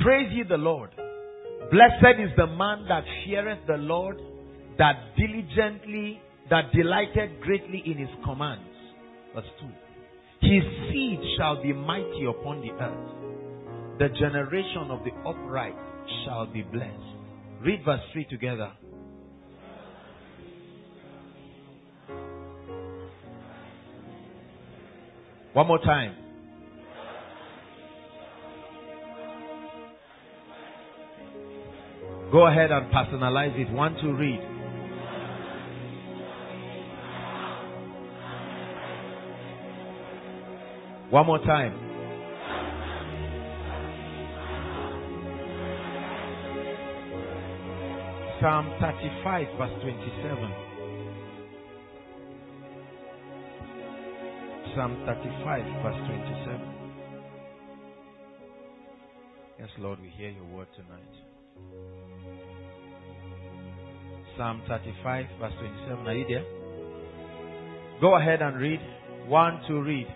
Praise ye the Lord. Blessed is the man that feareth the Lord, that diligently, that delighted greatly in his commands. Verse 2. His seed shall be mighty upon the earth. The generation of the upright shall be blessed. Read verse 3 together. One more time. Go ahead and personalize it. One to read. One more time. Psalm 35, verse 27. Psalm 35, verse 27. Yes, Lord, we hear your word tonight. Psalm 35, verse 27. Are you there? Go ahead and read. One to read.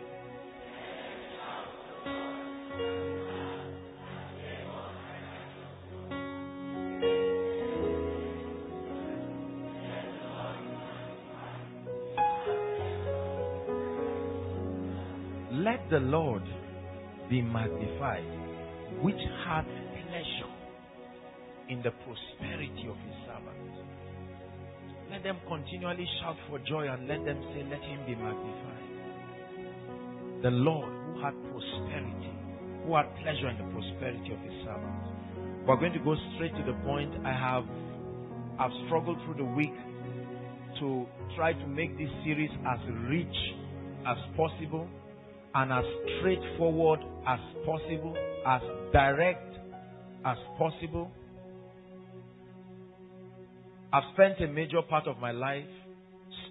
Let the Lord be magnified, which hath pleasure in the prosperity of his servants. Let them continually shout for joy and let them say, Let him be magnified. The Lord who had prosperity, who had pleasure in the prosperity of his servants. We're going to go straight to the point. I have I've struggled through the week to try to make this series as rich as possible and as straightforward as possible, as direct as possible. I've spent a major part of my life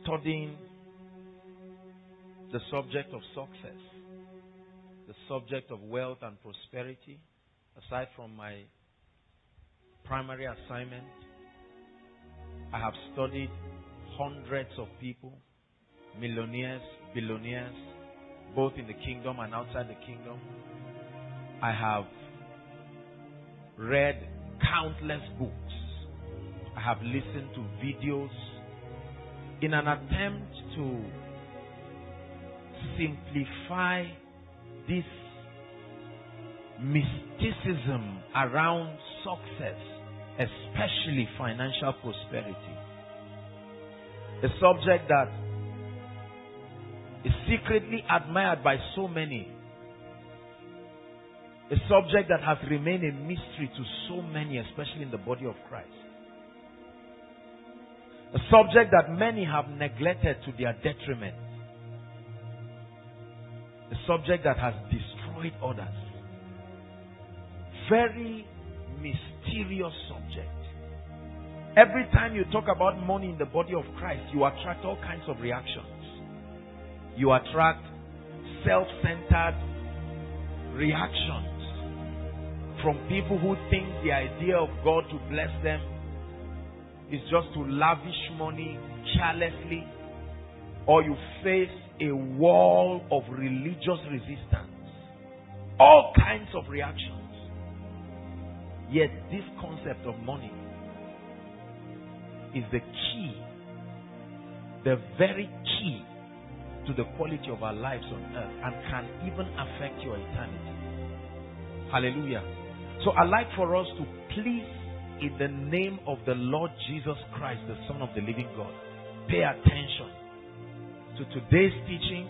studying the subject of success, the subject of wealth and prosperity, aside from my primary assignment. I have studied hundreds of people, millionaires, billionaires, both in the kingdom and outside the kingdom. I have read countless books have listened to videos in an attempt to simplify this mysticism around success, especially financial prosperity. A subject that is secretly admired by so many. A subject that has remained a mystery to so many, especially in the body of Christ. A subject that many have neglected to their detriment. A subject that has destroyed others. Very mysterious subject. Every time you talk about money in the body of Christ, you attract all kinds of reactions. You attract self centered reactions from people who think the idea of God to bless them is just to lavish money carelessly, or you face a wall of religious resistance. All kinds of reactions. Yet, this concept of money is the key, the very key to the quality of our lives on earth and can even affect your eternity. Hallelujah. So, I'd like for us to please in the name of the Lord Jesus Christ, the Son of the living God. Pay attention to today's teaching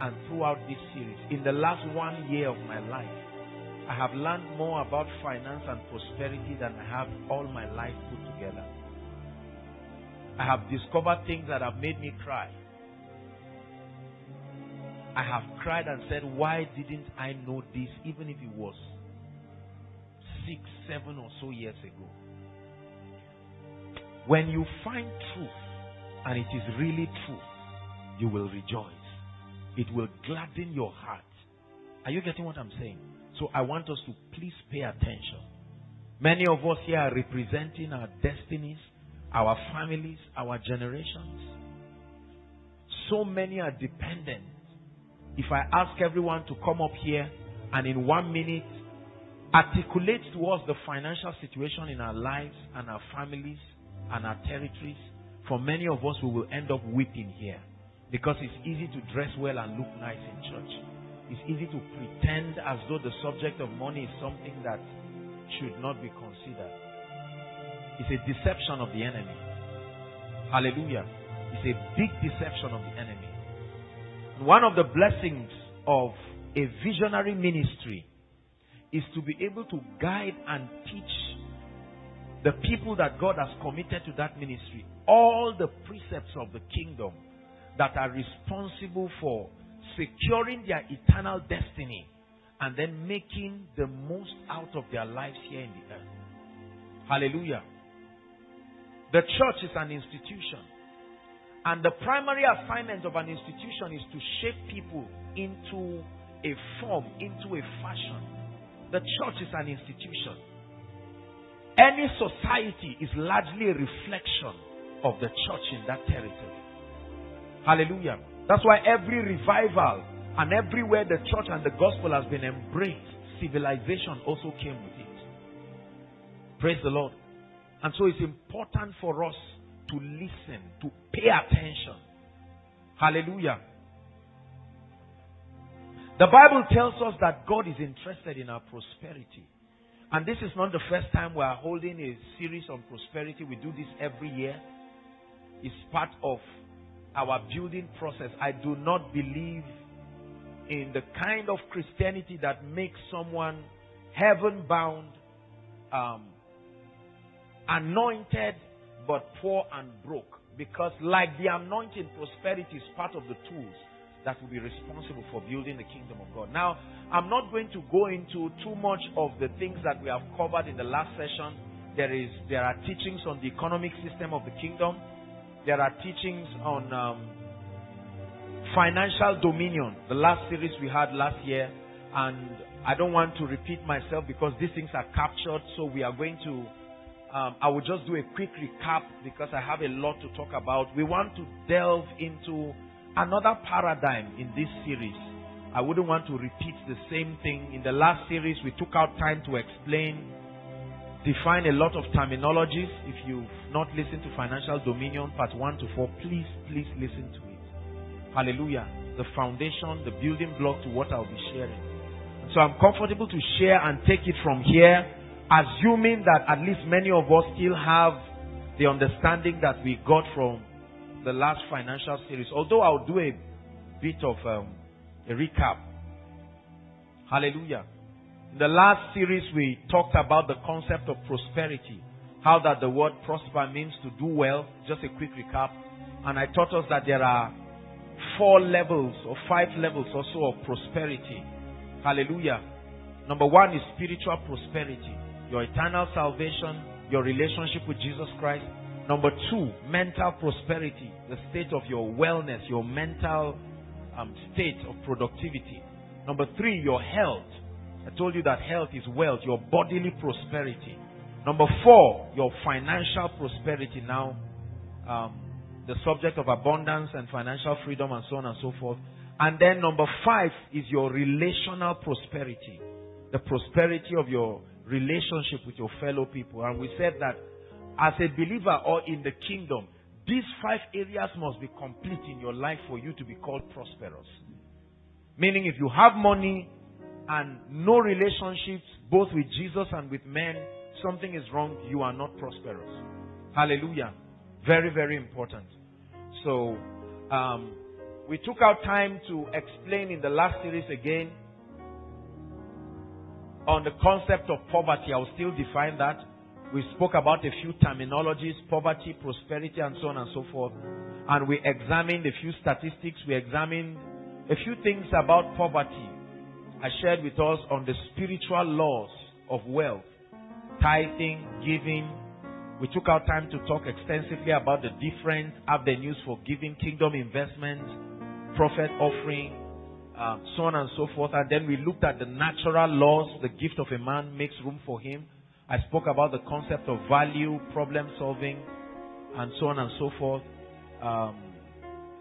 and throughout this series. In the last one year of my life, I have learned more about finance and prosperity than I have all my life put together. I have discovered things that have made me cry. I have cried and said, Why didn't I know this, even if it was six, seven or so years ago? When you find truth and it is really true, you will rejoice. It will gladden your heart. Are you getting what I'm saying? So I want us to please pay attention. Many of us here are representing our destinies, our families, our generations. So many are dependent. If I ask everyone to come up here and in one minute articulate to us the financial situation in our lives and our families and our territories, for many of us, we will end up weeping here. Because it's easy to dress well and look nice in church. It's easy to pretend as though the subject of money is something that should not be considered. It's a deception of the enemy. Hallelujah. It's a big deception of the enemy. One of the blessings of a visionary ministry is to be able to guide and teach the people that God has committed to that ministry all the precepts of the kingdom that are responsible for securing their eternal destiny and then making the most out of their lives here in the earth. Hallelujah. The church is an institution. And the primary assignment of an institution is to shape people into a form, into a fashion. The church is an institution. Any society is largely a reflection of the church in that territory. Hallelujah. That's why every revival and everywhere the church and the gospel has been embraced, civilization also came with it. Praise the Lord. And so it's important for us to listen, to pay attention. Hallelujah. The Bible tells us that God is interested in our prosperity. And this is not the first time we are holding a series on prosperity. We do this every year. It's part of our building process. I do not believe in the kind of Christianity that makes someone heaven bound, um, anointed, but poor and broke. Because, like the anointing, prosperity is part of the tools that will be responsible for building the kingdom of God. Now, I'm not going to go into too much of the things that we have covered in the last session. There is there are teachings on the economic system of the kingdom. There are teachings on um, financial dominion, the last series we had last year. And I don't want to repeat myself because these things are captured. So we are going to, um, I will just do a quick recap because I have a lot to talk about. We want to delve into another paradigm in this series. I wouldn't want to repeat the same thing. In the last series, we took out time to explain define a lot of terminologies. If you've not listened to Financial Dominion, part 1 to 4, please, please listen to it. Hallelujah. The foundation, the building block to what I'll be sharing. So I'm comfortable to share and take it from here, assuming that at least many of us still have the understanding that we got from the last financial series. Although I'll do a bit of um, a recap. Hallelujah. In the last series, we talked about the concept of prosperity. How that the word prosper means to do well. Just a quick recap. And I taught us that there are four levels or five levels also of prosperity. Hallelujah. Number one is spiritual prosperity. Your eternal salvation, your relationship with Jesus Christ. Number two, mental prosperity. The state of your wellness, your mental um, state of productivity. Number three, your health I told you that health is wealth, your bodily prosperity. Number four, your financial prosperity. Now, um, the subject of abundance and financial freedom and so on and so forth. And then number five is your relational prosperity. The prosperity of your relationship with your fellow people. And we said that as a believer or in the kingdom, these five areas must be complete in your life for you to be called prosperous. Meaning, if you have money, and no relationships both with Jesus and with men, something is wrong, you are not prosperous. Hallelujah. Very, very important. So, um, we took our time to explain in the last series again on the concept of poverty. I will still define that. We spoke about a few terminologies poverty, prosperity, and so on and so forth. And we examined a few statistics. We examined a few things about poverty I shared with us on the spiritual laws of wealth, tithing, giving. We took our time to talk extensively about the different avenues for giving, kingdom investment, prophet offering, uh, so on and so forth. And then we looked at the natural laws. The gift of a man makes room for him. I spoke about the concept of value, problem solving, and so on and so forth. Um,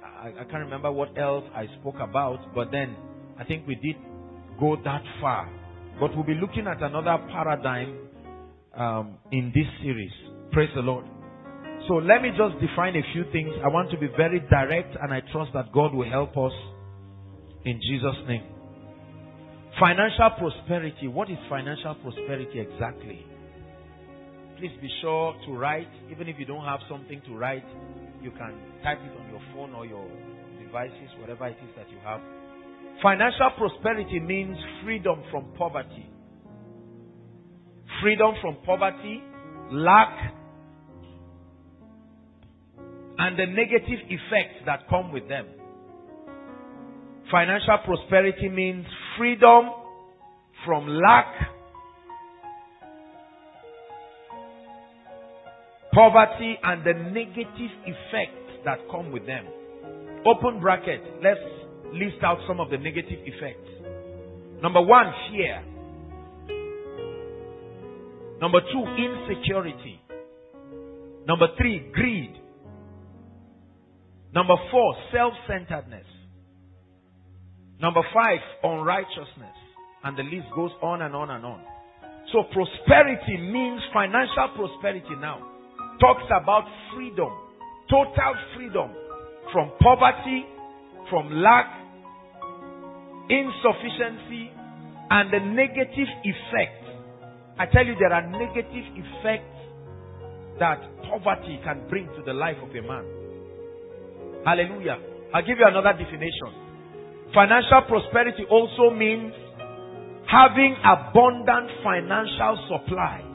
I, I can't remember what else I spoke about, but then I think we did go that far But we'll be looking at another paradigm um, in this series. Praise the Lord. So let me just define a few things. I want to be very direct and I trust that God will help us in Jesus' name. Financial prosperity. What is financial prosperity exactly? Please be sure to write. Even if you don't have something to write, you can type it on your phone or your devices, whatever it is that you have. Financial prosperity means freedom from poverty. Freedom from poverty, lack, and the negative effects that come with them. Financial prosperity means freedom from lack, poverty, and the negative effects that come with them. Open bracket. Let's list out some of the negative effects. Number one, fear. Number two, insecurity. Number three, greed. Number four, self centeredness. Number five, unrighteousness. And the list goes on and on and on. So prosperity means financial prosperity now. Talks about freedom, total freedom from poverty, from lack, insufficiency, and the negative effect. I tell you, there are negative effects that poverty can bring to the life of a man. Hallelujah. I'll give you another definition. Financial prosperity also means having abundant financial supplies.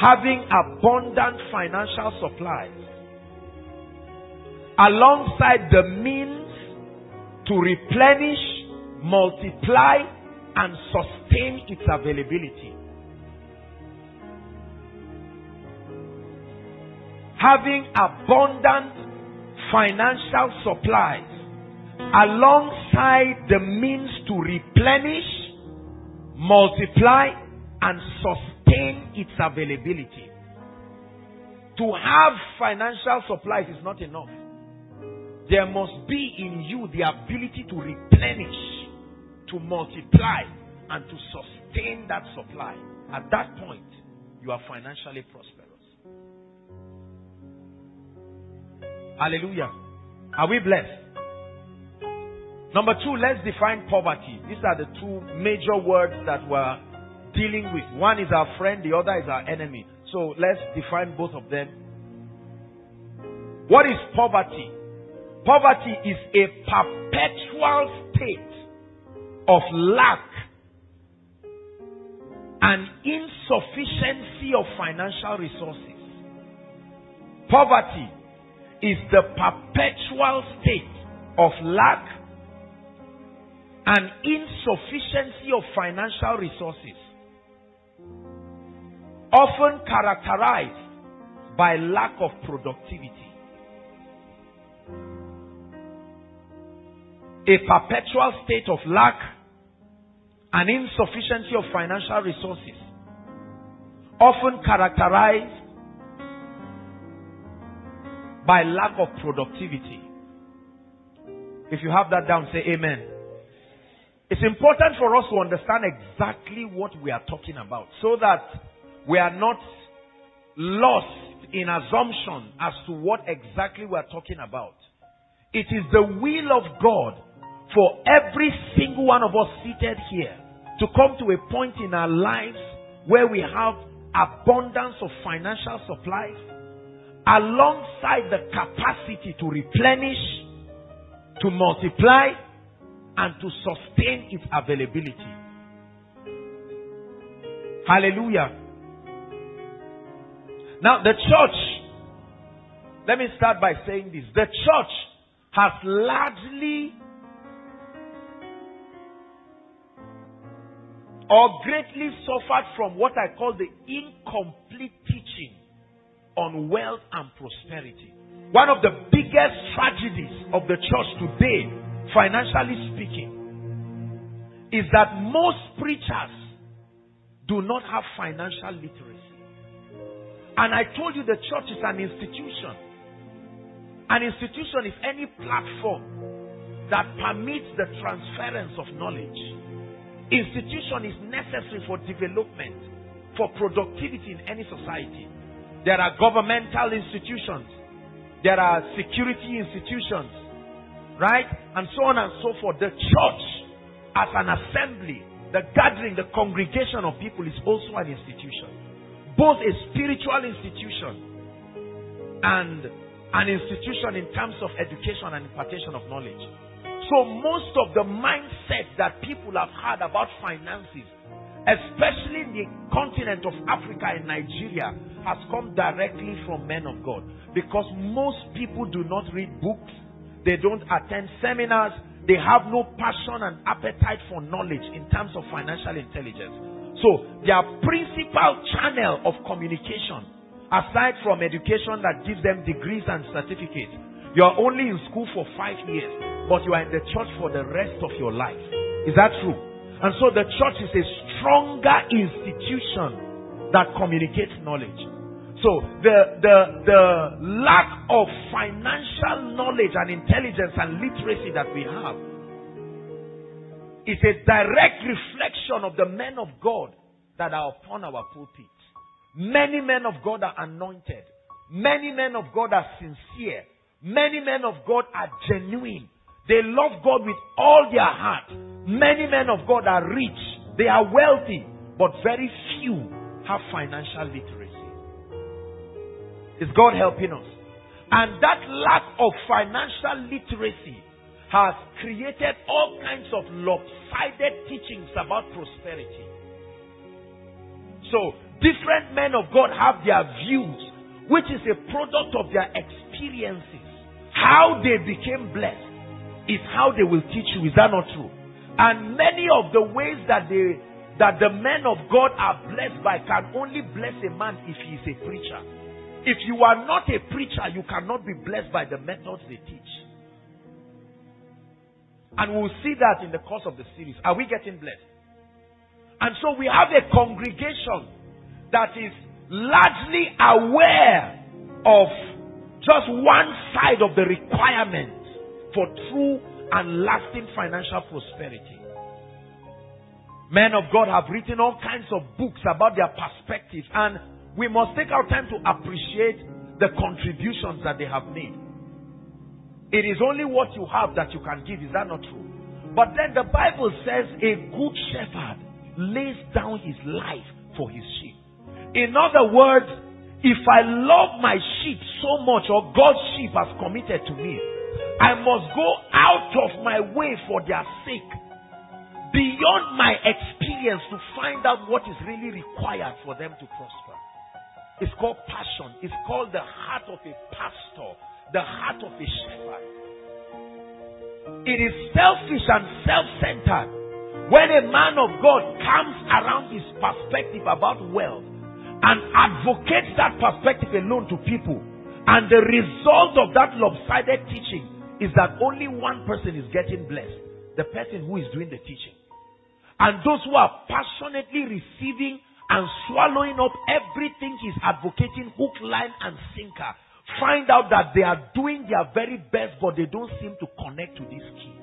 Having abundant financial supplies. Alongside the means to replenish, multiply, and sustain its availability. Having abundant financial supplies alongside the means to replenish, multiply, and sustain its availability. To have financial supplies is not enough. There must be in you the ability to replenish, to multiply, and to sustain that supply. At that point, you are financially prosperous. Hallelujah. Are we blessed? Number two, let's define poverty. These are the two major words that we're dealing with. One is our friend, the other is our enemy. So let's define both of them. What is poverty? Poverty is a perpetual state of lack and insufficiency of financial resources. Poverty is the perpetual state of lack and insufficiency of financial resources, often characterized by lack of productivity. A perpetual state of lack and insufficiency of financial resources, often characterized by lack of productivity. If you have that down, say amen. It's important for us to understand exactly what we are talking about so that we are not lost in assumption as to what exactly we are talking about. It is the will of God for every single one of us seated here to come to a point in our lives where we have abundance of financial supplies, alongside the capacity to replenish, to multiply, and to sustain its availability. Hallelujah. Now, the church, let me start by saying this. The church has largely or greatly suffered from what I call the incomplete teaching on wealth and prosperity. One of the biggest tragedies of the church today, financially speaking, is that most preachers do not have financial literacy. And I told you the church is an institution. An institution is any platform that permits the transference of knowledge. Institution is necessary for development, for productivity in any society. There are governmental institutions, there are security institutions, right? And so on and so forth. The church, as an assembly, the gathering, the congregation of people is also an institution, both a spiritual institution and an institution in terms of education and impartation of knowledge. So, most of the mindset that people have had about finances, especially in the continent of Africa and Nigeria, has come directly from men of God. Because most people do not read books, they don't attend seminars, they have no passion and appetite for knowledge in terms of financial intelligence. So, their principal channel of communication, aside from education that gives them degrees and certificates, you are only in school for five years, but you are in the church for the rest of your life. Is that true? And so the church is a stronger institution that communicates knowledge. So the, the, the lack of financial knowledge and intelligence and literacy that we have is a direct reflection of the men of God that are upon our pulpits. Many men of God are anointed. Many men of God are sincere. Many men of God are genuine. They love God with all their heart. Many men of God are rich. They are wealthy. But very few have financial literacy. Is God helping us? And that lack of financial literacy has created all kinds of lopsided teachings about prosperity. So, different men of God have their views, which is a product of their experiences. How they became blessed is how they will teach you. Is that not true? And many of the ways that they that the men of God are blessed by can only bless a man if he is a preacher. If you are not a preacher, you cannot be blessed by the methods they teach. And we'll see that in the course of the series. Are we getting blessed? And so we have a congregation that is largely aware of just one side of the requirement for true and lasting financial prosperity. Men of God have written all kinds of books about their perspectives and we must take our time to appreciate the contributions that they have made. It is only what you have that you can give. Is that not true? But then the Bible says a good shepherd lays down his life for his sheep. In other words, if I love my sheep so much or God's sheep has committed to me, I must go out of my way for their sake, beyond my experience to find out what is really required for them to prosper. It's called passion. It's called the heart of a pastor, the heart of a shepherd. It is selfish and self centered when a man of God comes around his perspective about wealth and advocates that perspective alone to people. And the result of that lopsided teaching is that only one person is getting blessed the person who is doing the teaching. And those who are passionately receiving and swallowing up everything he's advocating, hook, line, and sinker, find out that they are doing their very best, but they don't seem to connect to this key.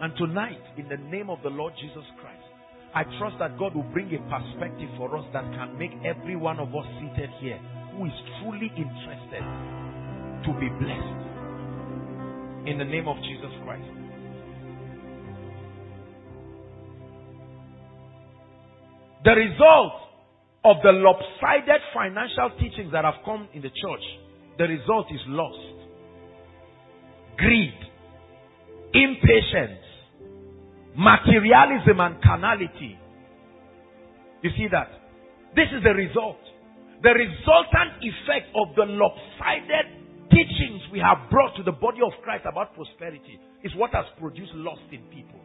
And tonight, in the name of the Lord Jesus Christ, I trust that God will bring a perspective for us that can make every one of us seated here who is truly interested to be blessed. In the name of Jesus Christ. The result of the lopsided financial teachings that have come in the church, the result is lost. greed, impatience, materialism, and carnality. You see that? This is the result. The resultant effect of the lopsided teachings we have brought to the body of Christ about prosperity is what has produced lust in people.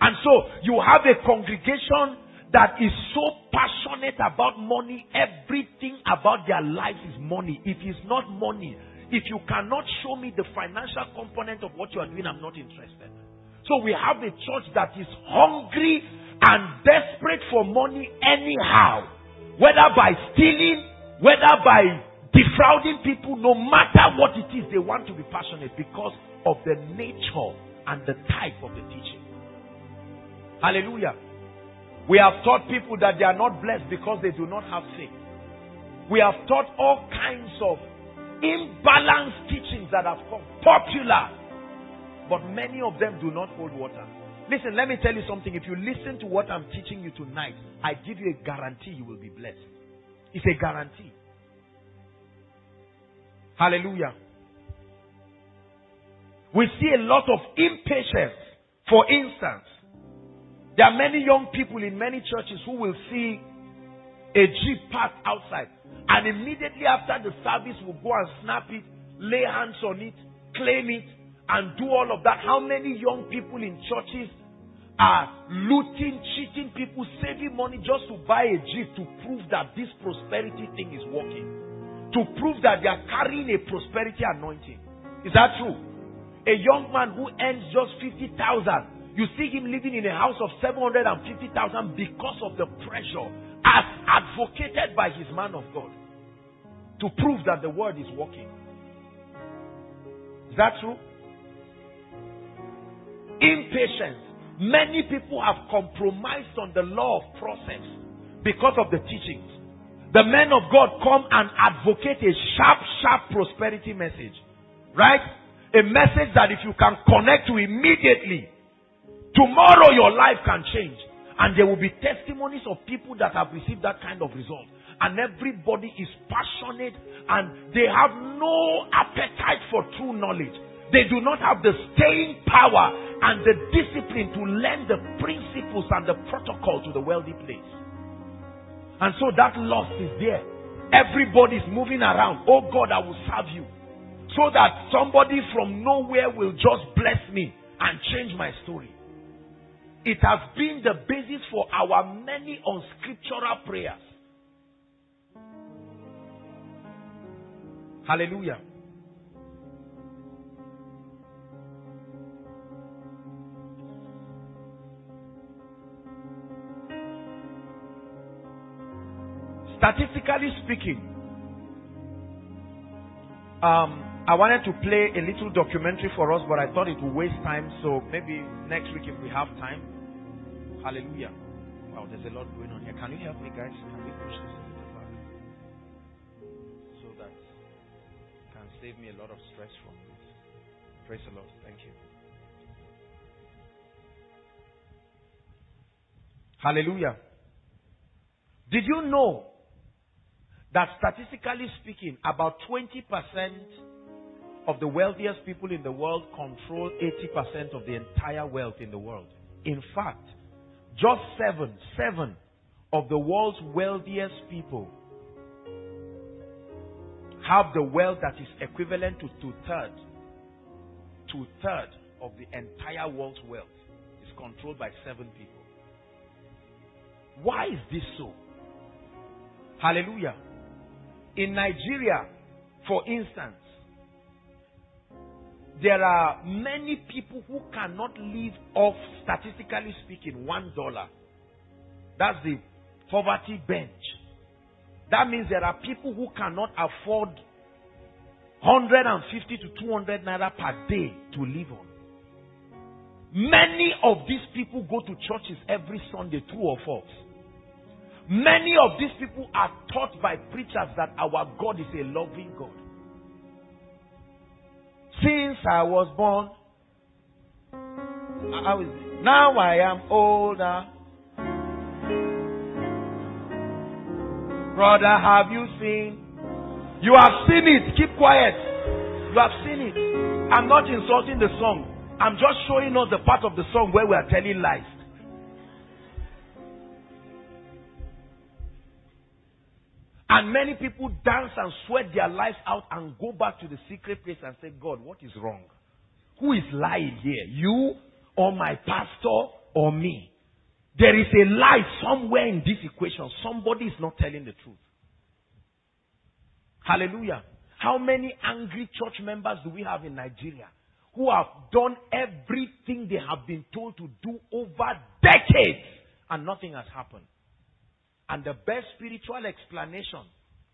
And so you have a congregation that is so passionate about money, everything about their life is money. If it's not money, if you cannot show me the financial component of what you are doing, I'm not interested. So we have a church that is hungry and desperate for money anyhow, whether by stealing, whether by defrauding people, no matter what it is, they want to be passionate because of the nature and the type of the teaching. Hallelujah. We have taught people that they are not blessed because they do not have faith. We have taught all kinds of imbalanced teachings that have come popular, but many of them do not hold water. Listen, let me tell you something. If you listen to what I'm teaching you tonight, I give you a guarantee you will be blessed. It's a guarantee. Hallelujah. We see a lot of impatience. For instance, there are many young people in many churches who will see a jeep parked outside and immediately after the service will go and snap it, lay hands on it, claim it, and do all of that. How many young people in churches are looting, cheating people, saving money just to buy a jeep to prove that this prosperity thing is working? To prove that they are carrying a prosperity anointing. Is that true? A young man who earns just 50,000, you see him living in a house of 750,000 because of the pressure as advocated by his man of God to prove that the word is working. Is that true? Impatience. Many people have compromised on the law of process because of the teachings. The men of God come and advocate a sharp, sharp prosperity message. Right? A message that if you can connect to immediately, tomorrow your life can change. And there will be testimonies of people that have received that kind of result. And everybody is passionate and they have no appetite for true knowledge. They do not have the staying power and the discipline to learn the principles and the protocol to the wealthy place. And so that loss is there. Everybody is moving around. Oh God, I will serve you so that somebody from nowhere will just bless me and change my story. It has been the basis for our many unscriptural prayers. Hallelujah. Statistically speaking, um, I wanted to play a little documentary for us, but I thought it would waste time. So maybe next week if we have time. Hallelujah. Wow, there's a lot going on here. Can you help me, guys? Can we push this a little back? So that can save me a lot of stress from this. Praise the Lord. Thank you. Hallelujah. Did you know that statistically speaking, about 20% of the wealthiest people in the world control 80% of the entire wealth in the world. In fact, just seven, seven of the world's wealthiest people have the wealth that is equivalent to two thirds. Two thirds of the entire world's wealth is controlled by seven people. Why is this so? Hallelujah. In Nigeria, for instance, there are many people who cannot live off, statistically speaking, one dollar. That's the poverty bench. That means there are people who cannot afford 150 to 200 naira per day to live on. Many of these people go to churches every Sunday, true or false. Many of these people are taught by preachers that our God is a loving God. Since I was born, how is it? Now I am older. Brother, have you seen? You have seen it. Keep quiet. You have seen it. I'm not insulting the song. I'm just showing us the part of the song where we are telling lies. And many people dance and sweat their lives out and go back to the secret place and say, God, what is wrong? Who is lying here? You or my pastor or me? There is a lie somewhere in this equation. Somebody is not telling the truth. Hallelujah. How many angry church members do we have in Nigeria who have done everything they have been told to do over decades and nothing has happened? And the best spiritual explanation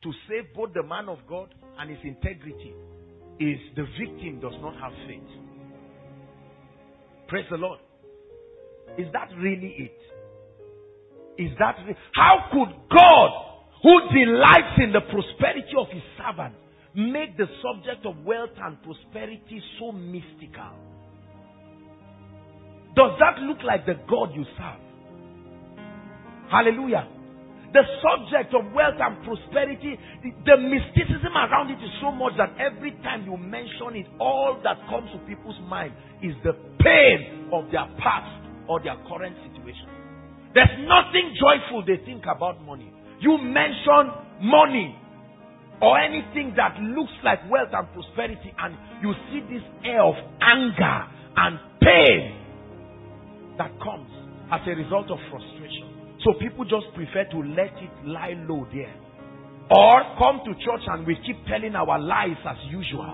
to save both the man of God and his integrity is the victim does not have faith. Praise the Lord. Is that really it? Is that re- how could God, who delights in the prosperity of his servant, make the subject of wealth and prosperity so mystical? Does that look like the God you serve? Hallelujah. The subject of wealth and prosperity, the, mysticism around it is so much that every time you mention it, all that comes to people's mind is the pain of their past or their current situation. There's nothing joyful they think about money. You mention money or anything that looks like wealth and prosperity, and you see this air of anger and pain that comes as a result of frustration. So people just prefer to let it lie low there. Or come to church and we keep telling our lies as usual.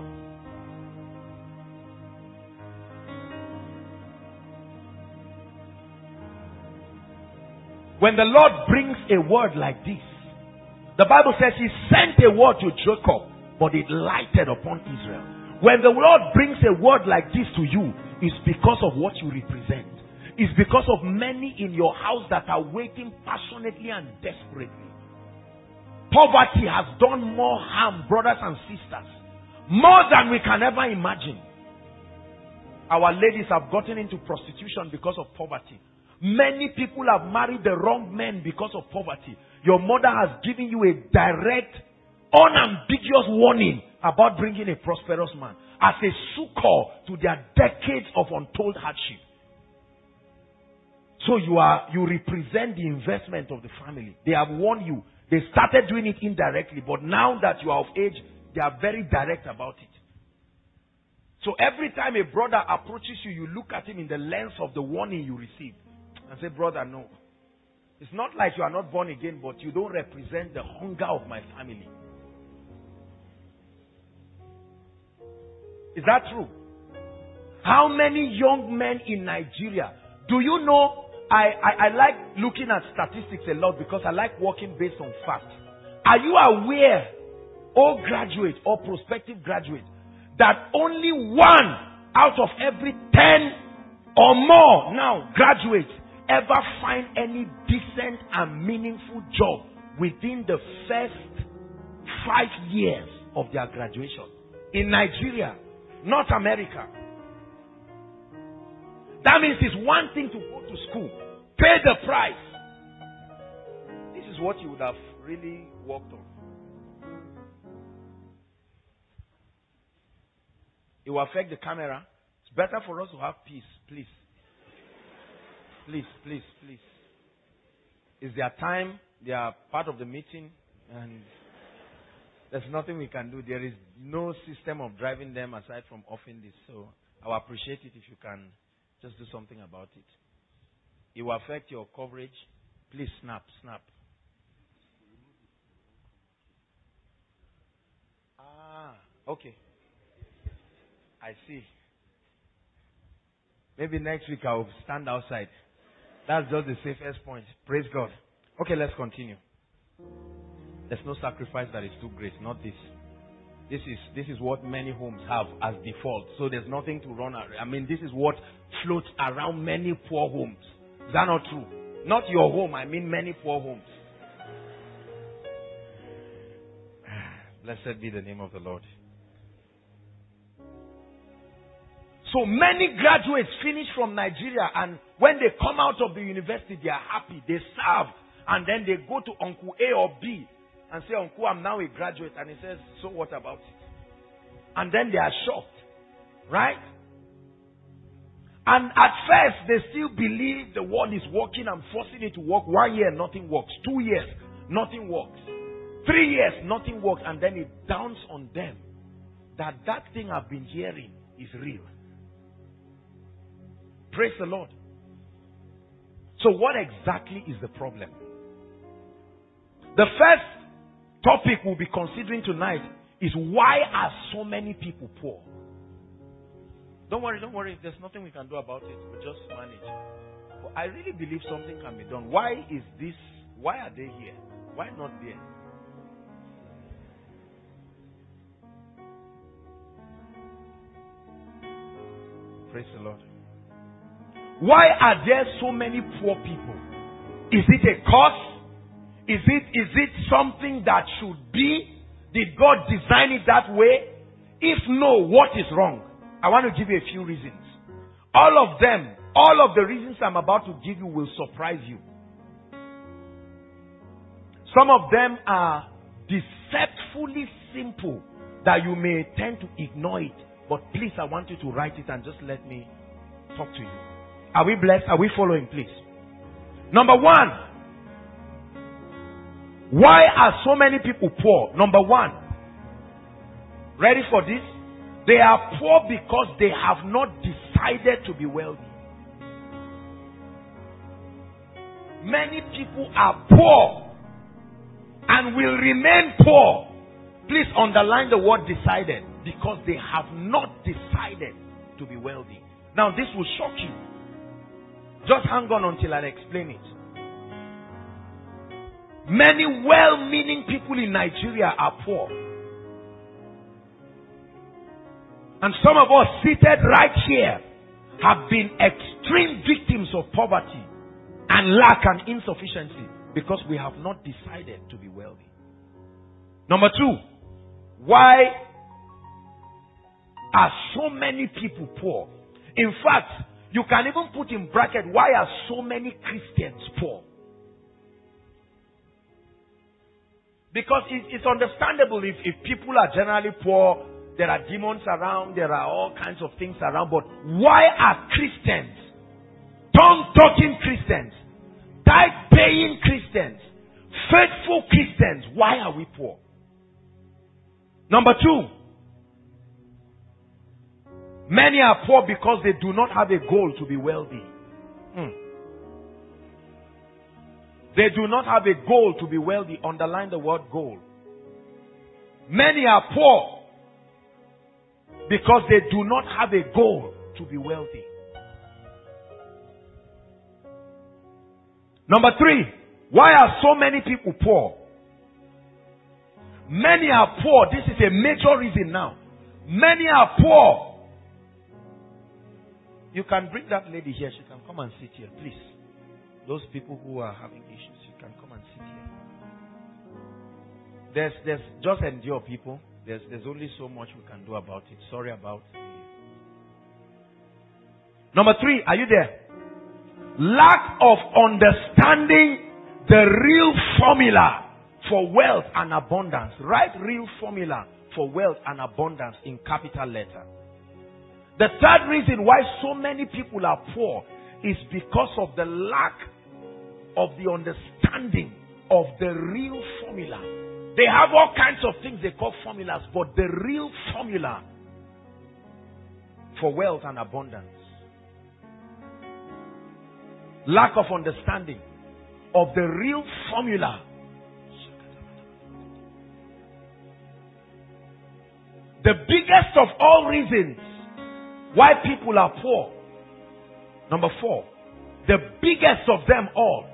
When the Lord brings a word like this, the Bible says he sent a word to Jacob, but it lighted upon Israel. When the Lord brings a word like this to you, it's because of what you represent is because of many in your house that are waiting passionately and desperately. Poverty has done more harm, brothers and sisters, more than we can ever imagine. Our ladies have gotten into prostitution because of poverty. Many people have married the wrong men because of poverty. Your mother has given you a direct, unambiguous warning about bringing a prosperous man as a succor to their decades of untold hardship. So you are you represent the investment of the family. They have warned you. They started doing it indirectly, but now that you are of age, they are very direct about it. So every time a brother approaches you, you look at him in the lens of the warning you received and say, Brother, no. It's not like you are not born again, but you don't represent the hunger of my family. Is that true? How many young men in Nigeria do you know I, I, I like looking at statistics a lot because I like working based on facts. Are you aware, or graduate or prospective graduate, that only one out of every ten or more now graduates ever find any decent and meaningful job within the first five years of their graduation? In Nigeria, North America. That means it's one thing to go to school, pay the price. This is what you would have really worked on. It will affect the camera. It's better for us to have peace, please. Please, please, please. It's their time, they are part of the meeting, and there's nothing we can do. There is no system of driving them aside from offering this. So I will appreciate it if you can just do something about it. It will affect your coverage. Please snap, snap. Ah, okay. I see. Maybe next week I'll stand outside. That's just the safest point. Praise God. Okay, let's continue. There's no sacrifice that is too great, not this. This is this is what many homes have as default. So there's nothing to run. around. I mean, this is what floats around many poor homes. Is that not true? Not your home. I mean, many poor homes. Blessed be the name of the Lord. So many graduates finish from Nigeria, and when they come out of the university, they are happy. They serve, and then they go to Uncle A or B and say, Uncle, I'm now a graduate. And he says, So what about it? And then they are shocked. Right? And at first, they still believe the world is working and forcing it to work. One year, nothing works. Two years, nothing works. Three years, nothing works. And then it dawns on them that that thing I've been hearing is real. Praise the Lord. So, what exactly is the problem? The first topic we'll be considering tonight is why are so many people poor? Don't worry, don't worry. There's nothing we can do about it. We just manage. But I really believe something can be done. Why is this? Why are they here? Why not there? Praise the Lord. Why are there so many poor people? Is it a cause? Is it, is it something that should be? Did God design it that way? If no, what is wrong? I want to give you a few reasons. All of them, all of the reasons I'm about to give you will surprise you. Some of them are deceptively simple that you may tend to ignore it. But please, I want you to write it and just let me talk to you. Are we blessed? Are we following, please? Number one, why are so many people poor? Number one, ready for this? They are poor because they have not decided to be wealthy. Many people are poor and will remain poor. Please underline the word decided because they have not decided to be wealthy. Now, this will shock you. Just hang on until I explain it. Many well meaning people in Nigeria are poor. And some of us seated right here have been extreme victims of poverty and lack and insufficiency because we have not decided to be wealthy. Number two, why are so many people poor? In fact, you can even put in bracket why are so many Christians poor? Because it's understandable if, if people are generally poor, there are demons around, there are all kinds of things around. But why are Christians, tongue talking Christians, tithe paying Christians, faithful Christians, why are we poor? Number two, many are poor because they do not have a goal to be wealthy. Hmm. They do not have a goal to be wealthy. Underline the word goal. Many are poor because they do not have a goal to be wealthy. Number three, why are so many people poor? Many are poor. This is a major reason now. Many are poor. You can bring that lady here. She can come and sit here, please. Those people who are having issues, you can come and sit here. There's, there's just endure people. There's, there's only so much we can do about it. Sorry about. Number three, are you there? Lack of understanding the real formula for wealth and abundance. Write real formula for wealth and abundance in capital letter. The third reason why so many people are poor is because of the lack of the understanding of the real formula. They have all kinds of things they call formulas, but the real formula for wealth and abundance. Lack of understanding of the real formula The biggest of all reasons why people are poor. Number four, the biggest of them all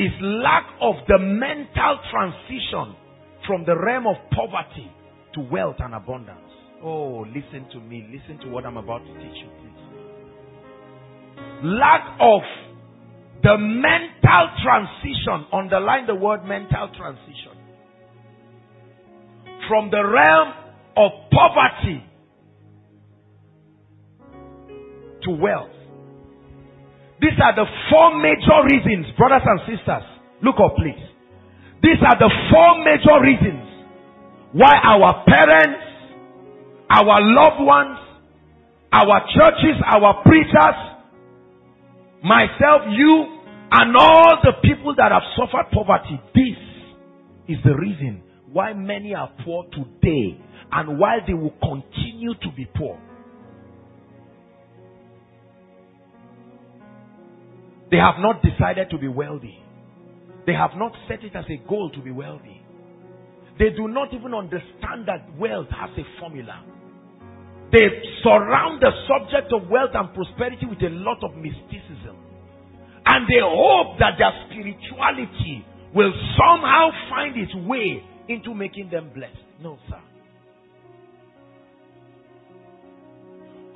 is lack of the mental transition from the realm of poverty to wealth and abundance. Oh, listen to me. Listen to what I'm about to teach you, please. Lack of the mental transition, underline the word mental transition, from the realm of poverty to wealth. These are the four major reasons, brothers and sisters. Look up, please. These are the four major reasons why our parents, our loved ones, our churches, our preachers, myself, you, and all the people that have suffered poverty, this is the reason why many are poor today and why they will continue to be poor. They have not decided to be wealthy. They have not set it as a goal to be wealthy. They do not even understand that wealth has a formula. They surround the subject of wealth and prosperity with a lot of mysticism. And they hope that their spirituality will somehow find its way into making them blessed. No, sir.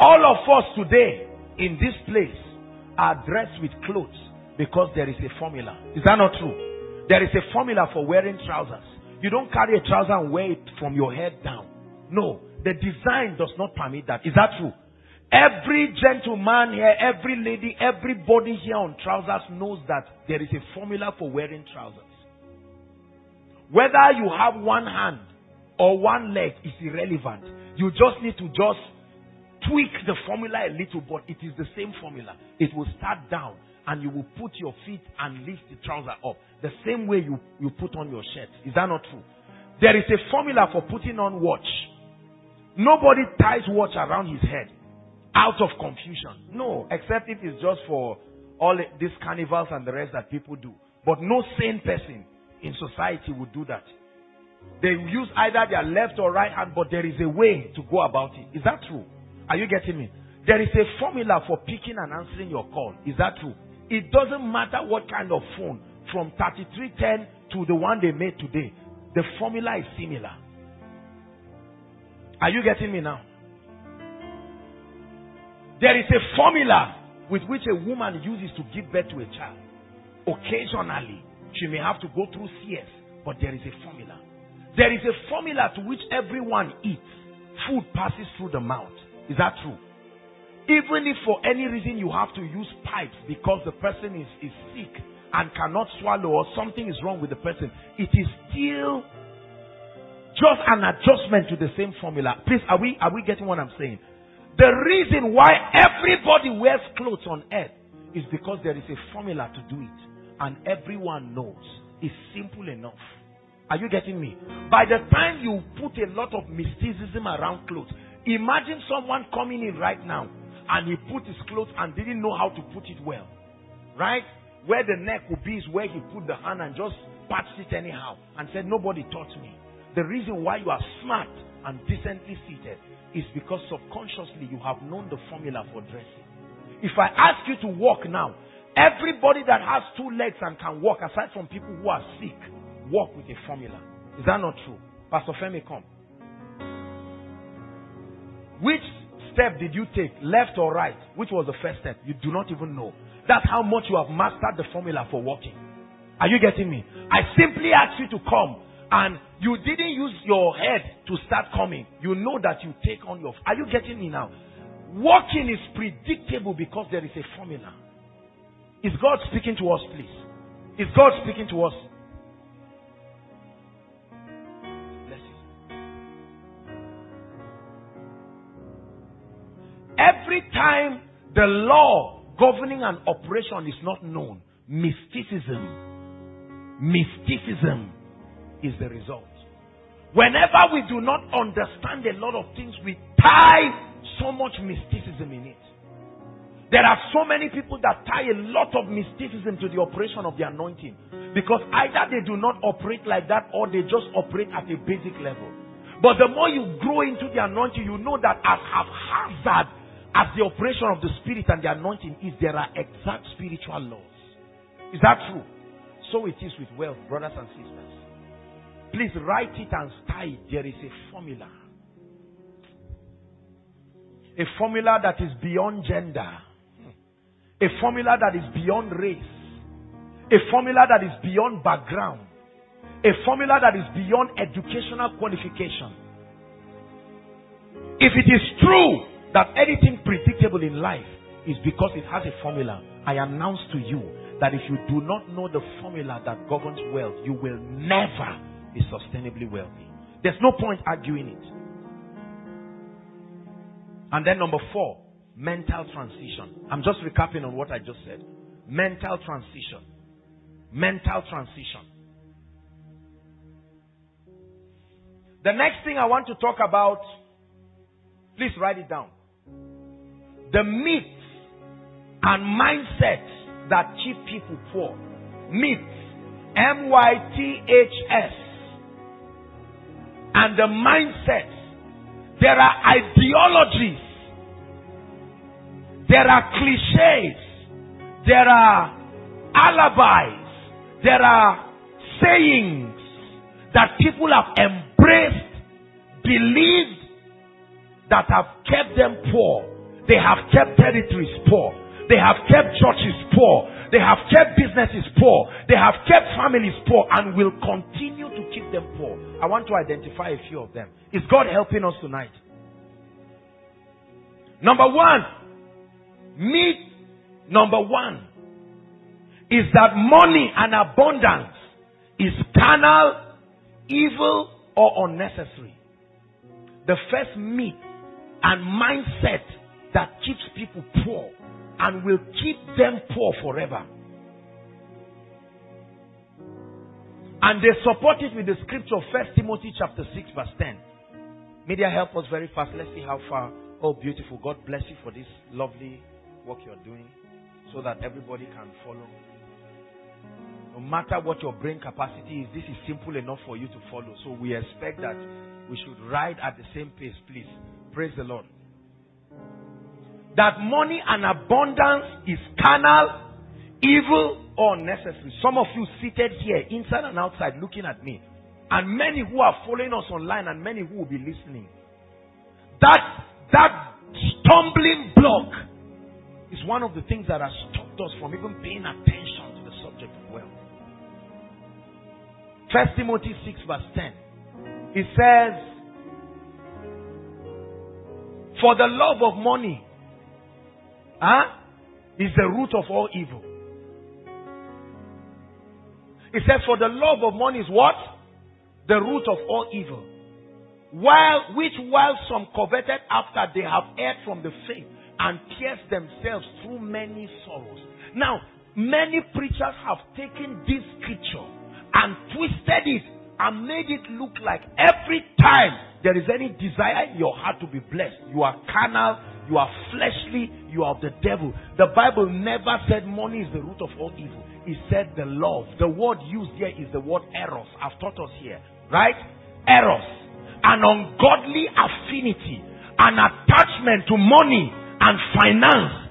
All of us today in this place are dressed with clothes because there is a formula. Is that not true? There is a formula for wearing trousers. You don't carry a trouser and wear it from your head down. No, the design does not permit that. Is that true? Every gentleman here, every lady, everybody here on trousers knows that there is a formula for wearing trousers. Whether you have one hand or one leg is irrelevant. You just need to just tweak the formula a little, but it is the same formula. It will start down and you will put your feet and lift the trouser up. The same way you, you put on your shirt. Is that not true? There is a formula for putting on watch. Nobody ties watch around his head out of confusion. No, except if it's just for all these carnivals and the rest that people do. But no sane person in society would do that. They use either their left or right hand, but there is a way to go about it. Is that true? Are you getting me? There is a formula for picking and answering your call. Is that true? It doesn't matter what kind of phone, from 3310 to the one they made today. The formula is similar. Are you getting me now? There is a formula with which a woman uses to give birth to a child. Occasionally, she may have to go through CS, but there is a formula. There is a formula to which everyone eats. Food passes through the mouth. Is that true? Even if for any reason you have to use pipes because the person is, is sick and cannot swallow or something is wrong with the person, it is still just an adjustment to the same formula. Please, are we, are we getting what I'm saying? The reason why everybody wears clothes on earth is because there is a formula to do it. And everyone knows. It's simple enough. Are you getting me? By the time you put a lot of mysticism around clothes, imagine someone coming in right now and he put his clothes and didn't know how to put it well. Right? Where the neck would be is where he put the hand and just patched it anyhow and said, Nobody taught me. The reason why you are smart and decently seated is because subconsciously you have known the formula for dressing. If I ask you to walk now, everybody that has two legs and can walk, aside from people who are sick, walk with a formula. Is that not true? Pastor Femi, come. Which step did you take, left or right? Which was the first step? You do not even know. That's how much you have mastered the formula for walking. Are you getting me? I simply asked you to come and you didn't use your head to start coming. You know that you take on your. Are you getting me now? Walking is predictable because there is a formula. Is God speaking to us, please? Is God speaking to us? Every time the law governing an operation is not known, mysticism, mysticism is the result. Whenever we do not understand a lot of things, we tie so much mysticism in it. There are so many people that tie a lot of mysticism to the operation of the anointing because either they do not operate like that or they just operate at a basic level. But the more you grow into the anointing, you know that as haphazard as the operation of the Spirit and the anointing is, there are exact spiritual laws. Is that true? So it is with wealth, brothers and sisters. Please write it and tie it. There is a formula. A formula that is beyond gender. A formula that is beyond race. A formula that is beyond background. A formula that is beyond educational qualification. If it is true that anything predictable in life is because it has a formula. I announce to you that if you do not know the formula that governs wealth, you will never be sustainably wealthy. There's no point arguing it. And then number four, mental transition. I'm just recapping on what I just said. Mental transition. Mental transition. The next thing I want to talk about, please write it down the myths and mindsets that keep people poor. Myths. M Y T H S. And the mindsets. There are ideologies. There are cliches. There are alibis. There are sayings that people have embraced, believed, that have kept them poor they have kept territories poor. They have kept churches poor. They have kept businesses poor. They have kept families poor and will continue to keep them poor. I want to identify a few of them. Is God helping us tonight? Number one, meet number one is that money and abundance is carnal, evil, or unnecessary. The first myth and mindset that keeps people poor and will keep them poor forever. And they support it with the scripture, of 1 Timothy chapter 6, verse 10. Media help us very fast. Let's see how far. Oh, beautiful. God bless you for this lovely work you're doing so that everybody can follow. No matter what your brain capacity is, this is simple enough for you to follow. So we expect that we should ride at the same pace, please. Praise the Lord. That money and abundance is carnal, evil, or necessary. Some of you seated here, inside and outside, looking at me. And many who are following us online and many who will be listening. That, that stumbling block is one of the things that has stopped us from even paying attention to the subject of wealth. First Timothy 6 verse 10. It says, For the love of money huh, is the root of all evil. It says, For the love of money is what? The root of all evil. While which while some coveted after they have erred from the faith and pierced themselves through many sorrows. Now, many preachers have taken this scripture and twisted it and made it look like every time there is any desire in your heart to be blessed, you are carnal, you are fleshly, you are of the devil. The Bible never said money is the root of all evil. It said the love. The word used here is the word eros. I've taught us here. Right? Eros. An ungodly affinity, an attachment to money and finance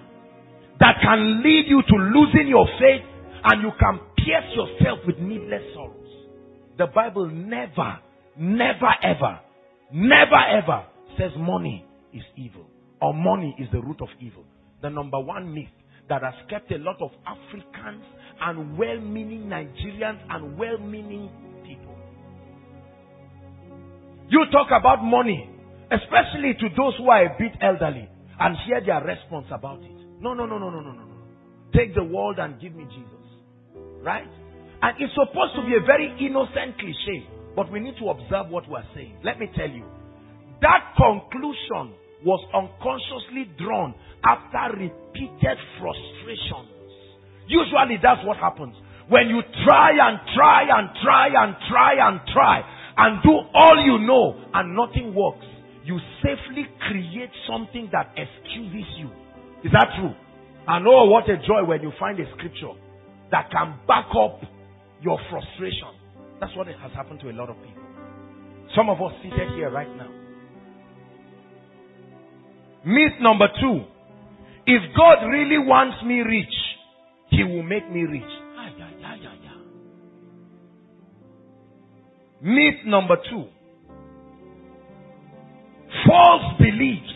that can lead you to losing your faith and you can pierce yourself with needless sorrows. The Bible never, never ever, never ever says money is evil or money is the root of evil. The number one myth that has kept a lot of Africans and well meaning Nigerians and well meaning people. You talk about money, especially to those who are a bit elderly, and hear their response about it. No, no, no, no, no, no, no. Take the world and give me Jesus. Right? And it's supposed to be a very innocent cliche, but we need to observe what we're saying. Let me tell you. That conclusion was unconsciously drawn after repeated frustrations. Usually that's what happens. When you try and try and try and try and try and do all you know and nothing works, you safely create something that excuses you. Is that true? And oh, what a joy when you find a scripture that can back up your frustration. That's what has happened to a lot of people. Some of us seated here right now. Myth number two. If God really wants me rich, He will make me rich. Myth number two. False beliefs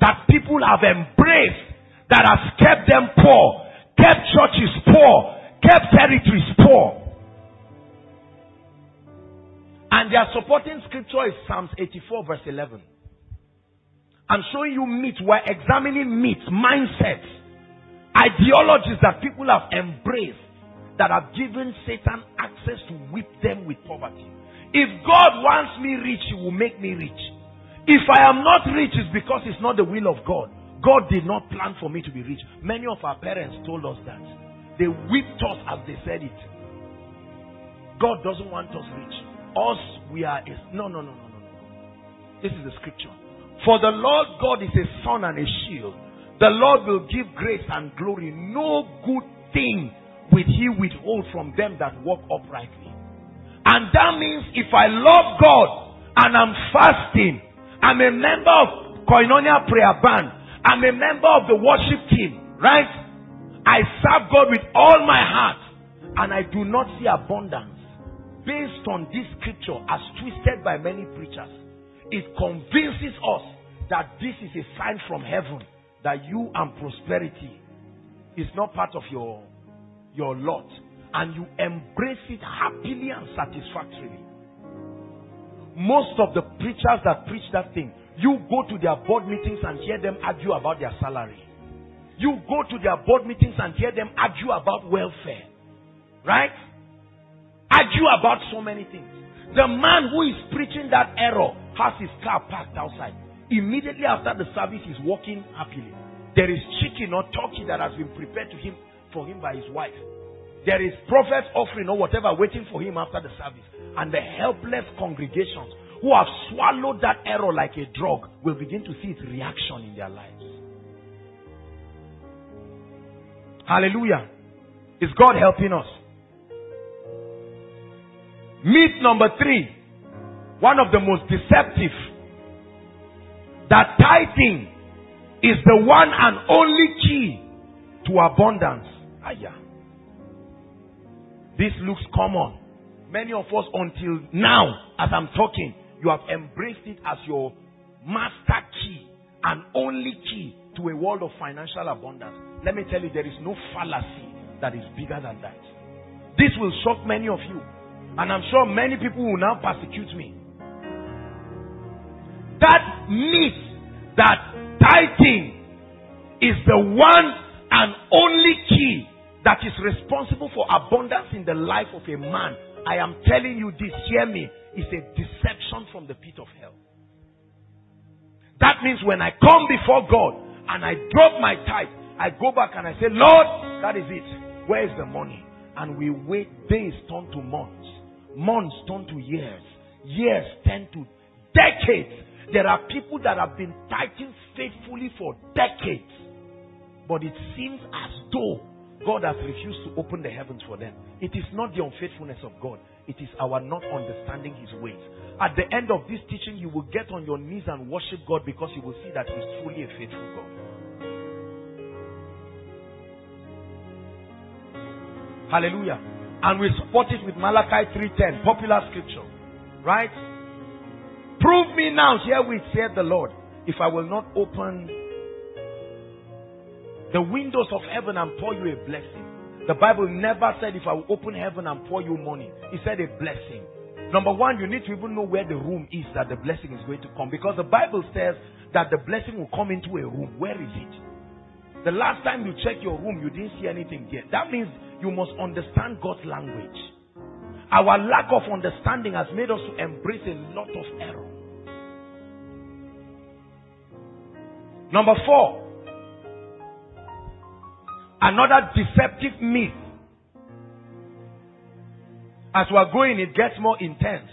that people have embraced that has kept them poor, kept churches poor, kept territories poor. And their supporting scripture is Psalms 84 verse 11. I'm showing you myths. We're examining myths, mindsets, ideologies that people have embraced that have given Satan access to whip them with poverty. If God wants me rich, He will make me rich. If I am not rich, it's because it's not the will of God. God did not plan for me to be rich. Many of our parents told us that. They whipped us as they said it. God doesn't want us rich. Us, we are. No, no, no, no, no. This is the scripture. For the Lord God is a sun and a shield. The Lord will give grace and glory. No good thing will He withhold from them that walk uprightly. And that means if I love God and I'm fasting, I'm a member of Koinonia Prayer Band, I'm a member of the worship team, right? I serve God with all my heart and I do not see abundance based on this scripture as twisted by many preachers. It convinces us that this is a sign from heaven that you and prosperity is not part of your, your lot and you embrace it happily and satisfactorily. Most of the preachers that preach that thing, you go to their board meetings and hear them argue about their salary. You go to their board meetings and hear them argue about welfare. Right? Argue about so many things. The man who is preaching that error has his car parked outside. Immediately after the service, he's walking happily. There is chicken or turkey that has been prepared to him for him by his wife. There is prophet's offering or whatever waiting for him after the service. And the helpless congregations who have swallowed that error like a drug will begin to see its reaction in their lives. Hallelujah. Is God helping us? Myth number three. One of the most deceptive. That tithing is the one and only key to abundance. Yeah. This looks common. Many of us, until now, as I'm talking, you have embraced it as your master key and only key to a world of financial abundance. Let me tell you, there is no fallacy that is bigger than that. This will shock many of you. And I'm sure many people will now persecute me. That myth that tithing is the one and only key that is responsible for abundance in the life of a man, I am telling you this, hear me, is a deception from the pit of hell. That means when I come before God and I drop my tithe, I go back and I say, Lord, that is it. Where is the money? And we wait days turn to months, months turn to years, years turn to decades. There are people that have been tithing faithfully for decades. But it seems as though God has refused to open the heavens for them. It is not the unfaithfulness of God, it is our not understanding His ways. At the end of this teaching, you will get on your knees and worship God because you will see that He's truly a faithful God. Hallelujah. And we support it with Malachi 3:10, popular scripture. Right? Prove me now, herewith said the Lord, if I will not open the windows of heaven and pour you a blessing. The Bible never said if I will open heaven and pour you money. It said a blessing. Number one, you need to even know where the room is that the blessing is going to come. Because the Bible says that the blessing will come into a room. Where is it? The last time you checked your room, you didn't see anything there. That means you must understand God's language. Our lack of understanding has made us to embrace a lot of error. Number four, Another deceptive myth. As we are going, it gets more intense.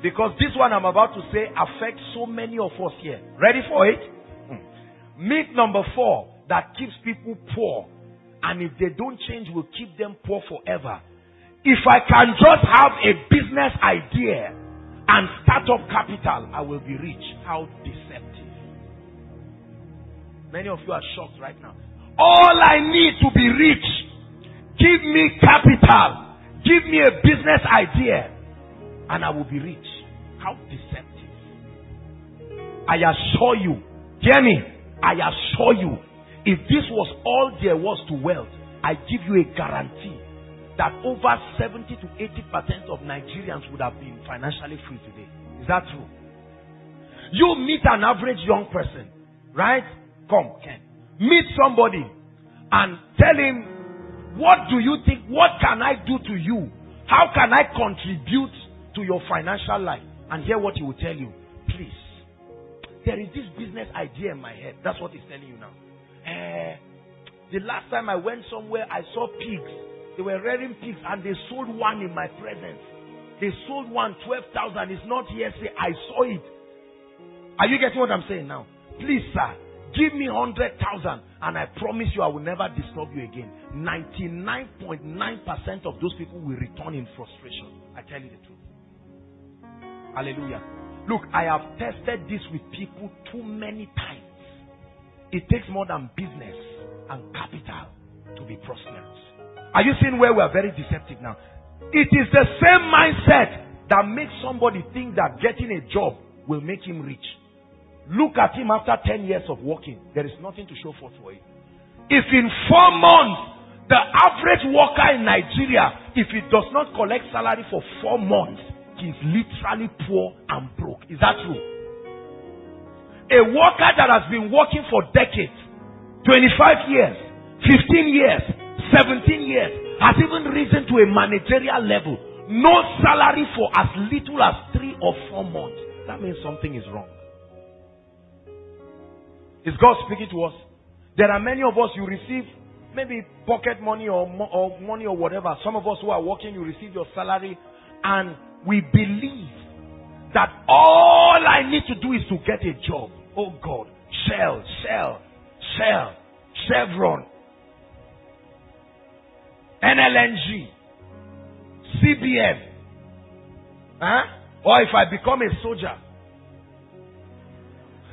Because this one I'm about to say affects so many of us here. Ready for it? Hmm. Myth number four that keeps people poor. And if they don't change, will keep them poor forever. If I can just have a business idea and start up capital, I will be rich. How deceptive. Many of you are shocked right now. All I need to be rich, give me capital, give me a business idea, and I will be rich. How deceptive. I assure you, hear me, I assure you, if this was all there was to wealth, I give you a guarantee that over 70 to 80% of Nigerians would have been financially free today. Is that true? You meet an average young person, right? Come, Ken meet somebody and tell him, what do you think? What can I do to you? How can I contribute to your financial life? And hear what he will tell you. Please. There is this business idea in my head. That's what he's telling you now. Uh, the last time I went somewhere, I saw pigs. They were rearing pigs and they sold one in my presence. They sold one 12,000. It's not yesterday. I saw it. Are you getting what I'm saying now? Please, sir. Give me 100,000 and I promise you I will never disturb you again. 99.9% of those people will return in frustration. I tell you the truth. Hallelujah. Look, I have tested this with people too many times. It takes more than business and capital to be prosperous. Are you seeing where we are very deceptive now? It is the same mindset that makes somebody think that getting a job will make him rich. Look at him after 10 years of working. There is nothing to show forth for him. If in four months, the average worker in Nigeria, if he does not collect salary for four months, he is literally poor and broke. Is that true? A worker that has been working for decades, 25 years, 15 years, 17 years, has even risen to a managerial level. No salary for as little as three or four months. That means something is wrong. Is God speaking to us? There are many of us, you receive maybe pocket money or, or money or whatever. Some of us who are working, you receive your salary, and we believe that all I need to do is to get a job. Oh God, Shell, Shell, Shell, Chevron, NLNG, CBN. Huh? Or if I become a soldier.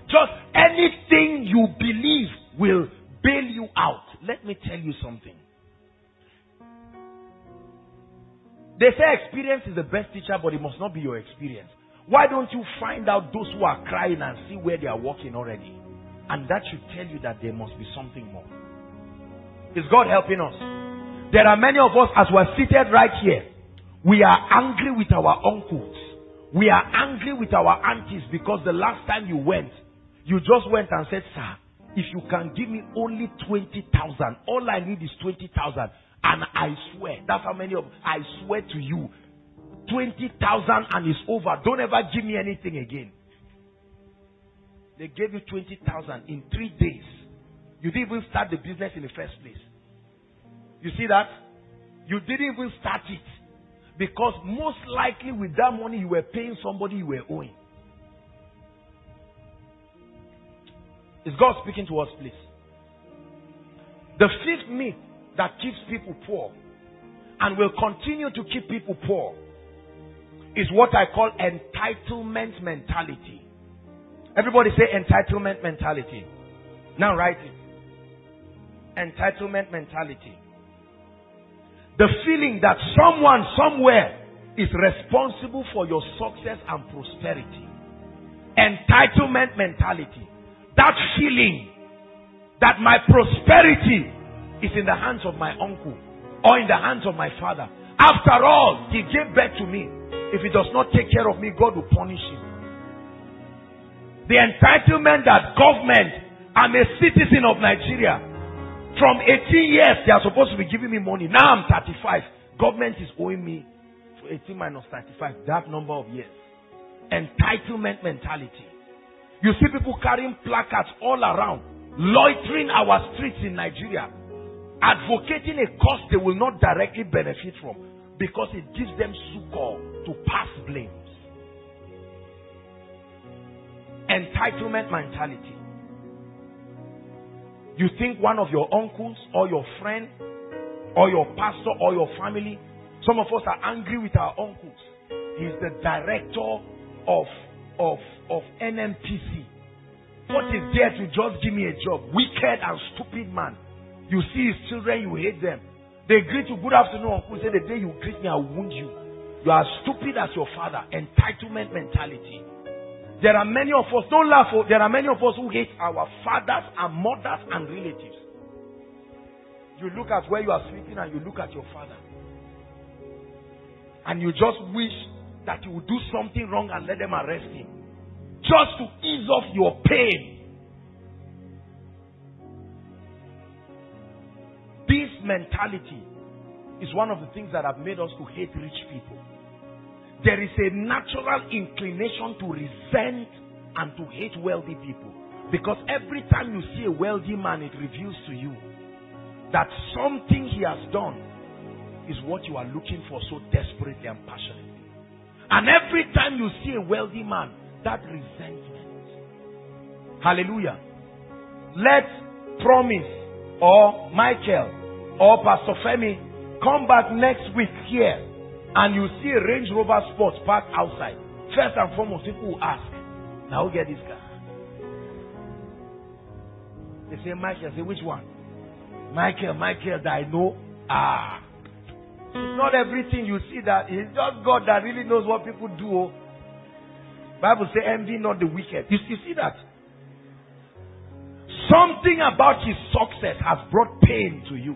Just anything you believe will bail you out. Let me tell you something. They say experience is the best teacher, but it must not be your experience. Why don't you find out those who are crying and see where they are walking already? And that should tell you that there must be something more. Is God helping us? There are many of us, as we're seated right here, we are angry with our uncles. We are angry with our aunties because the last time you went, you just went and said, Sir, if you can give me only 20,000, all I need is 20,000. And I swear, that's how many of, I swear to you, 20,000 and it's over. Don't ever give me anything again. They gave you 20,000 in three days. You didn't even start the business in the first place. You see that? You didn't even start it. Because most likely with that money you were paying somebody you were owing. Is God speaking to us, please? The fifth myth that keeps people poor and will continue to keep people poor is what I call entitlement mentality. Everybody say entitlement mentality. Now write it. Entitlement mentality. The feeling that someone somewhere is responsible for your success and prosperity. Entitlement mentality. That feeling that my prosperity is in the hands of my uncle or in the hands of my father. After all, he gave birth to me. If he does not take care of me, God will punish him. The entitlement that government, I'm a citizen of Nigeria. From 18 years, they are supposed to be giving me money. Now I'm 35. Government is owing me for 18 minus 35, that number of years. Entitlement mentality. You see people carrying placards all around, loitering our streets in Nigeria, advocating a cause they will not directly benefit from because it gives them succor to pass blames. Entitlement mentality. You think one of your uncles or your friend or your pastor or your family, some of us are angry with our uncles. He's the director of of, of NNPC. What is there to just give me a job? Wicked and stupid man. You see his children, you hate them. They greet you, good afternoon, uncle. Say, the day you greet me, I'll wound you. You are stupid as your father. Entitlement mentality. There are many of us, don't laugh, oh, there are many of us who hate our fathers and mothers and relatives. You look at where you are sleeping and you look at your father. And you just wish that you will do something wrong and let them arrest him. Just to ease off your pain. This mentality is one of the things that have made us to hate rich people. There is a natural inclination to resent and to hate wealthy people. Because every time you see a wealthy man, it reveals to you that something he has done is what you are looking for so desperately and passionately. And every time you see a wealthy man, that resentment. Hallelujah. Let Promise or Michael or Pastor Femi come back next week here and you see a Range Rover Sports parked outside. First and foremost, people will ask, now get this car? They say, Michael. Say, which one? Michael, Michael that I know. Ah, it's not everything you see that it's just God that really knows what people do. Oh. Bible say envy not the wicked. You, you see that? Something about his success has brought pain to you.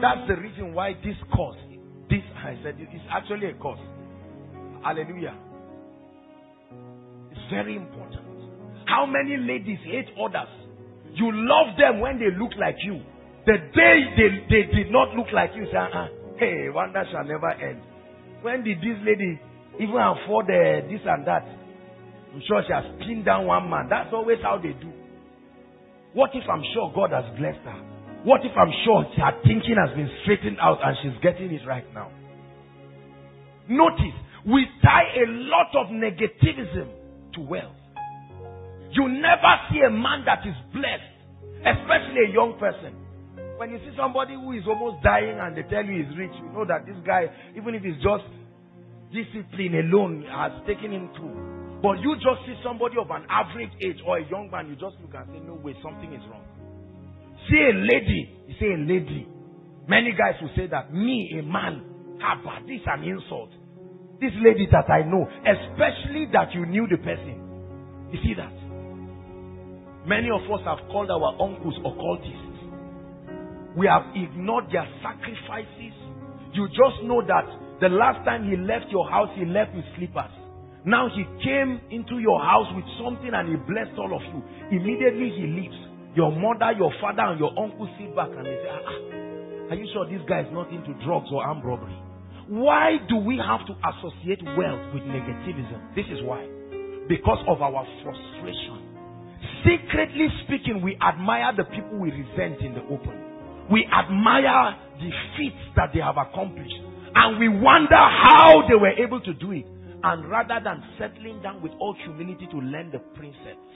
That's the reason why this cause, this I said, it's actually a cause. Hallelujah. It's very important. How many ladies hate others? You love them when they look like you. The day they, they did not look like you, say, uh, hey, wonder shall never end. When did this lady even afford uh, this and that? I'm sure she has pinned down one man. That's always how they do. What if I'm sure God has blessed her? What if I'm sure her thinking has been straightened out and she's getting it right now? Notice, we tie a lot of negativism to wealth. You never see a man that is blessed, especially a young person. When you see somebody who is almost dying and they tell you he's rich, you know that this guy, even if it's just discipline alone, has taken him through. But you just see somebody of an average age or a young man, you just look and say, no way, something is wrong. See a lady, you say a lady. Many guys will say that, me, a man, but this is an insult. This lady that I know, especially that you knew the person. You see that? Many of us have called our uncles occultists. We have ignored their sacrifices. You just know that the last time he left your house, he left with slippers. Now he came into your house with something and he blessed all of you. Immediately he leaves. Your mother, your father, and your uncle sit back and they say, ah, ah, Are you sure this guy is not into drugs or armed robbery? Why do we have to associate wealth with negativism? This is why. Because of our frustration. Secretly speaking, we admire the people we resent in the open. We admire the feats that they have accomplished. And we wonder how they were able to do it. And rather than settling down with all humility to learn the precepts,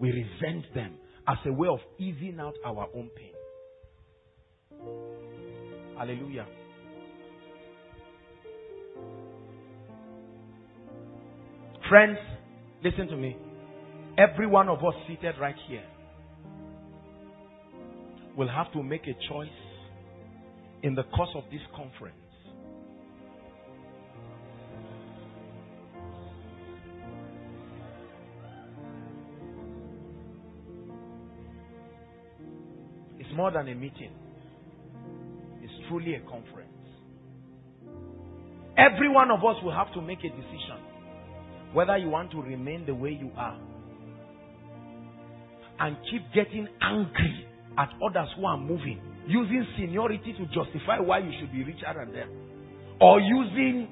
we resent them as a way of easing out our own pain. Hallelujah. Friends, listen to me. Every one of us seated right here will have to make a choice in the course of this conference. It's more than a meeting, it's truly a conference. Every one of us will have to make a decision whether you want to remain the way you are and keep getting angry at others who are moving, using seniority to justify why you should be richer than them, or using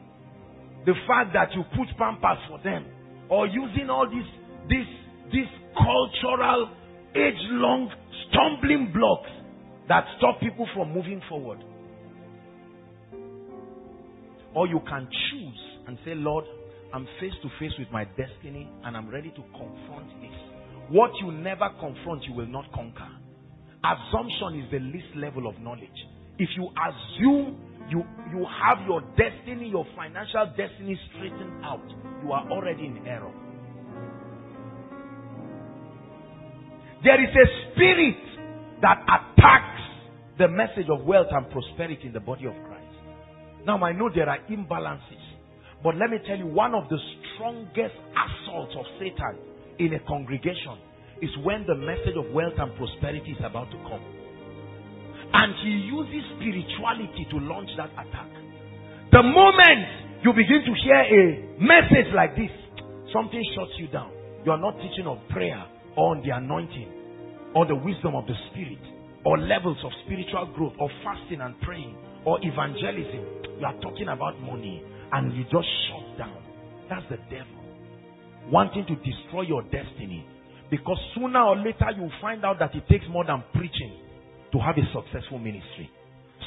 the fact that you put pampers for them, or using all these this this cultural age-long stumbling blocks that stop people from moving forward. Or you can choose and say, Lord, I'm face to face with my destiny and I'm ready to confront this. What you never confront, you will not conquer. Assumption is the least level of knowledge. If you assume you, you have your destiny, your financial destiny straightened out, you are already in error. There is a spirit that attacks the message of wealth and prosperity in the body of Christ. Now, I know there are imbalances, but let me tell you one of the strongest assaults of Satan in a congregation is when the message of wealth and prosperity is about to come. And he uses spirituality to launch that attack. The moment you begin to hear a message like this, something shuts you down. You are not teaching of prayer or on the anointing or the wisdom of the spirit or levels of spiritual growth or fasting and praying or evangelism. You are talking about money and you just shut down. That's the devil wanting to destroy your destiny because sooner or later you'll find out that it takes more than preaching to have a successful ministry.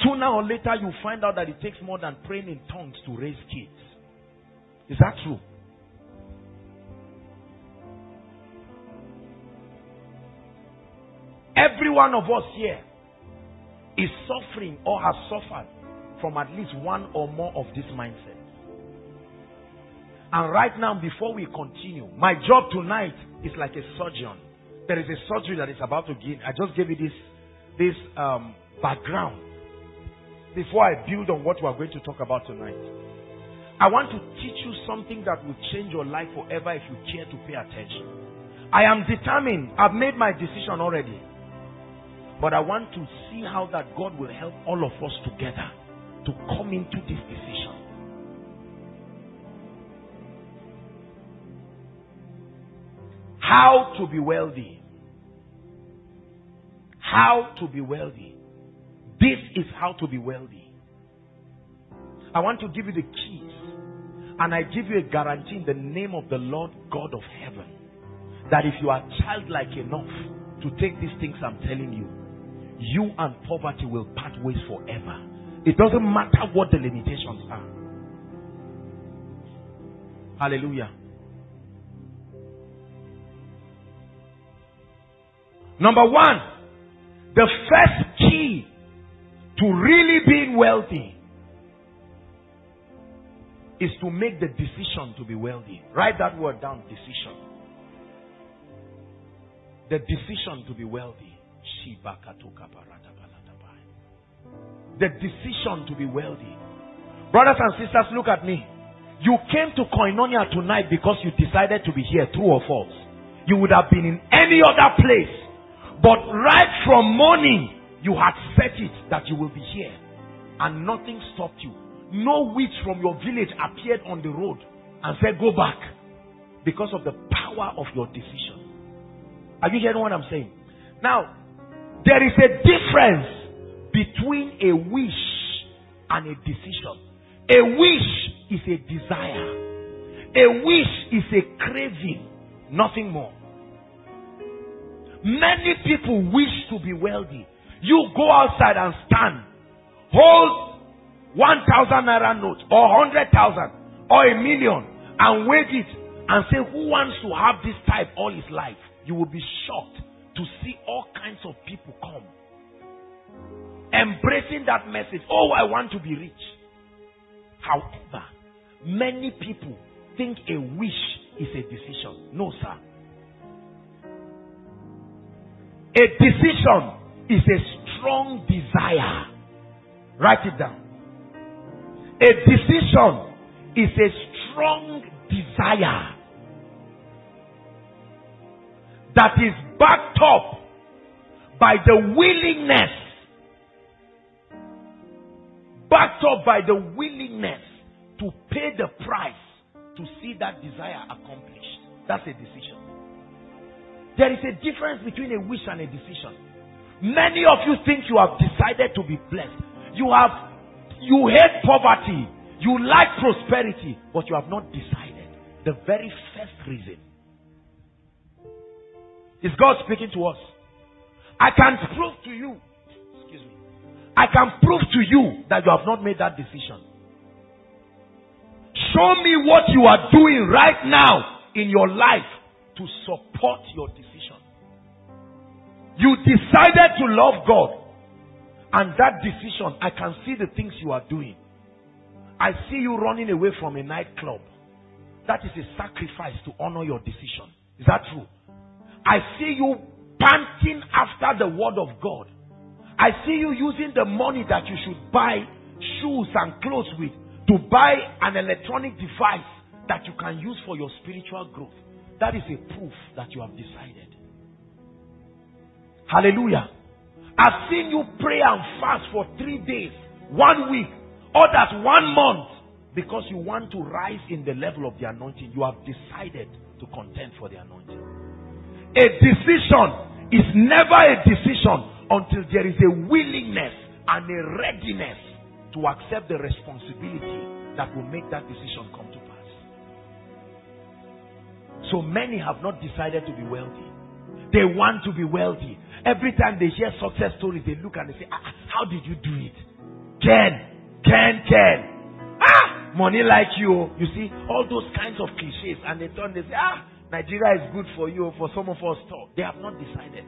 Sooner or later you'll find out that it takes more than praying in tongues to raise kids. Is that true? Every one of us here is suffering or has suffered from at least one or more of this mindset. And right now, before we continue, my job tonight is like a surgeon. There is a surgery that is about to begin. I just gave you this, this um, background before I build on what we are going to talk about tonight. I want to teach you something that will change your life forever if you care to pay attention. I am determined. I've made my decision already. But I want to see how that God will help all of us together to come into this decision. How to be wealthy. How to be wealthy. This is how to be wealthy. I want to give you the keys. And I give you a guarantee in the name of the Lord God of heaven that if you are childlike enough to take these things I'm telling you, you and poverty will part ways forever. It doesn't matter what the limitations are. Hallelujah. Number one, the first key to really being wealthy is to make the decision to be wealthy. Write that word down decision. The decision to be wealthy. The decision to be wealthy. Brothers and sisters, look at me. You came to Koinonia tonight because you decided to be here, true or false. You would have been in any other place. But right from morning, you had set it that you will be here. And nothing stopped you. No witch from your village appeared on the road and said, Go back. Because of the power of your decision. Are you hearing what I'm saying? Now, there is a difference between a wish and a decision. A wish is a desire. A wish is a craving, nothing more. Many people wish to be wealthy. You go outside and stand, hold 1,000 naira note or 100,000 or a million and wave it and say, Who wants to have this type all his life? You will be shocked to see all kinds of people come. Embracing that message. Oh, I want to be rich. However, many people think a wish is a decision. No, sir. A decision is a strong desire. Write it down. A decision is a strong desire that is backed up by the willingness, backed up by the willingness to pay the price to see that desire accomplished. That's a decision. There is a difference between a wish and a decision. Many of you think you have decided to be blessed. You have, you hate poverty. You like prosperity, but you have not decided. The very first reason is God speaking to us. I can prove to you, excuse me, I can prove to you that you have not made that decision. Show me what you are doing right now in your life to support your decision. You decided to love God, and that decision, I can see the things you are doing. I see you running away from a nightclub. That is a sacrifice to honor your decision. Is that true? I see you panting after the word of God. I see you using the money that you should buy shoes and clothes with to buy an electronic device that you can use for your spiritual growth. That is a proof that you have decided. Hallelujah. I've seen you pray and fast for three days, one week, or others one month because you want to rise in the level of the anointing. You have decided to contend for the anointing. A decision is never a decision until there is a willingness and a readiness to accept the responsibility that will make that decision come. So many have not decided to be wealthy. They want to be wealthy. Every time they hear success stories, they look and they say, ah, How did you do it? Ken, Ken, Ken. Ah, money like you. You see, all those kinds of cliches. And they turn, they say, Ah, Nigeria is good for you, for some of us, talk. They have not decided.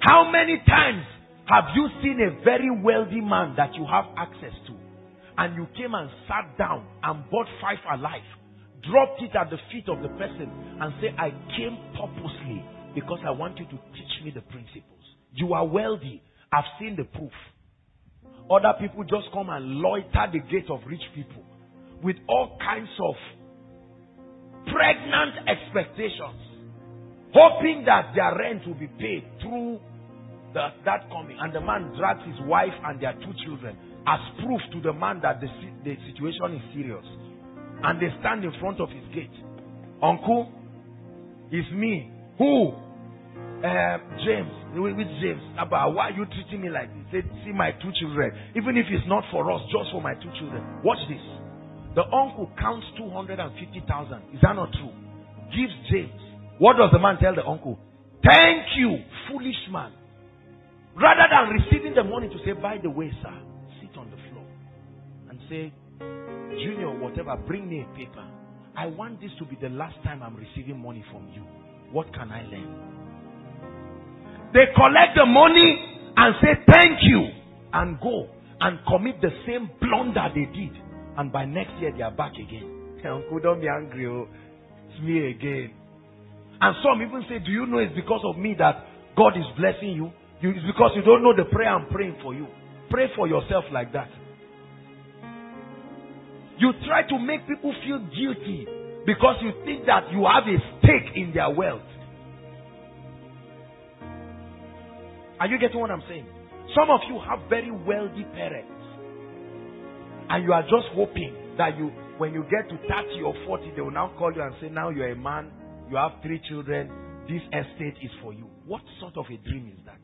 How many times have you seen a very wealthy man that you have access to and you came and sat down and bought five alive, dropped it at the feet of the person and say, I came purposely because I want you to teach me the principles. You are wealthy. I've seen the proof. Other people just come and loiter the gate of rich people with all kinds of pregnant expectations, hoping that their rent will be paid through the, that coming. And the man drags his wife and their two children as proof to the man that the, the situation is serious. And they stand in front of his gate. Uncle, it's me. Who? Uh, James. With James. About why are you treating me like this? Say, see my two children. Even if it's not for us, just for my two children. Watch this. The uncle counts 250,000. Is that not true? Gives James. What does the man tell the uncle? Thank you, foolish man. Rather than receiving the money to say, by the way, sir, sit on the floor and say, Junior, whatever, bring me a paper. I want this to be the last time I'm receiving money from you. What can I learn? They collect the money and say thank you and go and commit the same blunder they did. And by next year they are back again. Uncle, don't be angry. Oh. It's me again. And some even say, Do you know it's because of me that God is blessing you? You it's because you don't know the prayer I'm praying for you. Pray for yourself like that. You try to make people feel guilty because you think that you have a stake in their wealth. Are you getting what I'm saying? Some of you have very wealthy parents. And you are just hoping that you, when you get to 30 or 40, they will now call you and say, now you're a man, you have three children, this estate is for you. What sort of a dream is that?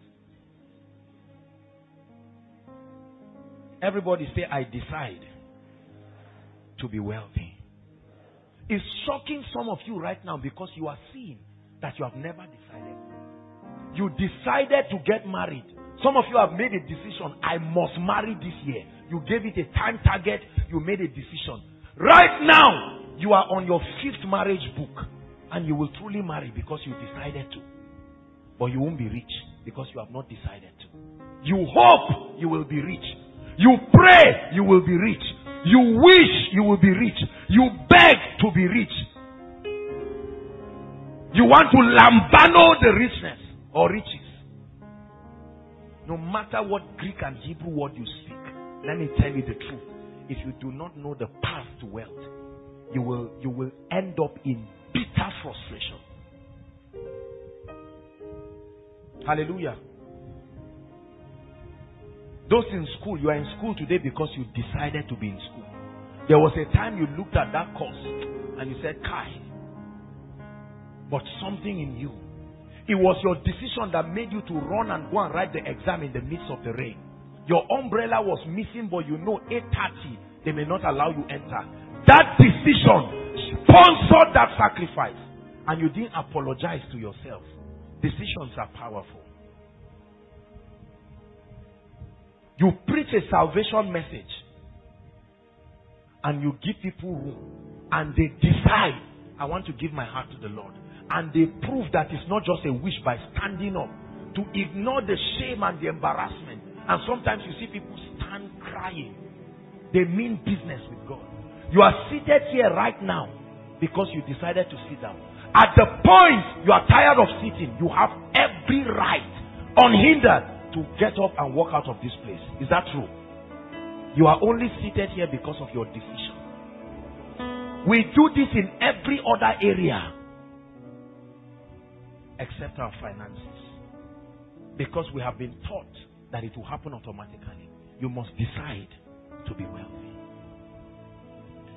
Everybody say, I decide to be wealthy. It's shocking some of you right now because you are seeing that you have never decided. You decided to get married. Some of you have made a decision. I must marry this year. You gave it a time target. You made a decision. Right now, you are on your fifth marriage book. And you will truly marry because you decided to. But you won't be rich because you have not decided to. You hope you will be rich. You pray you will be rich. You wish you will be rich. You beg to be rich. You want to lambano the richness or riches. No matter what Greek and Hebrew word you speak, let me tell you the truth. If you do not know the path to wealth, you will, you will end up in bitter frustration. Hallelujah. Those in school, you are in school today because you decided to be in school. There was a time you looked at that course and you said, Kai. But something in you. It was your decision that made you to run and go and write the exam in the midst of the rain. Your umbrella was missing, but you know 8:30 they may not allow you enter. That decision sponsored that sacrifice, and you didn't apologize to yourself. Decisions are powerful. You preach a salvation message and you give people room and they decide, I want to give my heart to the Lord. And they prove that it's not just a wish by standing up to ignore the shame and the embarrassment. And sometimes you see people stand crying. They mean business with God. You are seated here right now because you decided to sit down. At the point you are tired of sitting, you have every right, unhindered, to get up and walk out of this place. Is that true? You are only seated here because of your decision. We do this in every other area except our finances. Because we have been taught that it will happen automatically. You must decide to be wealthy.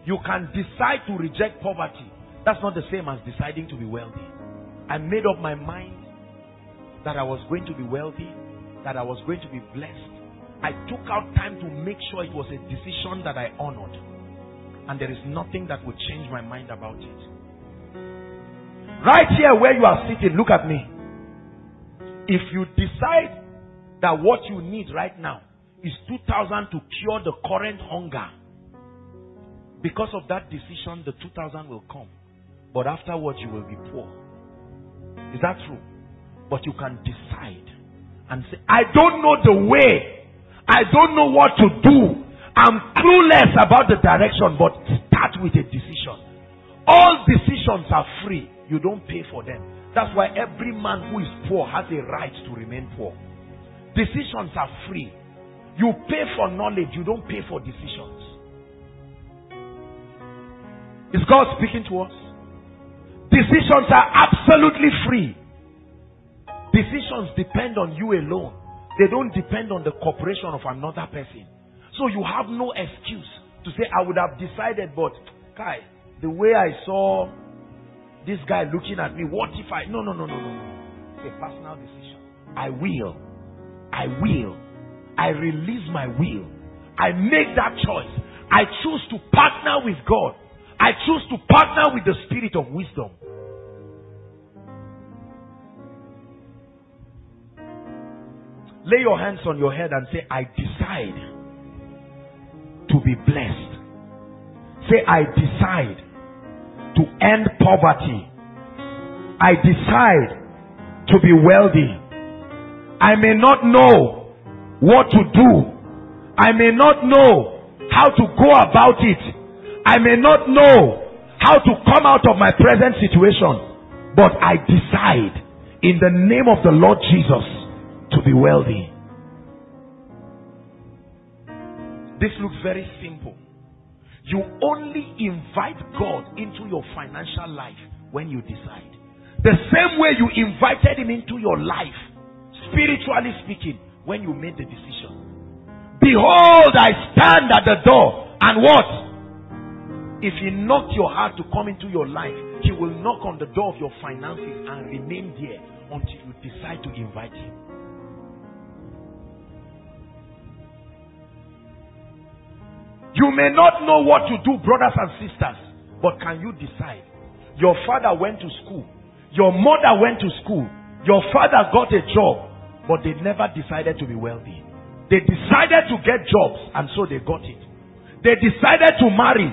You can decide to reject poverty. That's not the same as deciding to be wealthy. I made up my mind that I was going to be wealthy that I was going to be blessed. I took out time to make sure it was a decision that I honored. And there is nothing that would change my mind about it. Right here where you are sitting, look at me. If you decide that what you need right now is 2000 to cure the current hunger, because of that decision, the 2000 will come. But afterwards, you will be poor. Is that true? But you can decide and say, I don't know the way. I don't know what to do. I'm clueless about the direction, but start with a decision. All decisions are free. You don't pay for them. That's why every man who is poor has a right to remain poor. Decisions are free. You pay for knowledge, you don't pay for decisions. Is God speaking to us? Decisions are absolutely free. Decisions depend on you alone. They don't depend on the cooperation of another person. So you have no excuse to say, I would have decided, but Kai, the way I saw this guy looking at me, what if I. No, no, no, no, no. It's a personal decision. I will. I will. I release my will. I make that choice. I choose to partner with God. I choose to partner with the spirit of wisdom. Lay your hands on your head and say, I decide to be blessed. Say, I decide to end poverty. I decide to be wealthy. I may not know what to do. I may not know how to go about it. I may not know how to come out of my present situation, but I decide in the name of the Lord Jesus to be wealthy. This looks very simple. You only invite God into your financial life when you decide. The same way you invited Him into your life, spiritually speaking, when you made the decision. Behold, I stand at the door and what? If he knocked your heart to come into your life, he will knock on the door of your finances and remain there until you decide to invite him. You may not know what to do, brothers and sisters, but can you decide? Your father went to school, your mother went to school, your father got a job, but they never decided to be wealthy. They decided to get jobs, and so they got it. They decided to marry,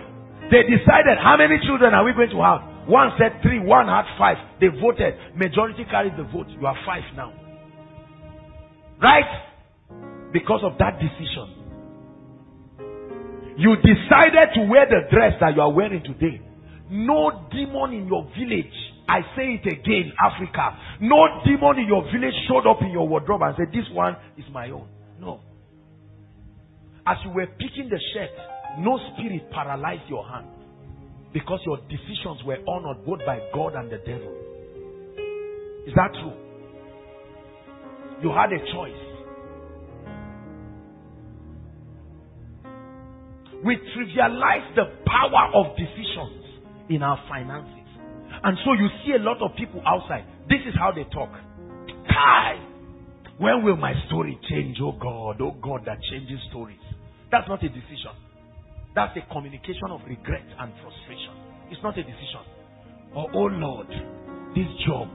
they decided how many children are we going to have? One said three, one had five. They voted. Majority carried the vote. You are five now. Right? Because of that decision. You decided to wear the dress that you are wearing today. No demon in your village, I say it again, Africa. No demon in your village showed up in your wardrobe and said, This one is my own. No. As you were picking the shirt, no spirit paralyzed your hand because your decisions were honored both by God and the devil. Is that true? You had a choice. We trivialize the power of decisions in our finances. And so you see a lot of people outside. This is how they talk. Kai, when will my story change? Oh God, oh God that changes stories. That's not a decision. That's a communication of regret and frustration. It's not a decision. Or, oh Lord, this job,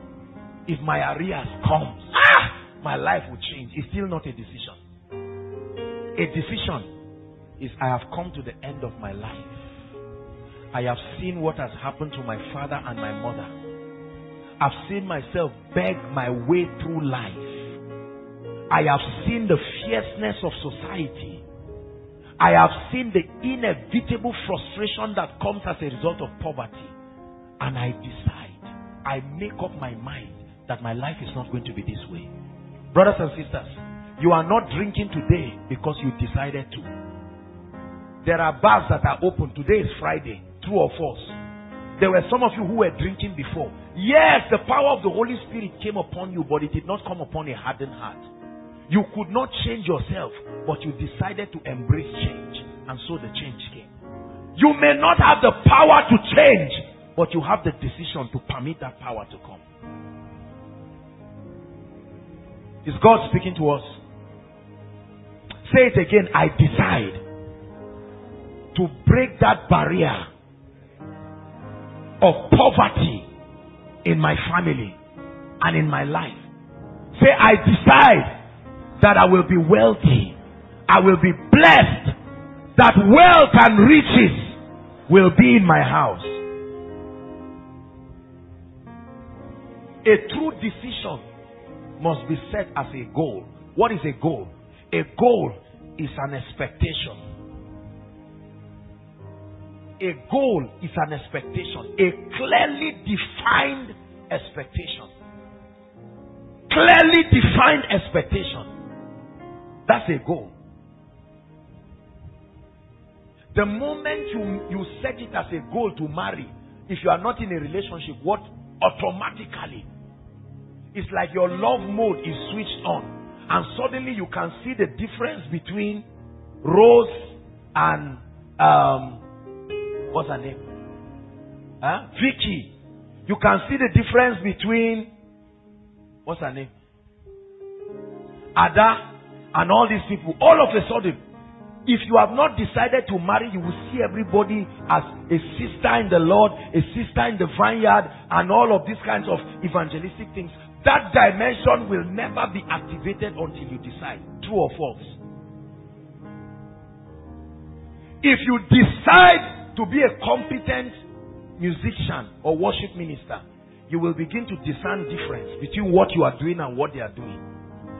if my arrears comes, ah, my life will change. It's still not a decision. A decision is I have come to the end of my life. I have seen what has happened to my father and my mother. I've seen myself beg my way through life. I have seen the fierceness of society. I have seen the inevitable frustration that comes as a result of poverty. And I decide, I make up my mind that my life is not going to be this way. Brothers and sisters, you are not drinking today because you decided to. There are bars that are open. Today is Friday, true or false. There were some of you who were drinking before. Yes, the power of the Holy Spirit came upon you, but it did not come upon a hardened heart. You could not change yourself, but you decided to embrace change. And so the change came. You may not have the power to change, but you have the decision to permit that power to come. Is God speaking to us? Say it again. I decide to break that barrier of poverty in my family and in my life. Say, I decide that I will be wealthy. I will be blessed. That wealth and riches will be in my house. A true decision must be set as a goal. What is a goal? A goal is an expectation. A goal is an expectation, a clearly defined expectation. Clearly defined expectation. That's a goal. The moment you, you set it as a goal to marry, if you are not in a relationship, what automatically it's like your love mode is switched on, and suddenly you can see the difference between Rose and um, what's her name? Huh? Vicky. You can see the difference between what's her name? Ada and all these people. All of a sudden, if you have not decided to marry, you will see everybody as a sister in the Lord, a sister in the vineyard, and all of these kinds of evangelistic things. That dimension will never be activated until you decide. True or false? If you decide to be a competent musician or worship minister, you will begin to discern difference between what you are doing and what they are doing.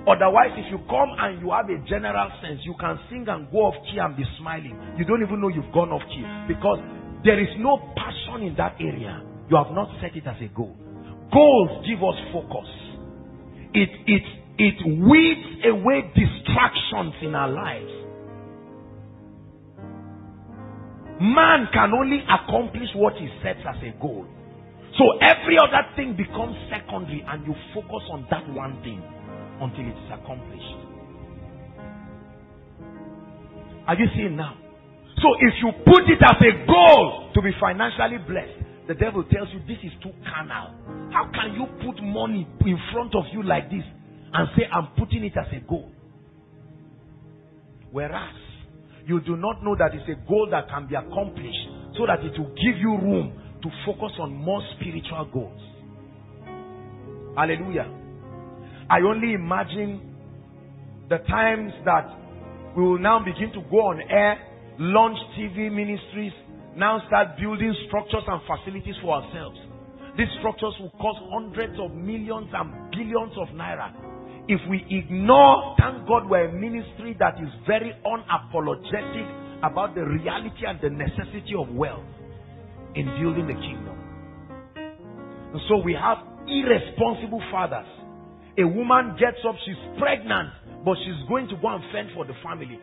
Otherwise, if you come and you have a general sense, you can sing and go off key and be smiling. You don't even know you've gone off key because there is no passion in that area. You have not set it as a goal. Goals give us focus. It it it weeds away distractions in our lives. Man can only accomplish what he sets as a goal. So every other thing becomes secondary and you focus on that one thing until it is accomplished. Are you seeing now? So if you put it as a goal to be financially blessed, the devil tells you this is too carnal. How can you put money in front of you like this and say, I'm putting it as a goal? Whereas you do not know that it's a goal that can be accomplished so that it will give you room to focus on more spiritual goals. Hallelujah. I only imagine the times that we will now begin to go on air, launch TV ministries, now start building structures and facilities for ourselves. These structures will cost hundreds of millions and billions of naira. If we ignore, thank God we're a ministry that is very unapologetic about the reality and the necessity of wealth in building the kingdom. And so we have irresponsible fathers a woman gets up, she's pregnant, but she's going to go and fend for the family.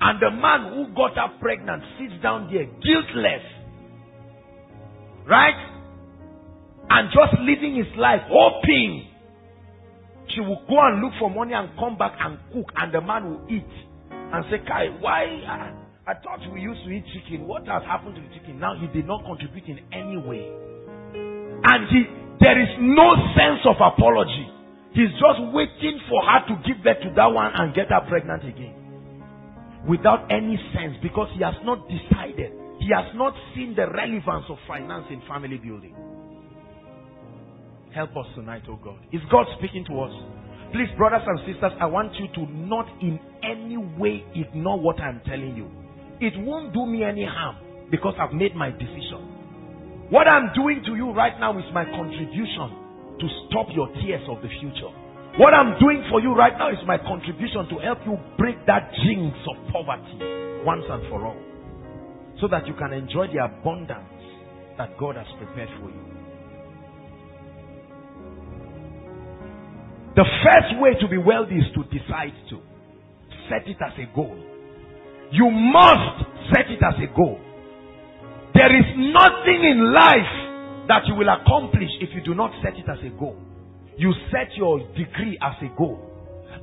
And the man who got her pregnant sits down there guiltless. Right? And just living his life, hoping she will go and look for money and come back and cook, and the man will eat and say, Kai, why? I, thought we used to eat chicken. What has happened to the chicken? Now he did not contribute in any way. And he, there is no sense of apology. He's just waiting for her to give birth to that one and get her pregnant again. Without any sense because he has not decided. He has not seen the relevance of finance in family building. Help us tonight, oh God. Is God speaking to us? Please, brothers and sisters, I want you to not in any way ignore what I'm telling you. It won't do me any harm because I've made my decision. What I'm doing to you right now is my contribution to stop your tears of the future. What I'm doing for you right now is my contribution to help you break that jinx of poverty once and for all. So that you can enjoy the abundance that God has prepared for you. The first way to be wealthy is to decide to set it as a goal. You must set it as a goal. There is nothing in life that you will accomplish if you do not set it as a goal. You set your degree as a goal.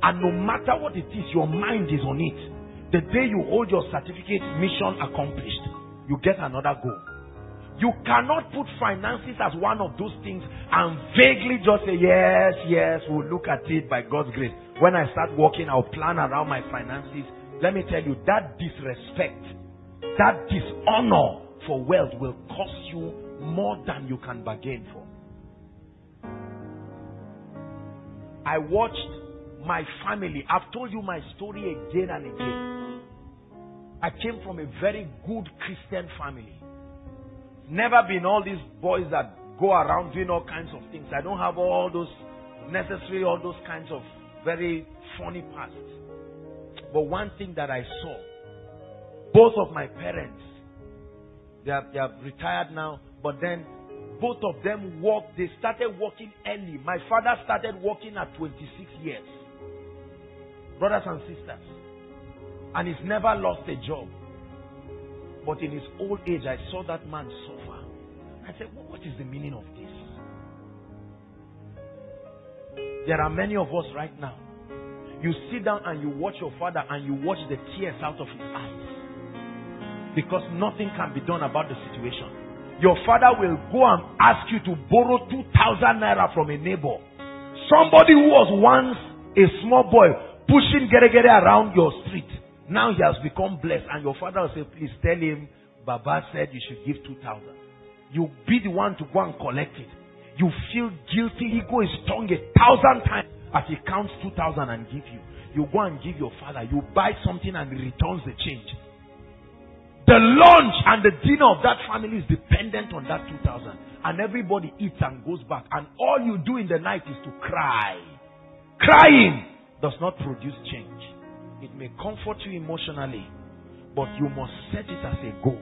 And no matter what it is, your mind is on it. The day you hold your certificate, mission accomplished, you get another goal. You cannot put finances as one of those things and vaguely just say, yes, yes, we'll look at it by God's grace. When I start working, I'll plan around my finances. Let me tell you, that disrespect, that dishonor for wealth will cost you more than you can bargain for. I watched my family. I've told you my story again and again. I came from a very good Christian family. Never been all these boys that go around doing all kinds of things. I don't have all those necessary, all those kinds of very funny pasts. But one thing that I saw, both of my parents, they are, they are retired now. But then both of them worked, they started working early. My father started working at 26 years. Brothers and sisters. And he's never lost a job. But in his old age, I saw that man suffer. I said, What is the meaning of this? There are many of us right now. You sit down and you watch your father and you watch the tears out of his eyes. Because nothing can be done about the situation. Your father will go and ask you to borrow 2,000 naira from a neighbor. Somebody who was once a small boy pushing gere around your street. Now he has become blessed and your father will say, please tell him, Baba said you should give 2,000. You be the one to go and collect it you feel guilty. Ego is strong a thousand times as he counts 2,000 and give you. You go and give your father. You buy something and he returns the change. The lunch and the dinner of that family is dependent on that 2,000. And everybody eats and goes back. And all you do in the night is to cry. Crying does not produce change. It may comfort you emotionally, but you must set it as a goal.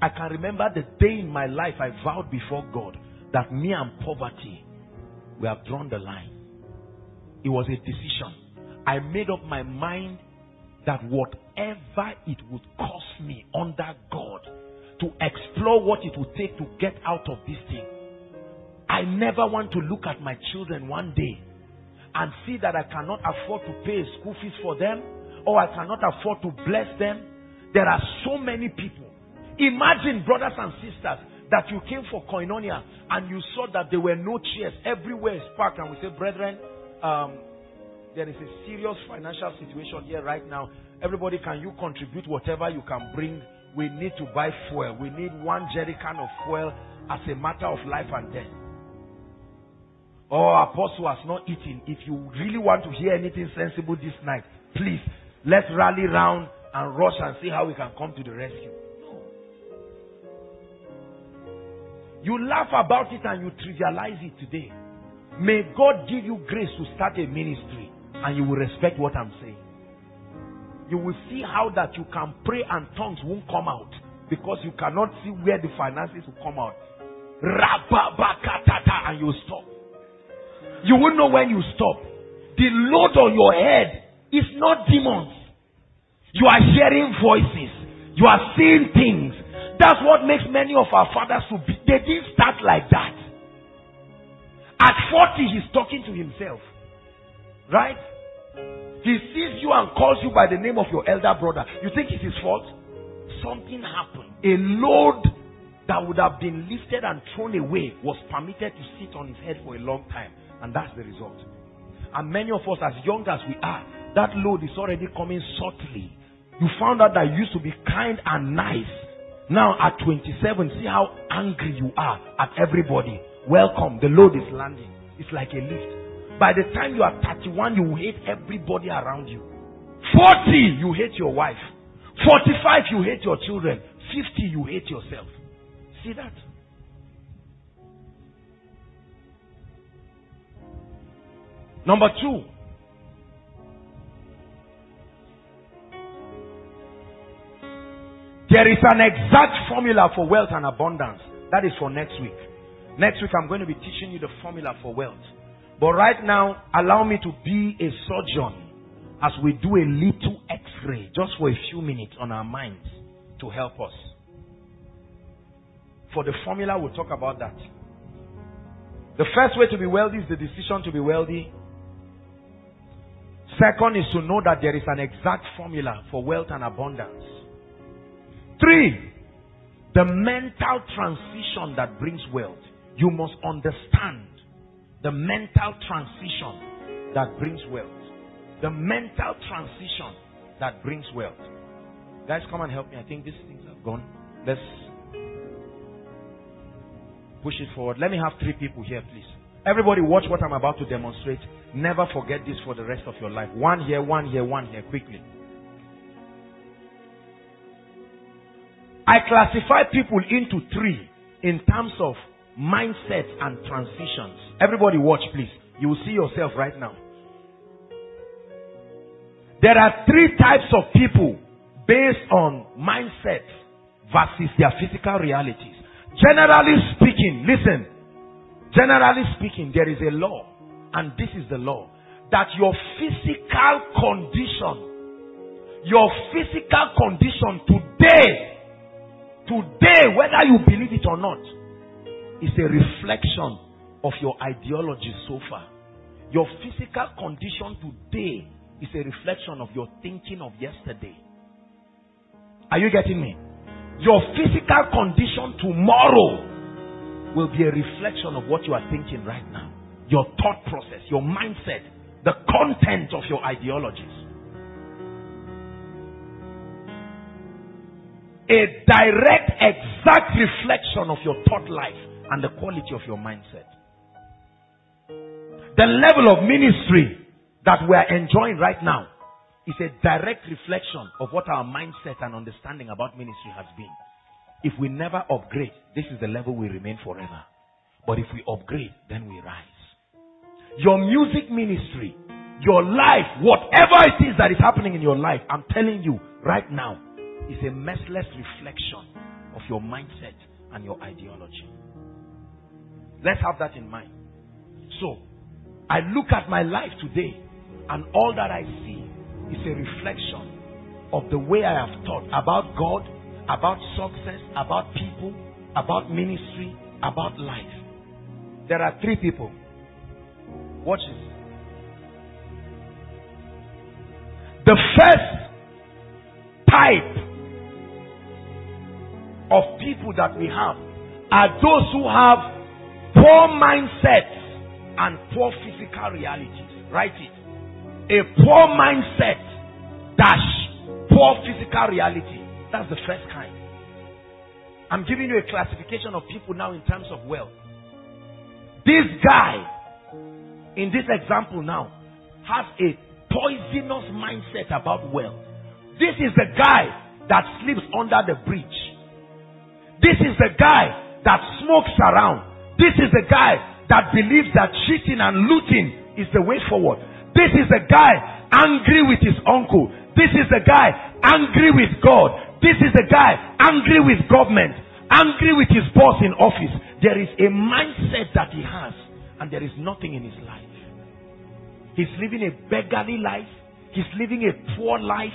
I can remember the day in my life I vowed before God that me and poverty, we have drawn the line. It was a decision. I made up my mind that whatever it would cost me under God to explore what it would take to get out of this thing, I never want to look at my children one day and see that I cannot afford to pay school fees for them or I cannot afford to bless them. There are so many people Imagine, brothers and sisters, that you came for koinonia and you saw that there were no chairs. Everywhere is. And we say, brethren, um, there is a serious financial situation here right now. Everybody, can you contribute whatever you can bring? We need to buy fuel. We need one jerry can of fuel as a matter of life and death. Oh, apostle has not eaten. If you really want to hear anything sensible this night, please, let's rally round and rush and see how we can come to the rescue. You laugh about it and you trivialize it today. May God give you grace to start a ministry and you will respect what I'm saying. You will see how that you can pray and tongues won't come out because you cannot see where the finances will come out. And you stop. You won't know when you stop. The load on your head is not demons. You are hearing voices. You are seeing things. That's what makes many of our fathers to be. They didn't start like that. At 40, he's talking to himself. Right? He sees you and calls you by the name of your elder brother. You think it's his fault? Something happened. A load that would have been lifted and thrown away was permitted to sit on his head for a long time. And that's the result. And many of us, as young as we are, that load is already coming subtly. You found out that you used to be kind and nice now at 27, see how angry you are at everybody. Welcome. The load is landing. It's like a lift. By the time you are 31, you hate everybody around you. 40, you hate your wife. 45, you hate your children. 50, you hate yourself. See that? Number two, There is an exact formula for wealth and abundance. That is for next week. Next week, I'm going to be teaching you the formula for wealth. But right now, allow me to be a surgeon as we do a little x ray just for a few minutes on our minds to help us. For the formula, we'll talk about that. The first way to be wealthy is the decision to be wealthy. Second is to know that there is an exact formula for wealth and abundance. Three, the mental transition that brings wealth. You must understand the mental transition that brings wealth. The mental transition that brings wealth. Guys, come and help me. I think these things have gone. Let's push it forward. Let me have three people here, please. Everybody, watch what I'm about to demonstrate. Never forget this for the rest of your life. One here, one here, one here, quickly. I classify people into three in terms of mindset and transitions. Everybody watch please. You will see yourself right now. There are three types of people based on mindset versus their physical realities. Generally speaking, listen. Generally speaking, there is a law, and this is the law that your physical condition Your physical condition today, today, whether you believe it or not, is a reflection of your ideology so far. Your physical condition today is a reflection of your thinking of yesterday. Are you getting me? Your physical condition tomorrow will be a reflection of what you are thinking right now. Your thought process, your mindset, the content of your ideologies. A direct, exact reflection of your thought life and the quality of your mindset. The level of ministry that we are enjoying right now is a direct reflection of what our mindset and understanding about ministry has been. If we never upgrade, this is the level we remain forever. But if we upgrade, then we rise. Your music ministry, your life, whatever it is that is happening in your life, I'm telling you right now, is a messless reflection of your mindset and your ideology. Let's have that in mind. So, I look at my life today and all that I see is a reflection of the way I have thought about God, about success, about people, about ministry, about life. There are three people. Watch this. The first type of people that we have are those who have poor mindsets and poor physical realities. Write it. A poor mindset dash poor physical reality. That's the first kind. I'm giving you a classification of people now in terms of wealth. This guy, in this example now, has a poisonous mindset about wealth. This is the guy that sleeps under the bridge. This is the guy that smokes around. This is the guy that believes that cheating and looting is the way forward. This is a guy angry with his uncle. This is a guy angry with God. This is a guy angry with government, angry with his boss in office. There is a mindset that he has, and there is nothing in his life. He's living a beggarly life, he's living a poor life,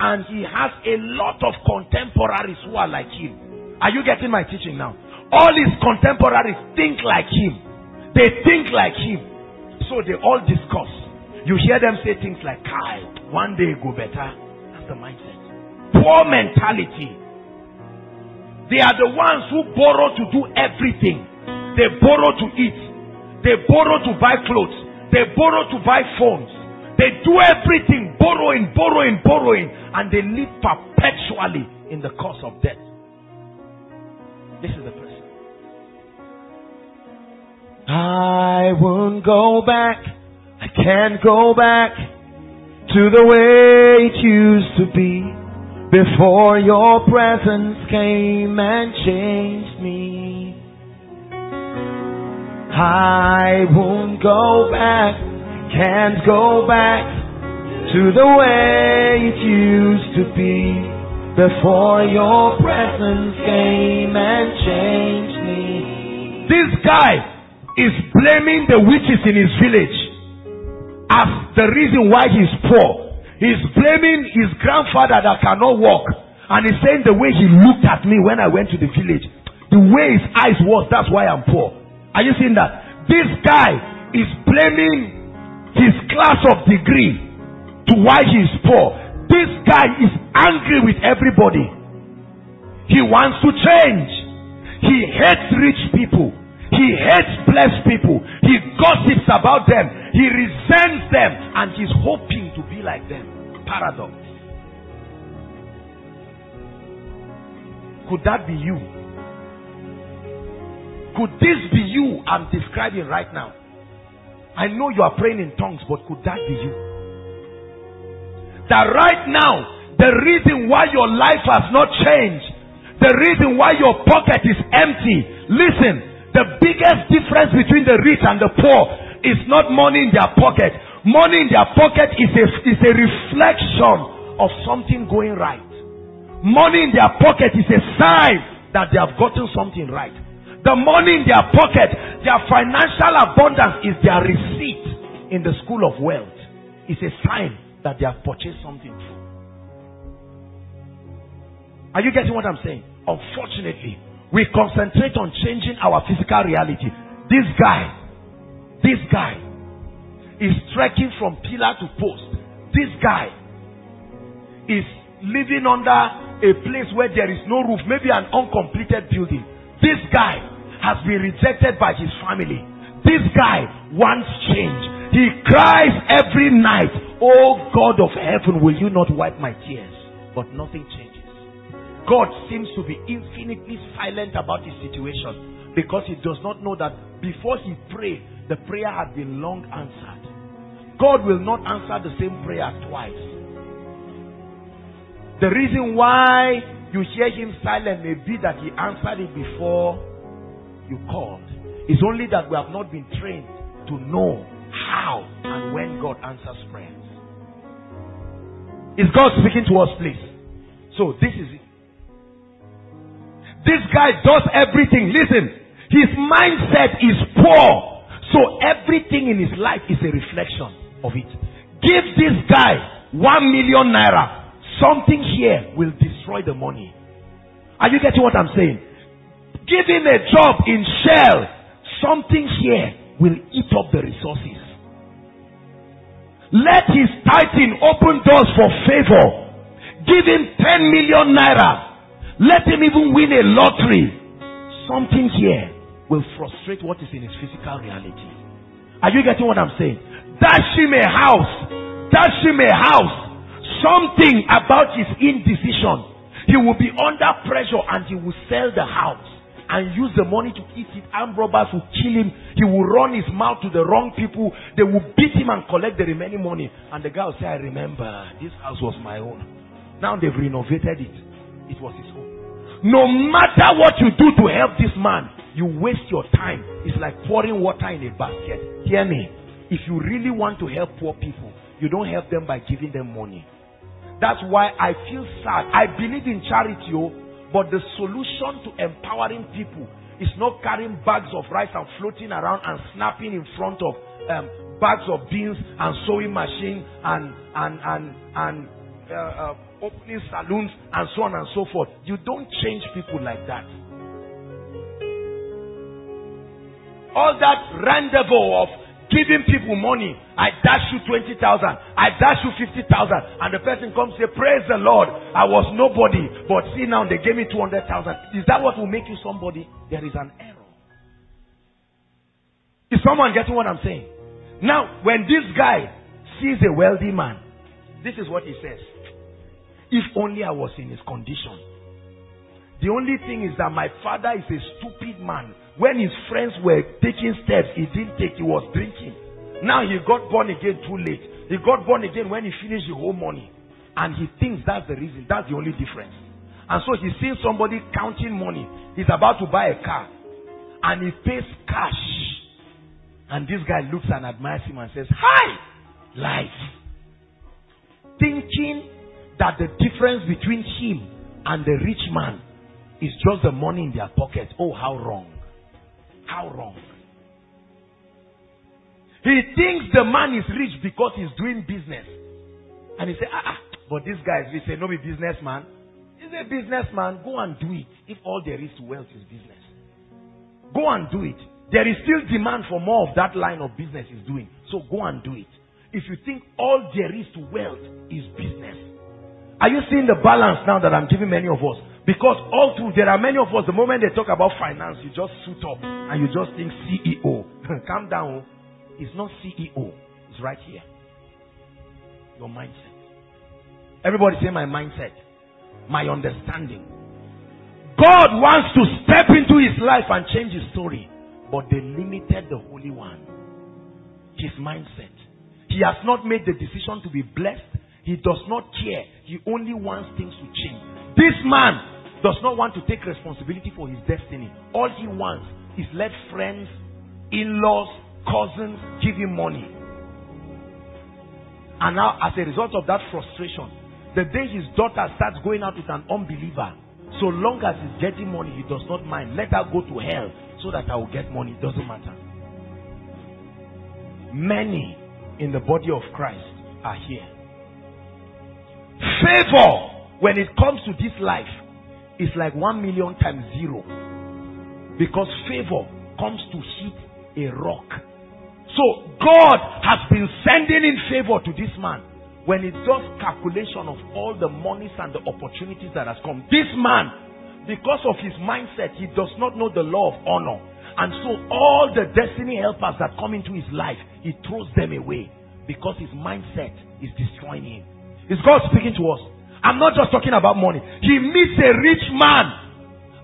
and he has a lot of contemporaries who are like him. Are you getting my teaching now? All his contemporaries think like him, they think like him, so they all discuss. You hear them say things like, Kai, one day go better. That's the mindset. Poor mentality. They are the ones who borrow to do everything. They borrow to eat. They borrow to buy clothes. They borrow to buy phones. They do everything, borrowing, borrowing, borrowing, and they live perpetually in the course of debt. This is the person. I won't go back I can't go back to the way it used to be before your presence came and changed me. I won't go back, can't go back to the way it used to be before your presence came and changed me. This guy is blaming the witches in his village as the reason why he's poor. He's blaming his grandfather that cannot walk. And he's saying the way he looked at me when I went to the village, the way his eyes was, that's why I'm poor. Are you seeing that? This guy is blaming his class of degree to why he's poor. This guy is angry with everybody. He wants to change. He hates rich people. He hates blessed people. He gossips about them. He resents them and he's hoping to be like them. Paradox. Could that be you? Could this be you I'm describing right now? I know you are praying in tongues, but could that be you? That right now, the reason why your life has not changed, the reason why your pocket is empty, listen, the biggest difference between the rich and the poor is not money in their pocket. Money in their pocket is a, is a reflection of something going right. Money in their pocket is a sign that they have gotten something right. The money in their pocket, their financial abundance is their receipt in the school of wealth. It's a sign that they have purchased something Are you getting what I'm saying? Unfortunately, we concentrate on changing our physical reality. This guy, this guy is trekking from pillar to post. This guy is living under a place where there is no roof, maybe an uncompleted building. This guy has been rejected by his family. This guy wants change. He cries every night, Oh God of heaven, will you not wipe my tears? But nothing changes. God seems to be infinitely silent about his situation because he does not know that before he prayed, the prayer had been long answered. God will not answer the same prayer twice. The reason why you hear him silent may be that he answered it before you called. It's only that we have not been trained to know how and when God answers prayers. Is God speaking to us, please? So this is it. This guy does everything. Listen, his mindset is poor. So everything in his life is a reflection of it. Give this guy one million naira. Something here will destroy the money. Are you getting what I'm saying? Give him a job in Shell. Something here will eat up the resources. Let his tithing open doors for favor. Give him 10 million naira. Let him even win a lottery. Something here will frustrate what is in his physical reality. Are you getting what I'm saying? Dash him a house. Dash him a house. Something about his indecision. He will be under pressure and he will sell the house and use the money to eat it. Armed robbers will kill him. He will run his mouth to the wrong people. They will beat him and collect the remaining money. And the guy will say, I remember, this house was my own. Now they've renovated it. It was his own. No matter what you do to help this man, you waste your time. It's like pouring water in a basket. Hear me. If you really want to help poor people, you don't help them by giving them money. That's why I feel sad. I believe in charity, oh, but the solution to empowering people is not carrying bags of rice and floating around and snapping in front of um, bags of beans and sewing machine and and and and uh, uh, opening saloons and so on and so forth. You don't change people like that. All that rendezvous of giving people money. I dash you 20,000. I dash you 50,000. And the person comes say, praise the Lord. I was nobody. But see now they gave me 200,000. Is that what will make you somebody? There is an error. Is someone getting what I'm saying? Now, when this guy sees a wealthy man, this is what he says. If only I was in his condition. The only thing is that my father is a stupid man. When his friends were taking steps, he didn't take, he was drinking. Now he got born again too late. He got born again when he finished the whole money. And he thinks that's the reason. That's the only difference. And so he sees somebody counting money. He's about to buy a car. And he pays cash. And this guy looks and admires him and says, Hi! Life. Thinking that the difference between him and the rich man is just the money in their pocket. Oh, how wrong. How wrong. He thinks the man is rich because he's doing business. And he say, ah, ah but this guy, we say, no be businessman. He's a businessman. Go and do it. If all there is to wealth is business. Go and do it. There is still demand for more of that line of business he's doing. So go and do it. If you think all there is to wealth is business, are you seeing the balance now that I'm giving many of us? Because all through, there are many of us, the moment they talk about finance, you just suit up and you just think CEO. Calm down. It's not CEO. It's right here. Your mindset. Everybody say my mindset. My understanding. God wants to step into his life and change his story. But they limited the Holy One. His mindset. He has not made the decision to be blessed he does not care. He only wants things to change. This man does not want to take responsibility for his destiny. All he wants is let friends, in-laws, cousins give him money. And now as a result of that frustration, the day his daughter starts going out with an unbeliever, so long as he's getting money, he does not mind. Let her go to hell so that I will get money. It doesn't matter. Many in the body of Christ are here Favor, when it comes to this life, is like one million times zero. Because favor comes to hit a rock. So God has been sending in favor to this man. When he does calculation of all the monies and the opportunities that has come, this man, because of his mindset, he does not know the law of honor. And so all the destiny helpers that come into his life, he throws them away because his mindset is destroying him. Is God speaking to us? I'm not just talking about money. He meets a rich man,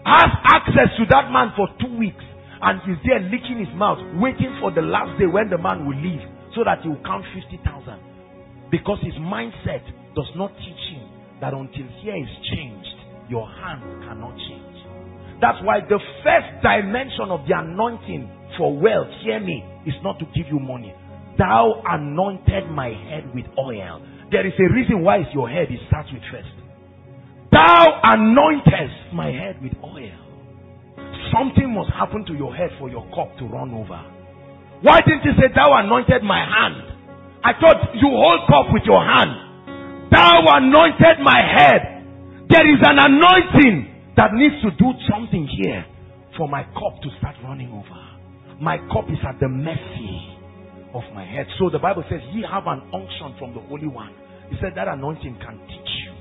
has access to that man for two weeks, and is there licking his mouth, waiting for the last day when the man will leave so that he will count 50,000. Because his mindset does not teach him that until here is changed, your hand cannot change. That's why the first dimension of the anointing for wealth, hear me, is not to give you money. Thou anointed my head with oil. There is a reason why it's your head. It starts with first. Thou anointest my head with oil. Something must happen to your head for your cup to run over. Why didn't you say, Thou anointed my hand? I thought you hold cup with your hand. Thou anointed my head. There is an anointing that needs to do something here for my cup to start running over. My cup is at the mercy of my head. So the Bible says, Ye have an unction from the Holy One. He said that anointing can teach you.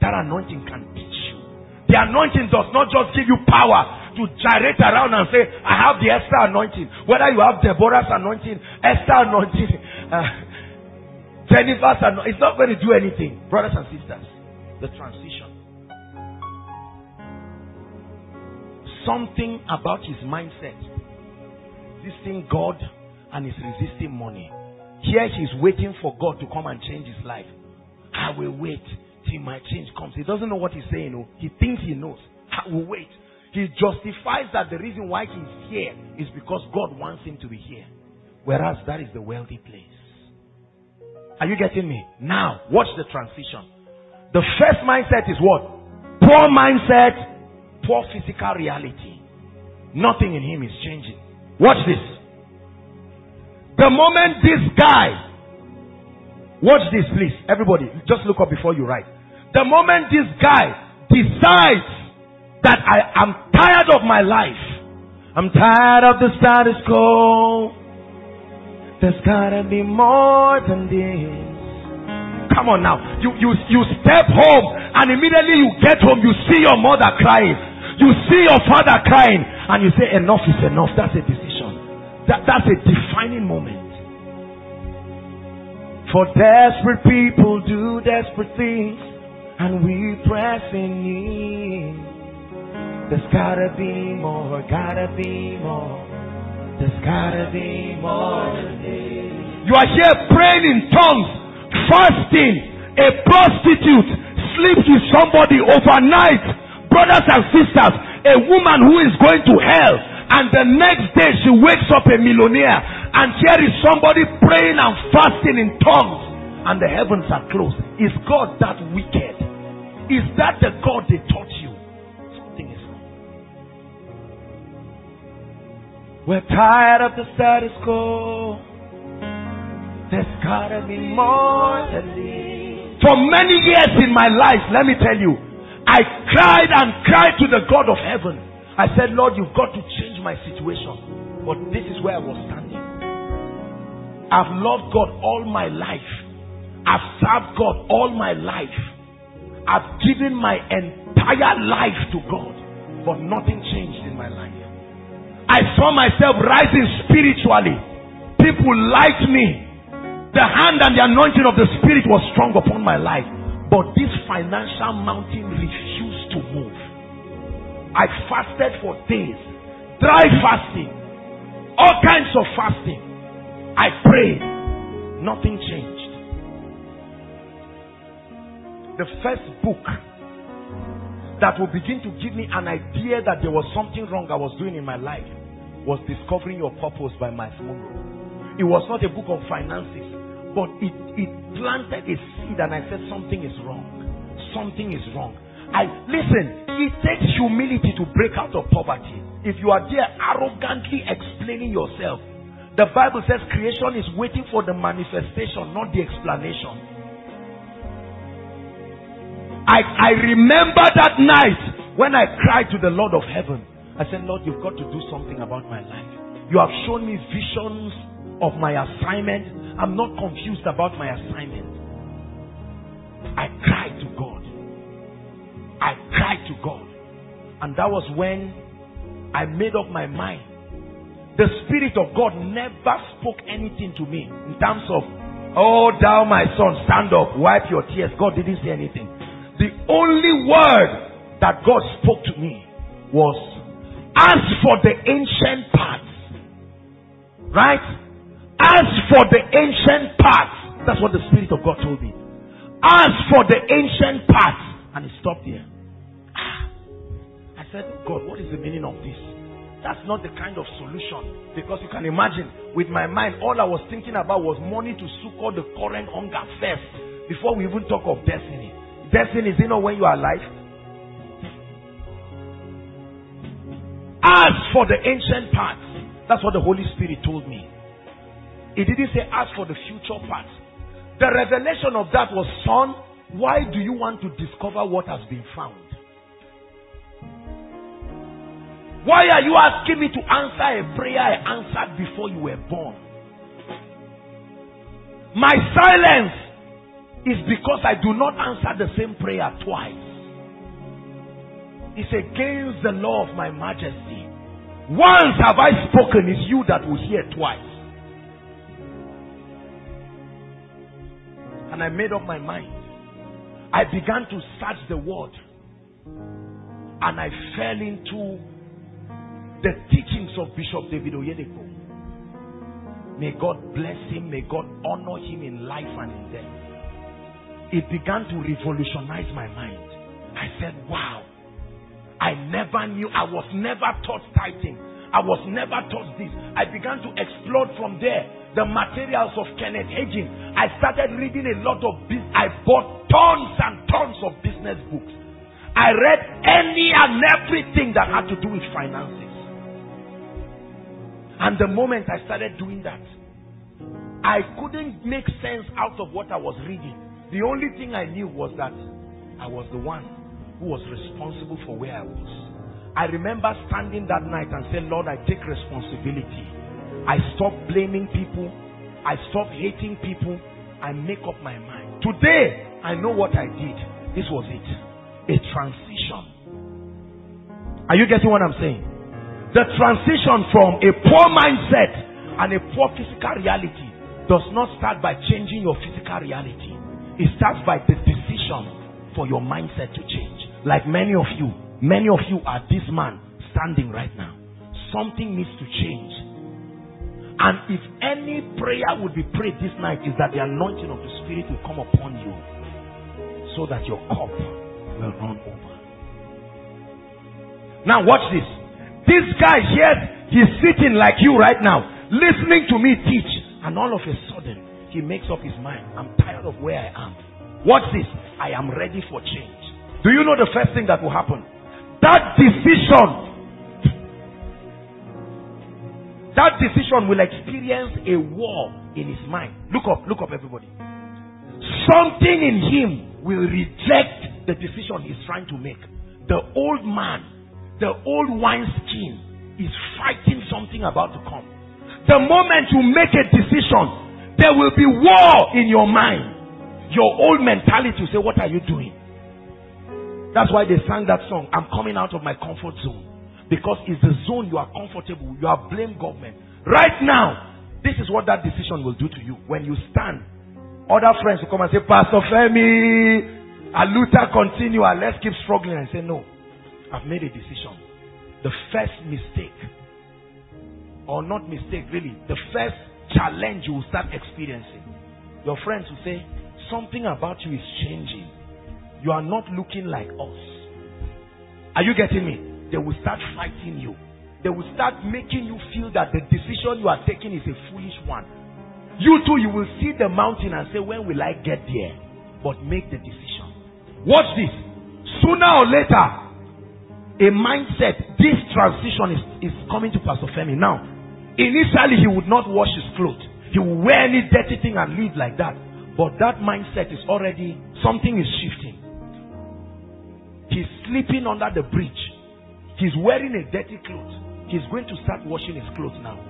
That anointing can teach you. The anointing does not just give you power to gyrate around and say, I have the Esther anointing. Whether you have Deborah's anointing, Esther anointing, uh, Jennifer's anointing, it's not going to do anything. Brothers and sisters, the transition. Something about his mindset resisting God and is resisting money. Here he's waiting for God to come and change his life. I will wait till my change comes. He doesn't know what he's saying. Oh. He thinks he knows. I will wait. He justifies that the reason why he's here is because God wants him to be here. Whereas that is the wealthy place. Are you getting me? Now, watch the transition. The first mindset is what? Poor mindset, poor physical reality. Nothing in him is changing. Watch this. The moment this guy, watch this please, everybody, just look up before you write. The moment this guy decides that I am tired of my life, I'm tired of the status quo. There's gotta be more than this. Come on now. You, you, you step home and immediately you get home, you see your mother crying. You see your father crying and you say enough is enough. That's a decision. That, that's a defining moment. For desperate people do desperate things and we press in. There's gotta be more, gotta be more. There's gotta be more. You are here praying in tongues, fasting. A prostitute sleeps with somebody overnight brothers and sisters, a woman who is going to hell, and the next day she wakes up a millionaire, and here is somebody praying and fasting in tongues, and the heavens are closed. Is God that wicked? Is that the God they taught you? Something is wrong. We're tired of the status quo. There's gotta be more than this. For many years in my life, let me tell you, I cried and cried to the God of heaven. I said, Lord, you've got to change my situation. But this is where I was standing. I've loved God all my life. I've served God all my life. I've given my entire life to God. But nothing changed in my life. I saw myself rising spiritually. People liked me. The hand and the anointing of the Spirit was strong upon my life. But this financial mountain refused to move. I fasted for days, dry fasting, all kinds of fasting. I prayed, nothing changed. The first book that will begin to give me an idea that there was something wrong I was doing in my life was Discovering Your Purpose by Myles Munroe. It was not a book of finances. But it, it planted a seed and I said something is wrong. Something is wrong. I listen, it takes humility to break out of poverty. If you are there arrogantly explaining yourself, the Bible says creation is waiting for the manifestation, not the explanation. I, I remember that night when I cried to the Lord of heaven. I said, Lord, you've got to do something about my life. You have shown me visions of my assignment. I'm not confused about my assignment. I cried to God. I cried to God. And that was when I made up my mind. The Spirit of God never spoke anything to me in terms of, oh, thou my son, stand up, wipe your tears. God didn't say anything. The only word that God spoke to me was, as for the ancient paths, right? As for the ancient paths, that's what the Spirit of God told me. As for the ancient paths, and he stopped there. Ah. I said, God, what is the meaning of this? That's not the kind of solution. Because you can imagine, with my mind, all I was thinking about was money to succor the current hunger first before we even talk of destiny. Destiny is, you know, when you are alive. As for the ancient parts, that's what the Holy Spirit told me. He didn't say, ask for the future part. The revelation of that was, son, why do you want to discover what has been found? Why are you asking me to answer a prayer I answered before you were born? My silence is because I do not answer the same prayer twice. It's against the law of my majesty. Once have I spoken, it's you that will hear twice. And I made up my mind. I began to search the word. And I fell into the teachings of Bishop David Oyedepo. May God bless him. May God honor him in life and in death it began to revolutionize my mind. I said, wow. I never knew, I was never taught tithing. I was never taught this. I began to explore from there the materials of Kenneth Hagin. I started reading a lot of business. I bought tons and tons of business books. I read any and everything that had to do with finances. And the moment I started doing that, I couldn't make sense out of what I was reading. The only thing I knew was that I was the one who was responsible for where I was. I remember standing that night and saying, Lord, I take responsibility. I stop blaming people. I stop hating people. I make up my mind. Today, I know what I did. This was it. A transition. Are you getting what I'm saying? The transition from a poor mindset and a poor physical reality does not start by changing your physical reality. It starts by the decision for your mindset to change. Like many of you, many of you are this man standing right now. Something needs to change. And if any prayer would be prayed this night, is that the anointing of the Spirit will come upon you so that your cup will run over. Now, watch this. This guy here, he's sitting like you right now, listening to me teach, and all of a sudden, he makes up his mind. I'm tired of where I am. What's this? I am ready for change. Do you know the first thing that will happen? That decision, that decision will experience a war in his mind. Look up, look up, everybody. Something in him will reject the decision he's trying to make. The old man, the old wineskin is fighting something about to come. The moment you make a decision, there will be war in your mind. Your old mentality will say, What are you doing? That's why they sang that song. I'm coming out of my comfort zone. Because it's the zone you are comfortable. You are blame government. Right now, this is what that decision will do to you. When you stand, other friends will come and say, Pastor Femi, Aluta continue let's keep struggling and say, No, I've made a decision. The first mistake, or not mistake really, the first challenge you will start experiencing. Your friends will say, Something about you is changing. You are not looking like us. Are you getting me? They will start fighting you. They will start making you feel that the decision you are taking is a foolish one. You too, you will see the mountain and say, When will I get there? But make the decision. Watch this. Sooner or later, a mindset, this transition is, is coming to Pastor Femi. Now, Initially, he would not wash his clothes. He would wear any dirty thing and live like that. But that mindset is already, something is shifting. He's sleeping under the bridge. He's wearing a dirty clothes. He's going to start washing his clothes now.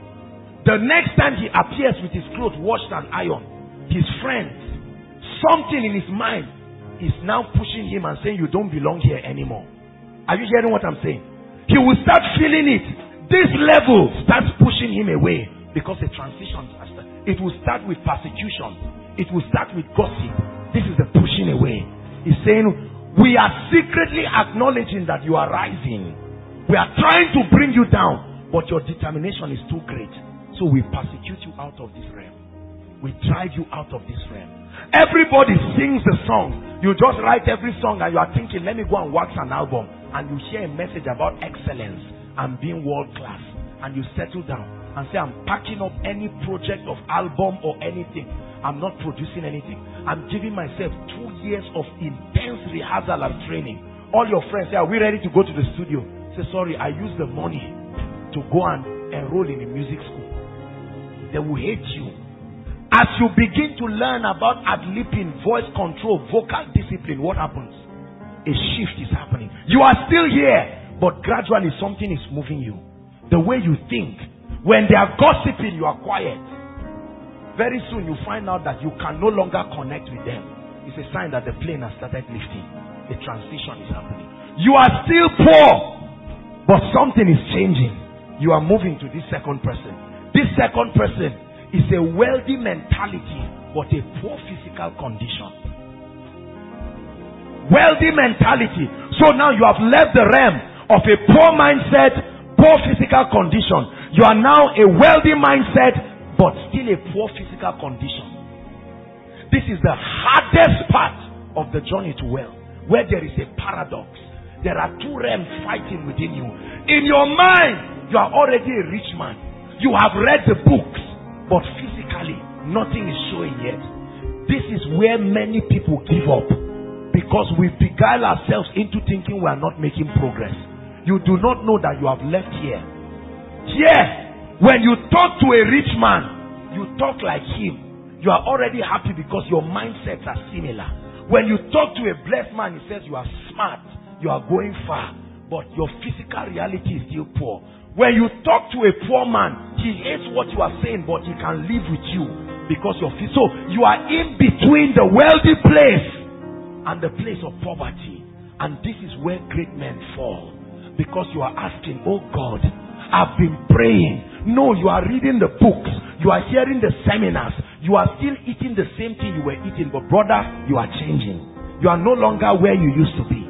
The next time he appears with his clothes washed and ironed, his friends, something in his mind is now pushing him and saying, You don't belong here anymore. Are you hearing what I'm saying? He will start feeling it. This level starts pushing him away because a transition. It will start with persecution. It will start with gossip. This is the pushing away. He's saying, We are secretly acknowledging that you are rising. We are trying to bring you down, but your determination is too great. So we persecute you out of this realm. We drive you out of this realm. Everybody sings the song. You just write every song and you are thinking, let me go and wax an album. And you share a message about excellence and being world class. And you settle down and say, I'm packing up any project of album or anything. I'm not producing anything. I'm giving myself two years of intense rehearsal and training. All your friends say, Are we ready to go to the studio? Say, Sorry, I use the money to go and enroll in a music school. They will hate you. As you begin to learn about ad libbing, voice control, vocal discipline, what happens? A shift is happening. You are still here, but gradually something is moving you. The way you think. When they are gossiping, you are quiet. Very soon you find out that you can no longer connect with them. It's a sign that the plane has started lifting. The transition is happening. You are still poor, but something is changing. You are moving to this second person. This second person is a wealthy mentality, but a poor physical condition. Wealthy mentality. So now you have left the realm of a poor mindset, poor physical condition. You are now a wealthy mindset, but still a poor physical condition. This is the hardest part of the journey to wealth, where there is a paradox. There are two realms fighting within you. In your mind, you are already a rich man. You have read the books, but physically, nothing is showing yet. This is where many people give up because we beguile ourselves into thinking we are not making progress. You do not know that you have left here. Here, when you talk to a rich man, you talk like him. You are already happy because your mindsets are similar. When you talk to a blessed man, he says you are smart, you are going far, but your physical reality is still poor. When you talk to a poor man, he hates what you are saying, but he can live with you because you're so you are in between the wealthy place and the place of poverty. And this is where great men fall because you are asking, Oh God, I've been praying. No, you are reading the books. You are hearing the seminars. You are still eating the same thing you were eating. But brother, you are changing. You are no longer where you used to be.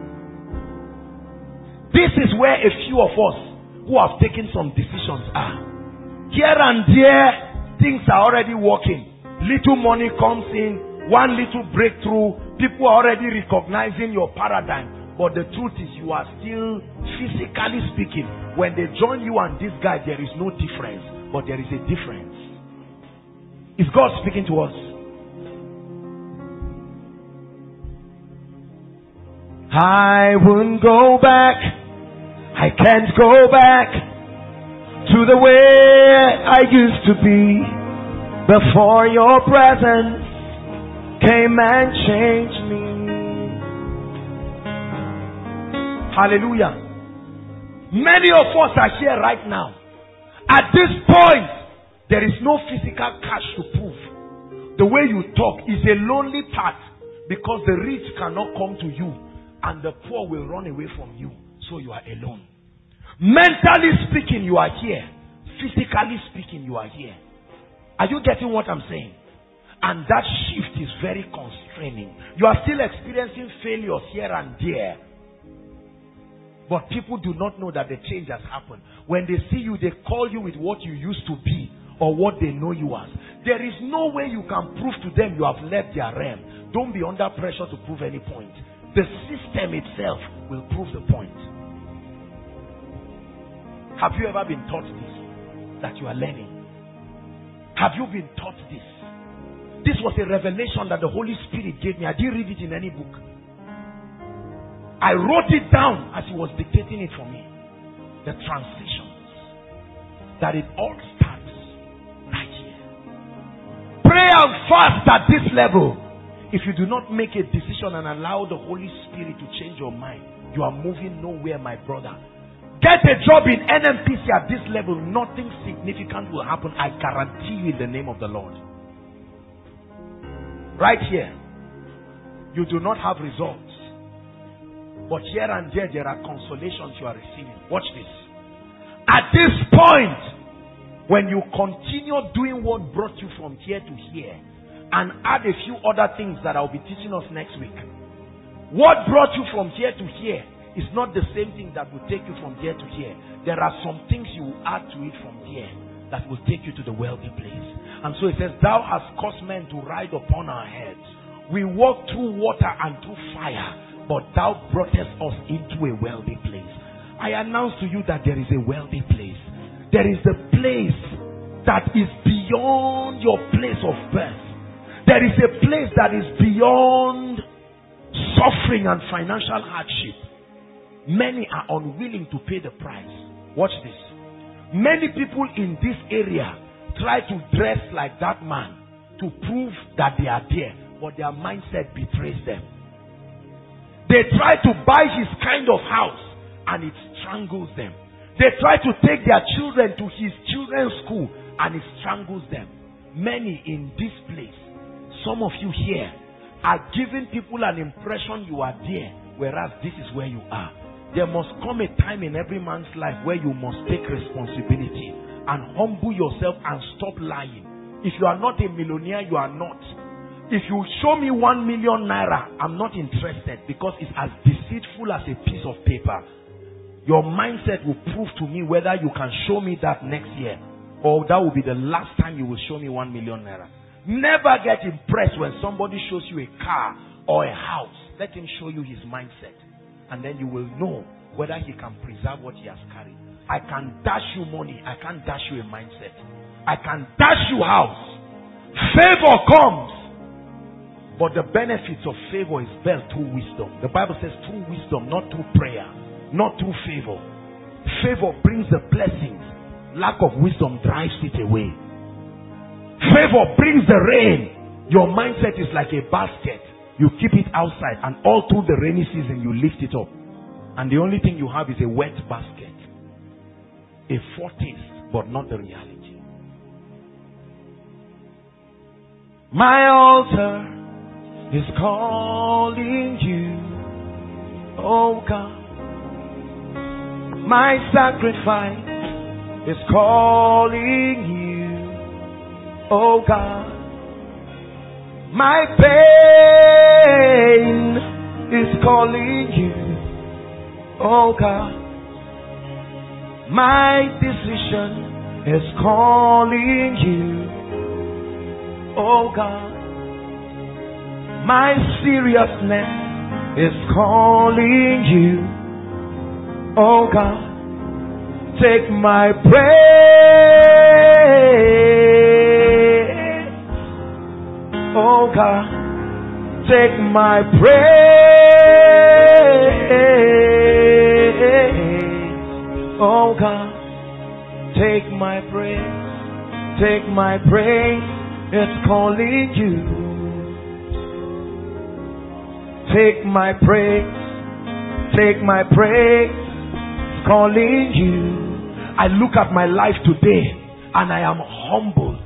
This is where a few of us who have taken some decisions are. Here and there, things are already working. Little money comes in, one little breakthrough. People are already recognizing your paradigm. But the truth is, you are still physically speaking when they join you and this guy, there is no difference, but there is a difference. Is God speaking to us? I wouldn't go back. I can't go back to the way I used to be before your presence came and changed me. Hallelujah. Many of us are here right now. At this point, there is no physical cash to prove. The way you talk is a lonely path because the rich cannot come to you and the poor will run away from you. So you are alone. Mentally speaking, you are here. Physically speaking, you are here. Are you getting what I'm saying? And that shift is very constraining. You are still experiencing failures here and there but people do not know that the change has happened. When they see you, they call you with what you used to be or what they know you as. There is no way you can prove to them you have left their realm. Don't be under pressure to prove any point. The system itself will prove the point. Have you ever been taught this? That you are learning? Have you been taught this? This was a revelation that the Holy Spirit gave me. I didn't read it in any book. I wrote it down as he was dictating it for me. The transitions. That it all starts right here. Pray and fast at this level. If you do not make a decision and allow the Holy Spirit to change your mind, You are moving nowhere, my brother. Get a job in NNPC at this level, nothing significant will happen. I guarantee you in the name of the Lord. Right here, you do not have results. But here and there, there are consolations you are receiving. Watch this. At this point, when you continue doing what brought you from here to here, and add a few other things that I'll be teaching us next week, what brought you from here to here is not the same thing that will take you from here to here. There are some things you will add to it from here that will take you to the wealthy place. And so it says, Thou hast caused men to ride upon our heads. We walk through water and through fire but thou broughtest us into a wealthy place. I announce to you that there is a wealthy place. There is a place that is beyond your place of birth. There is a place that is beyond suffering and financial hardship. Many are unwilling to pay the price. Watch this. Many people in this area try to dress like that man to prove that they are there, but their mindset betrays them. They try to buy his kind of house and it strangles them. They try to take their children to his children's school and it strangles them. Many in this place, some of you here, are giving people an impression you are there, whereas this is where you are. There must come a time in every man's life where you must take responsibility and humble yourself and stop lying. If you are not a millionaire, you are not. If you show me one million naira, I'm not interested because it's as deceitful as a piece of paper. Your mindset will prove to me whether you can show me that next year or that will be the last time you will show me one million naira. Never get impressed when somebody shows you a car or a house. Let him show you his mindset. And then you will know whether he can preserve what he has carried. I can dash you money. I can't dash you a mindset. I can dash you house. Favor comes but the benefits of favor is built through wisdom. The Bible says through wisdom, not through prayer, not through favor. Favor brings the blessings. Lack of wisdom drives it away. Favor brings the rain. Your mindset is like a basket. You keep it outside and all through the rainy season you lift it up. And the only thing you have is a wet basket. A foretaste, but not the reality. My altar is calling you, oh God. My sacrifice is calling you, oh God. My pain is calling you, oh God. My decision is calling you, oh God. My seriousness is calling you. Oh God, take my praise. Oh God, take my praise. Oh God, take my praise. Take my praise. It's calling you. Take my praise. Take my praise. It's Calling you. I look at my life today and I am humbled.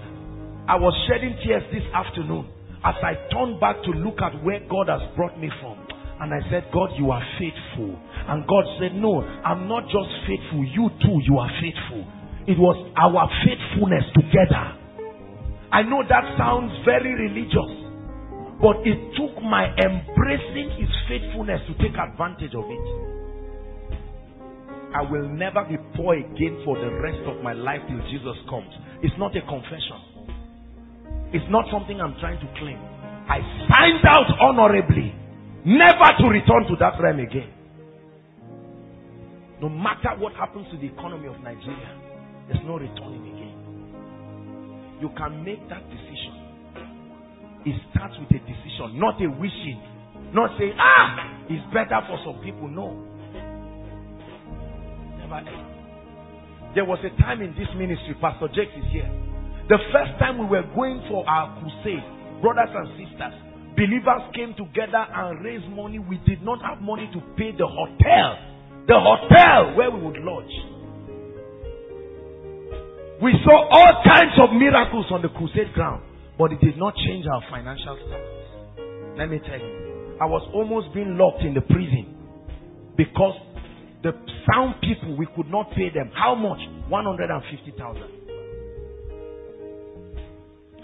I was shedding tears this afternoon as I turned back to look at where God has brought me from. And I said, God, you are faithful. And God said, No, I'm not just faithful. You too, you are faithful. It was our faithfulness together. I know that sounds very religious. But it took my embracing his faithfulness to take advantage of it. I will never be poor again for the rest of my life till Jesus comes. It's not a confession. It's not something I'm trying to claim. I signed out honorably never to return to that realm again. No matter what happens to the economy of Nigeria, there's no returning again. You can make that decision it starts with a decision, not a wishing. Not saying, ah, it's better for some people. No. Never ever. There was a time in this ministry, Pastor Jake is here. The first time we were going for our crusade, brothers and sisters, believers came together and raised money. We did not have money to pay the hotel. The hotel where we would lodge. We saw all kinds of miracles on the crusade ground, but it did not change our financial status. Let me tell you, I was almost being locked in the prison because the sound people we could not pay them. How much? 150,000.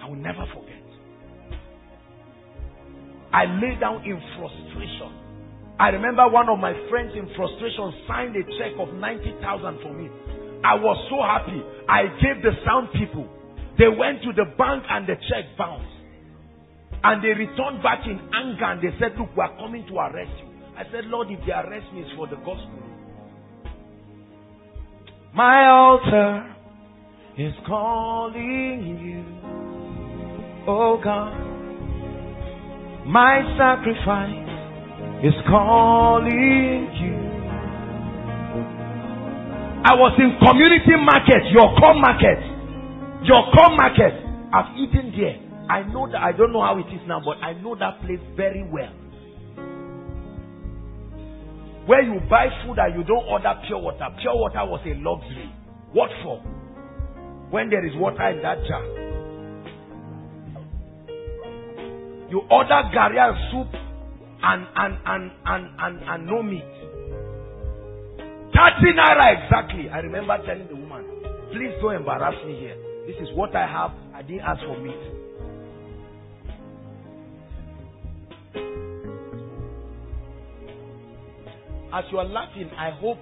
I will never forget. I lay down in frustration. I remember one of my friends in frustration signed a check of 90,000 for me. I was so happy. I gave the sound people. They went to the bank and the check bounced. And they returned back in anger and they said, Look, we are coming to arrest you. I said, Lord, if they arrest me, it's for the gospel. My altar is calling you, oh God. My sacrifice is calling you. I was in community market, your core market. Your core market. I've eaten there. I know that I don't know how it is now, but I know that place very well. Where you buy food and you don't order pure water. Pure water was a luxury. What for? When there is water in that jar. You order garri soup and and and and and, and no meat. 30 naira exactly. I remember telling the woman, please don't embarrass me here. This is what I have. I didn't ask for meat. As you are laughing, I hope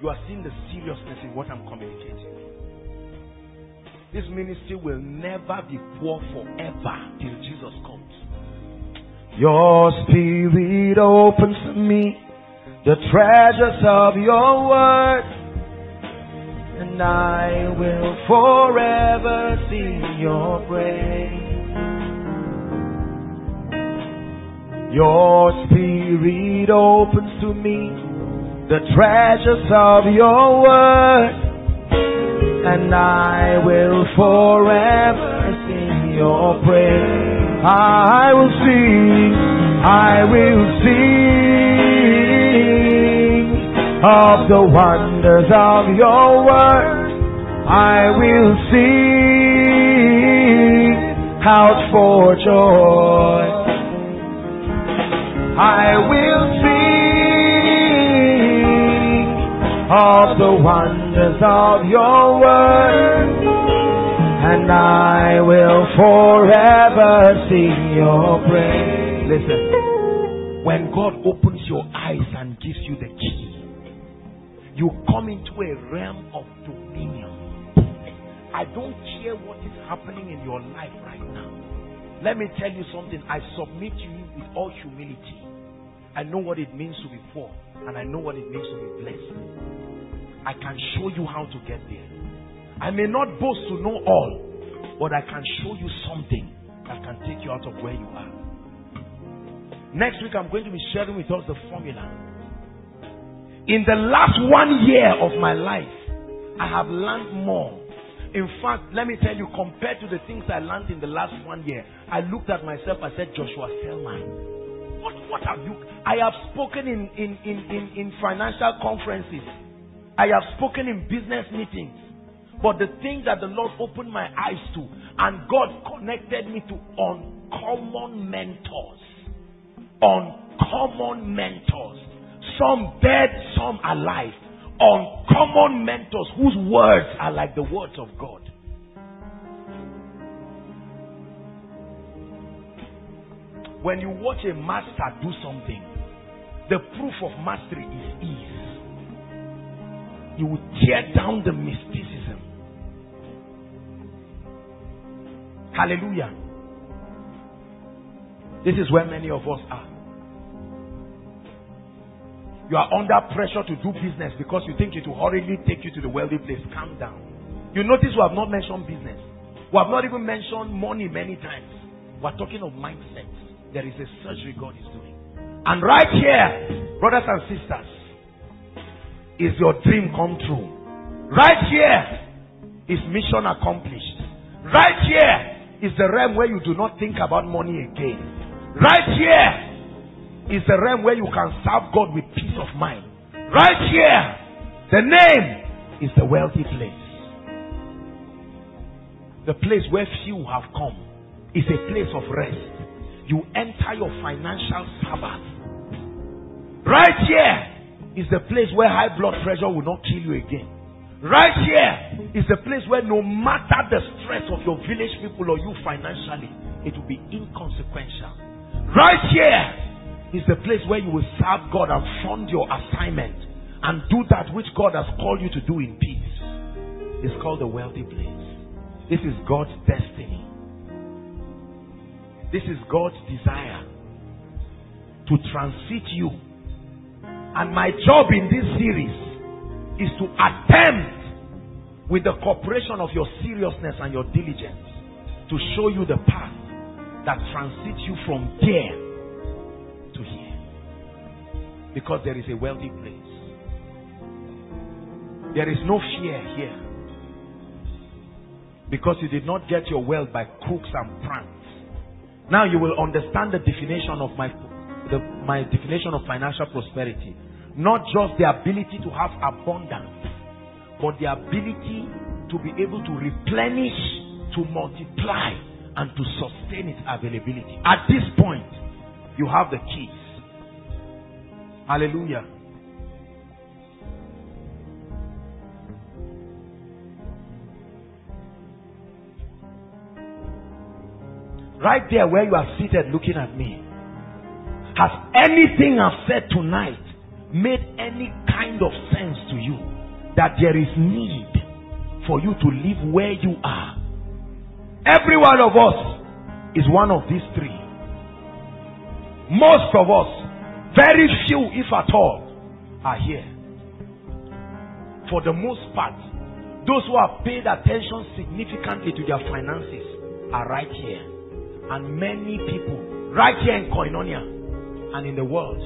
you are seeing the seriousness in what I'm communicating. This ministry will never be poor forever till Jesus comes. Your spirit opens to me the treasures of your word, and I will forever sing your praise. Your spirit opens to me the treasures of your word, and I will forever sing your praise. I will sing, I will sing of the wonders of your word. I will sing out for joy. I will sing of the wonders of your word. And I will forever sing your praise. Listen, when God opens your eyes and gives you the key, you come into a realm of dominion. I don't care what is happening in your life right now. Let me tell you something. I submit to you with all humility. I know what it means to be poor, and I know what it means to be blessed. I can show you how to get there. I may not boast to know all, but I can show you something that can take you out of where you are. Next week, I'm going to be sharing with us the formula in the last one year of my life, I have learned more. In fact, let me tell you, compared to the things I learned in the last one year, I looked at myself, I said, Joshua Selman, what, what have you? I have spoken in, in, in, in, in financial conferences, I have spoken in business meetings. But the thing that the Lord opened my eyes to, and God connected me to uncommon mentors. Uncommon mentors some dead, some alive. Uncommon mentors whose words are like the words of God. When you watch a master do something, the proof of mastery is ease. You will tear down the mysticism. Hallelujah. This is where many of us are. You are under pressure to do business because you think it will hurriedly take you to the wealthy place. Calm down. You notice we have not mentioned business. We have not even mentioned money many times. We're talking of mindset. There is a surgery God is doing. And right here, brothers and sisters, is your dream come true. Right here is mission accomplished. Right here is the realm where you do not think about money again. Right here is the realm where you can serve God with peace of mind. Right here, the name is the wealthy place. The place where few have come is a place of rest. You enter your financial Sabbath. Right here is the place where high blood pressure will not kill you again. Right here is the place where no matter the stress of your village people or you financially, it will be inconsequential. Right here is the place where you will serve God and fund your assignment and do that which God has called you to do in peace. It's called the wealthy place. This is God's destiny. This is God's desire to transit you. And my job in this series is to attempt with the cooperation of your seriousness and your diligence to show you the path that transits you from there to here. Because there is a wealthy place. There is no fear here. Because you did not get your wealth by crooks and pranks. Now you will understand the definition of my the, my definition of financial prosperity. Not just the ability to have abundance, but the ability to be able to replenish, to multiply, and to sustain its availability. At this point, you have the keys. Hallelujah. Right there where you are seated looking at me. Has anything I've said tonight made any kind of sense to you that there is need for you to live where you are? Every one of us is one of these three. Most of us, very few, if at all, are here. For the most part, those who have paid attention significantly to their finances are right here. And many people right here in Koinonia and in the world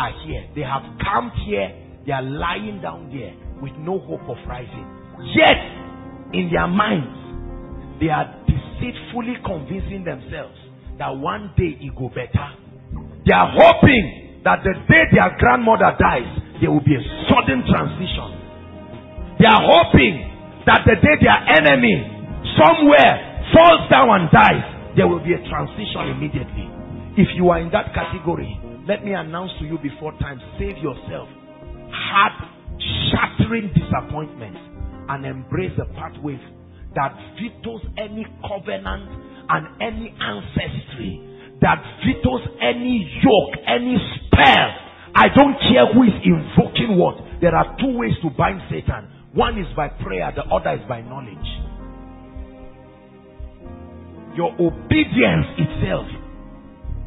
are here. They have camped here. They are lying down there with no hope of rising. Yet, in their minds, they are deceitfully convincing themselves that one day it go better. They are hoping that the day their grandmother dies, there will be a sudden transition. They are hoping that the day their enemy somewhere falls down and dies, there will be a transition immediately. If you are in that category, let me announce to you before time save yourself heart shattering disappointment and embrace the pathway that vetoes any covenant and any ancestry, that vetoes any yoke, any spell. I don't care who is invoking what. There are two ways to bind Satan. One is by prayer, the other is by knowledge. Your obedience itself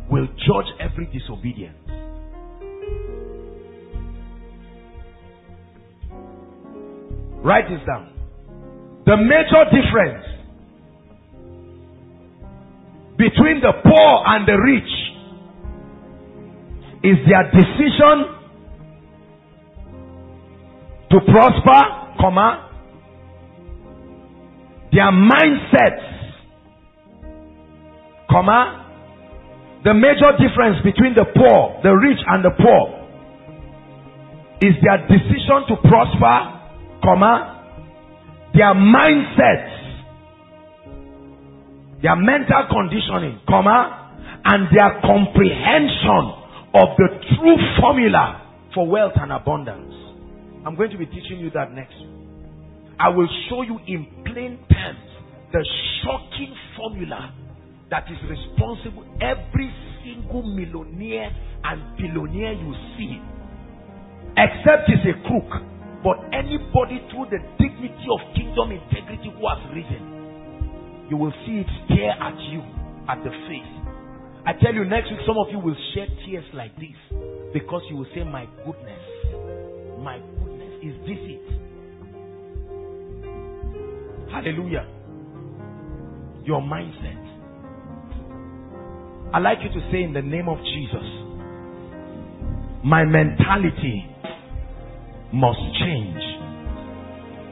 will judge every disobedience. Write this down. The major difference between the poor and the rich is their decision to prosper, comma, their mindset comma, the major difference between the poor, the rich, and the poor is their decision to prosper, comma, their mindsets, their mental conditioning, comma, and their comprehension of the true formula for wealth and abundance. I'm going to be teaching you that next. I will show you in plain terms the shocking formula that is responsible every single millionaire and billionaire you see, except he's a crook. But anybody through the dignity of kingdom integrity who has risen, you will see it stare at you at the face. I tell you, next week, some of you will shed tears like this because you will say, My goodness, my goodness, is this it? Hallelujah. Your mindset. I'd like you to say in the name of Jesus, my mentality must change.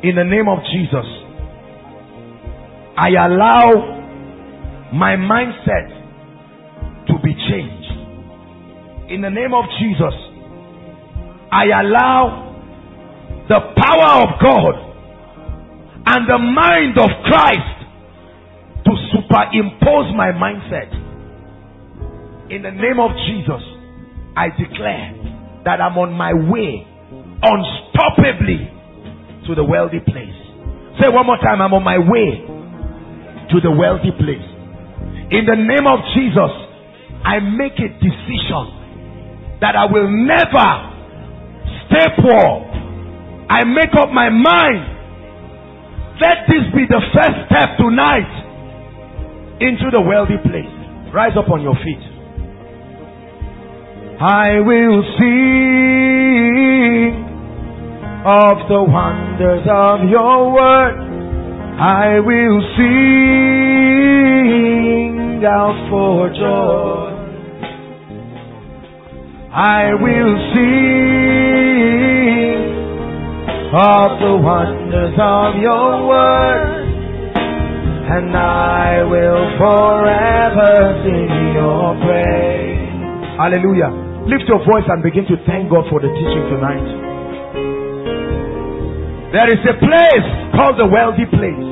In the name of Jesus, I allow my mindset to be changed. In the name of Jesus, I allow the power of God and the mind of Christ to superimpose my mindset. In the name of Jesus, I declare that I'm on my way unstoppably to the wealthy place. Say one more time, I'm on my way to the wealthy place. In the name of Jesus, I make a decision that I will never stay poor. I make up my mind. Let this be the first step tonight into the wealthy place. Rise up on your feet. I will sing of the wonders of your word. I will sing out for joy. I will sing of the wonders of your word. And I will forever sing your praise. Hallelujah. Lift your voice and begin to thank God for the teaching tonight. There is a place called the wealthy place.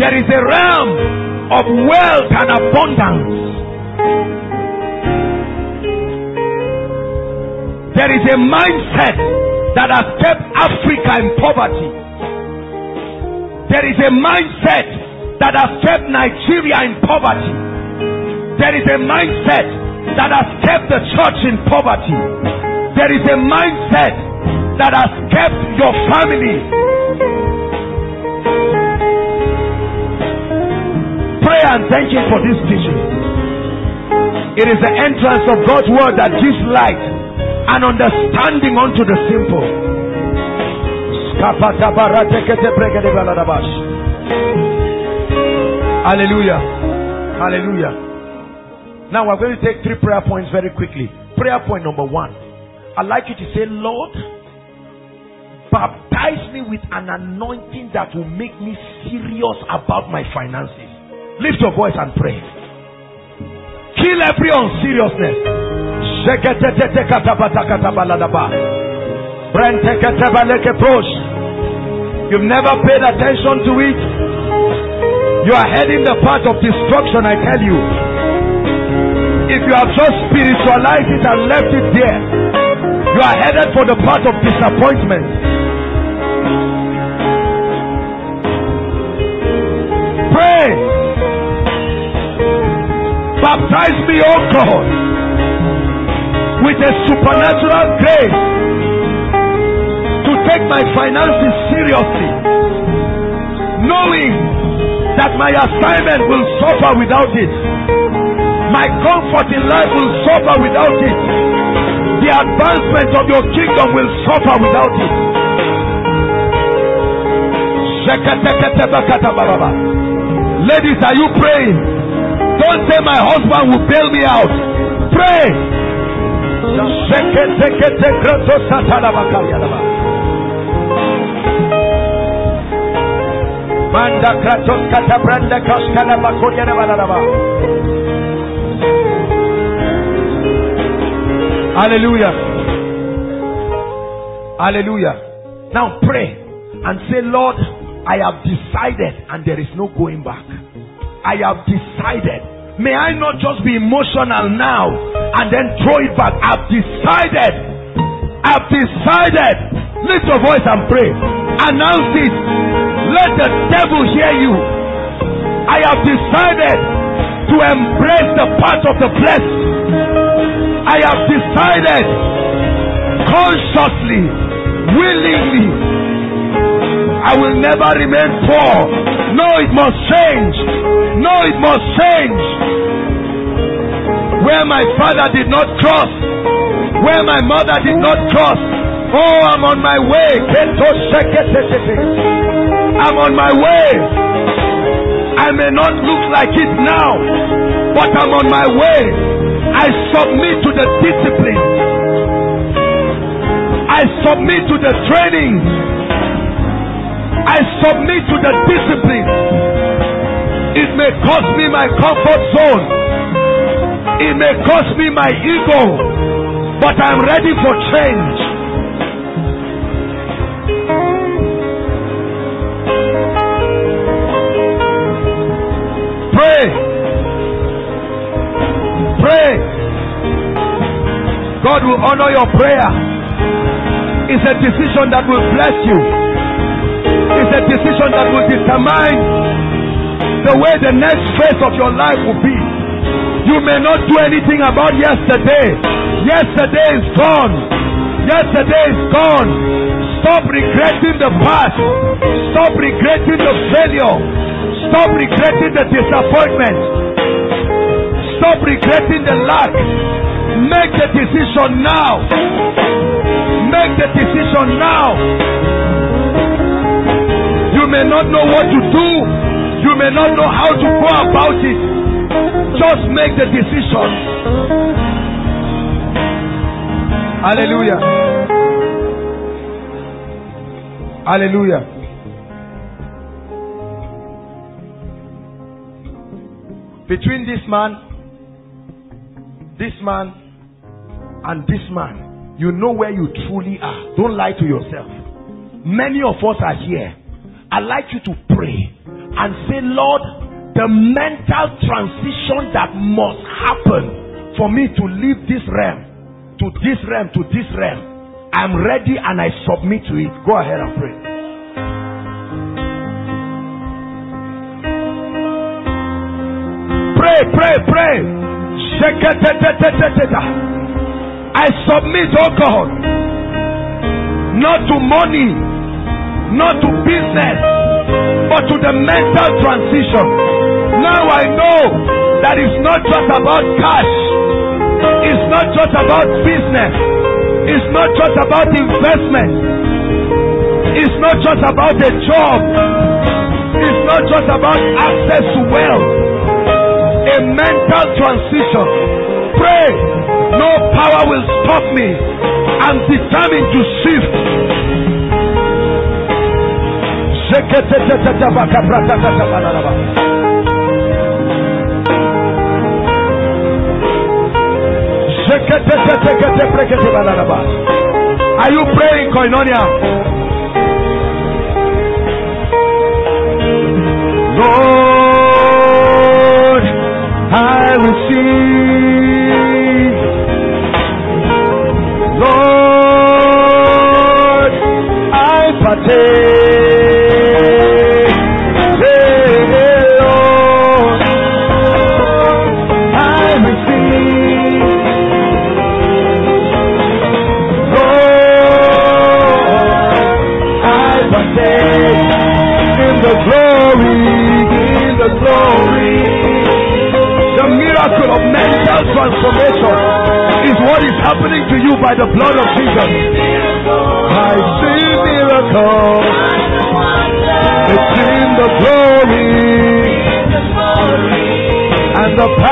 There is a realm of wealth and abundance. There is a mindset that has kept Africa in poverty. There is a mindset that has kept Nigeria in poverty. There is a mindset that has kept the church in poverty. There is a mindset that has kept your family. Pray and thank Him for this teaching. It is the entrance of God's word that gives light and understanding unto the simple. Hallelujah. Hallelujah. Now we're going to take three prayer points very quickly. Prayer point number one. I'd like you to say, Lord, baptize me with an anointing that will make me serious about my finances. Lift your voice and pray. Kill every unseriousness. You've never paid attention to it. You are heading the path of destruction, I tell you. You have just spiritualized it and left it there, you are headed for the path of disappointment. Pray. Baptize me, oh God, with a supernatural grace to take my finances seriously, knowing that my assignment will suffer without it. My comfort in life will suffer without it. The advancement of your kingdom will suffer without it. Ladies, are you praying? Don't say my husband will bail me out. Pray. Manda kratos kata branda kaskala bakonya na Hallelujah. Hallelujah. Now pray and say, Lord, I have decided and there is no going back. I have decided. May I not just be emotional now and then throw it back. I've decided. I've decided. Lift your voice and pray. Announce it. Let the devil hear you. I have decided to embrace the path of the blessed. I have decided consciously, willingly I will never remain poor. No, it must change. No, it must change. Where my father did not cross, where my mother did not cross. Oh, I'm on my way. I'm on my way. I may not look like it now, but I'm on my way. I submit to the discipline. I submit to the training. I submit to the discipline. It may cost me my comfort zone, It may cost me my ego, but I'm ready for change. Pray. Pray. God will honor your prayer. It's a decision that will bless you. It's a decision that will determine the way the next phase of your life will be. You may not do anything about yesterday. Yesterday is gone. Yesterday is gone. Stop regretting the past. Stop regretting the failure. Stop regretting the disappointment. Stop regretting the lack. Make the decision now. Make the decision now. You may not know what to do. You may not know how to go about it. Just make the decision. Hallelujah. Hallelujah. Between this man, this man, and this man, you know where you truly are. Don't lie to yourself. Many of us are here. I'd like you to pray and say, Lord, the mental transition that must happen for me to leave this realm to this realm to this realm. I'm ready and I submit to it. Go ahead and pray. Pray, pray, pray. I submit, oh God, not to money, not to business, but to the mental transition. Now I know that it's not just about cash, it's not just about business, it's not just about investment, it's not just about a job, it's not just about access to wealth, a mental transition. Pray, no power will stop me. I'm determined to shift. Are you praying, Koinonia? Lord, I what is happening to you by the blood of Jesus. I see miracles. It's in the glory and the power.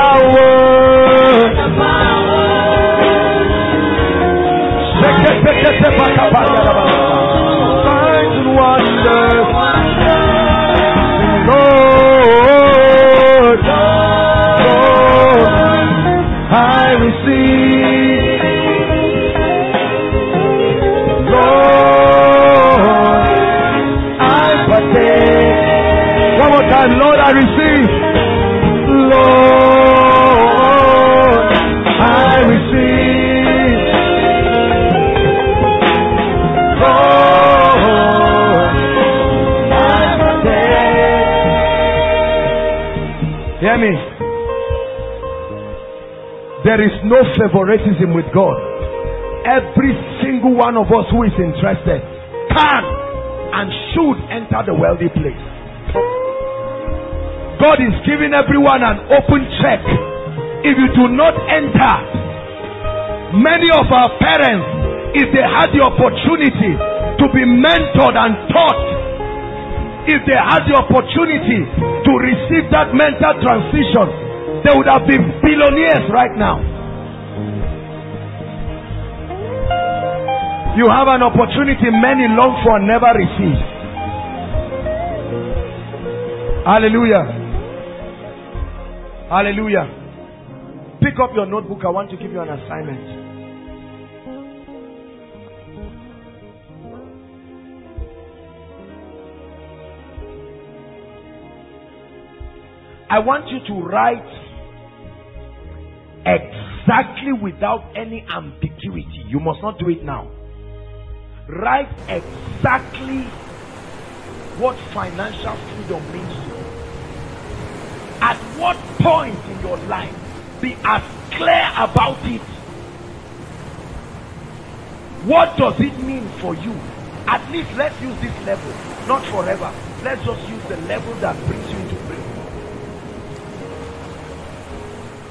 No favoritism with God. Every single one of us who is interested can and should enter the wealthy place. God is giving everyone an open check. If you do not enter, many of our parents, if they had the opportunity to be mentored and taught, if they had the opportunity to receive that mental transition, they would have been billionaires right now. You have an opportunity many long for and never receive. Hallelujah. Hallelujah. pick up your notebook. I want to give you an assignment. I want you to write exactly without any ambiguity. You must not do it now. Write exactly what financial freedom means to you. At what point in your life, be as clear about it. What does it mean for you? At least let's use this level, not forever. Let's just use the level that brings you into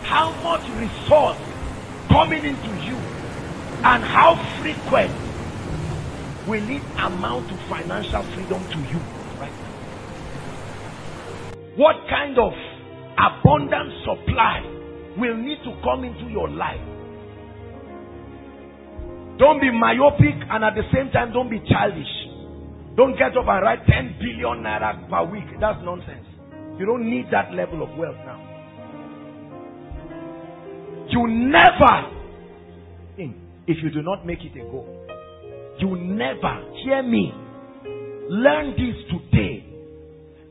how much resource coming into you and how frequent will it amount to financial freedom to you right now? what kind of abundant supply will need to come into your life don't be myopic and at the same time don't be childish don't get up and write 10 billion naira per week that's nonsense you don't need that level of wealth now you never if you do not make it a goal. You never, hear me, learn this today.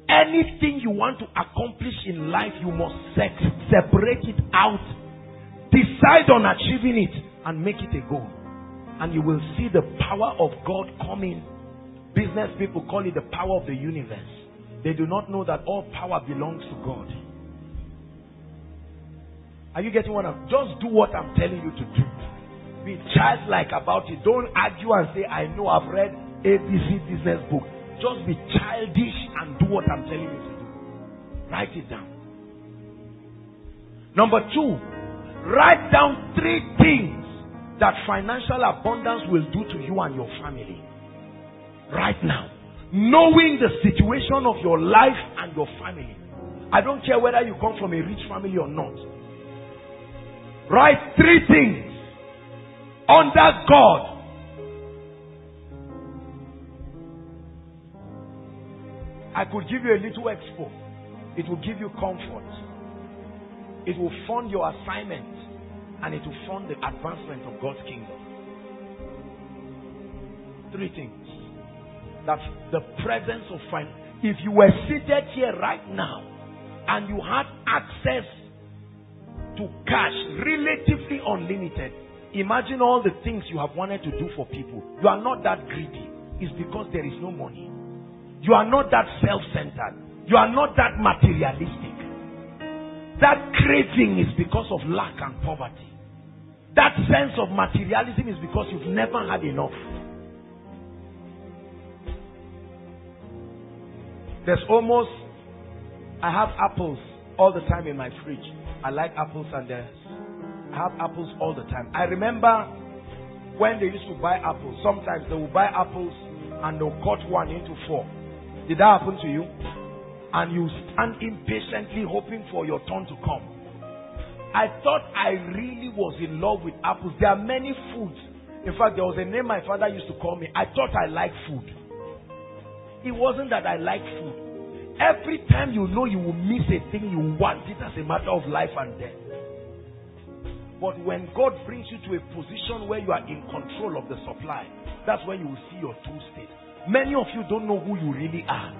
Anything you want to accomplish in life, you must set, separate it out, decide on achieving it, and make it a goal. And you will see the power of God coming. Business people call it the power of the universe. They do not know that all power belongs to God. Are you getting what I'm just do what I'm telling you to do? Be childlike about it. Don't argue and say, I know I've read ABC business book. Just be childish and do what I'm telling you to do. Write it down. Number two, write down three things that financial abundance will do to you and your family. Right now. Knowing the situation of your life and your family. I don't care whether you come from a rich family or not. Write three things under God. I could give you a little expo. It will give you comfort. It will fund your assignment and it will fund the advancement of God's kingdom. Three things. That's the presence of finance. If you were seated here right now and you had access to cash relatively unlimited. Imagine all the things you have wanted to do for people. You are not that greedy. It's because there is no money. You are not that self-centered. You are not that materialistic. That craving is because of lack and poverty. That sense of materialism is because you've never had enough. There's almost, I have apples all the time in my fridge. I like apples and I have apples all the time. I remember when they used to buy apples, sometimes they would buy apples and they'll cut one into four. Did that happen to you? And you stand impatiently hoping for your turn to come. I thought I really was in love with apples. There are many foods. In fact, there was a name my father used to call me. I thought I liked food. It wasn't that I liked food. Every time you know you will miss a thing, you want it as a matter of life and death. But when God brings you to a position where you are in control of the supply, that's when you will see your true state. Many of you don't know who you really are.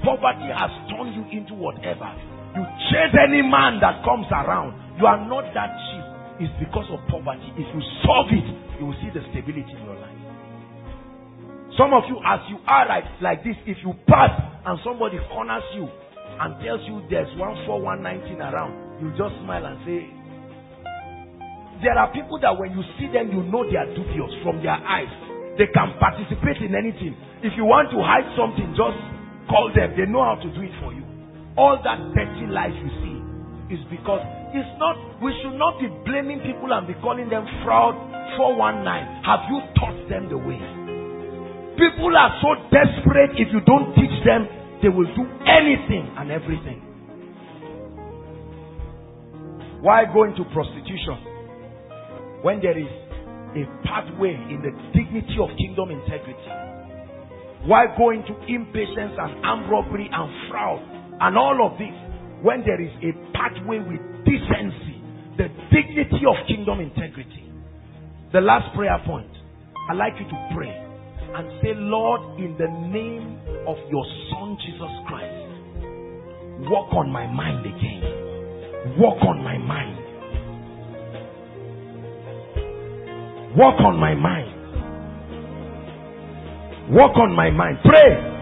Poverty has turned you into whatever. You chase any man that comes around. You are not that cheap. It's because of poverty. If you solve it, you will see the stability in your life. Some of you, as you are like, like this, if you pass and somebody corners you and tells you there's one four one nineteen around, you just smile and say, there are people that when you see them, you know they are dubious from their eyes. They can participate in anything. If you want to hide something, just call them. They know how to do it for you. All that dirty life you see is because it's not, we should not be blaming people and be calling them fraud 419. Have you taught them the way? People are so desperate, if you don't teach them, they will do anything and everything. Why go into prostitution when there is a pathway in the dignity of kingdom integrity? Why go into impatience and armed robbery and fraud and all of this when there is a pathway with decency the dignity of kingdom integrity. The last prayer point. I'd like you to pray and say, Lord, in the name of your Son Jesus Christ, walk on my mind again. Walk on my mind. Walk on my mind. Walk on my mind. Pray.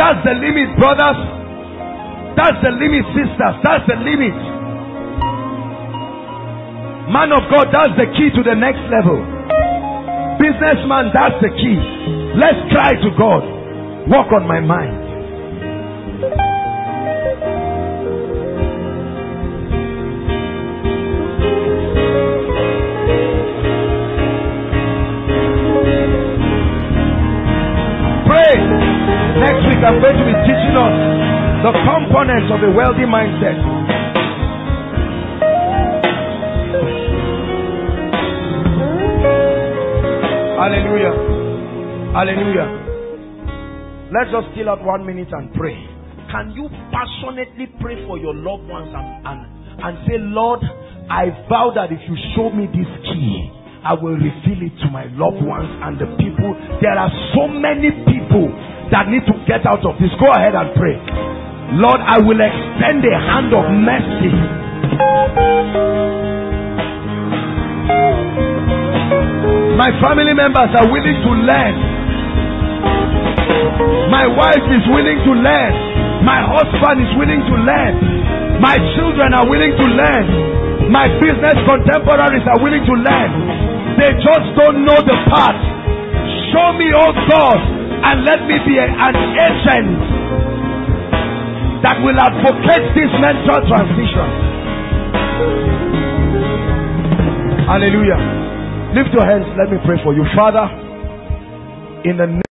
That's the limit, brothers. That's the limit, sisters. That's the limit. Man of God, that's the key to the next level. Businessman, that's the key. Let's cry to God. Walk on my mind. I'm going to be teaching us the components of a wealthy mindset. Hallelujah. Hallelujah. Let's just still out one minute and pray. Can you passionately pray for your loved ones and, and, and say, Lord, I vow that if you show me this key, I will reveal it to my loved ones and the people. There are so many people that need to get out of this, go ahead and pray. Lord, I will extend a hand of mercy. My family members are willing to learn. My wife is willing to learn. My husband is willing to learn. My children are willing to learn. My business contemporaries are willing to learn. They just don't know the path. Show me, oh God, and let me be an agent that will advocate this mental transition. Hallelujah. Lift your hands. Let me pray for you. Father, in the name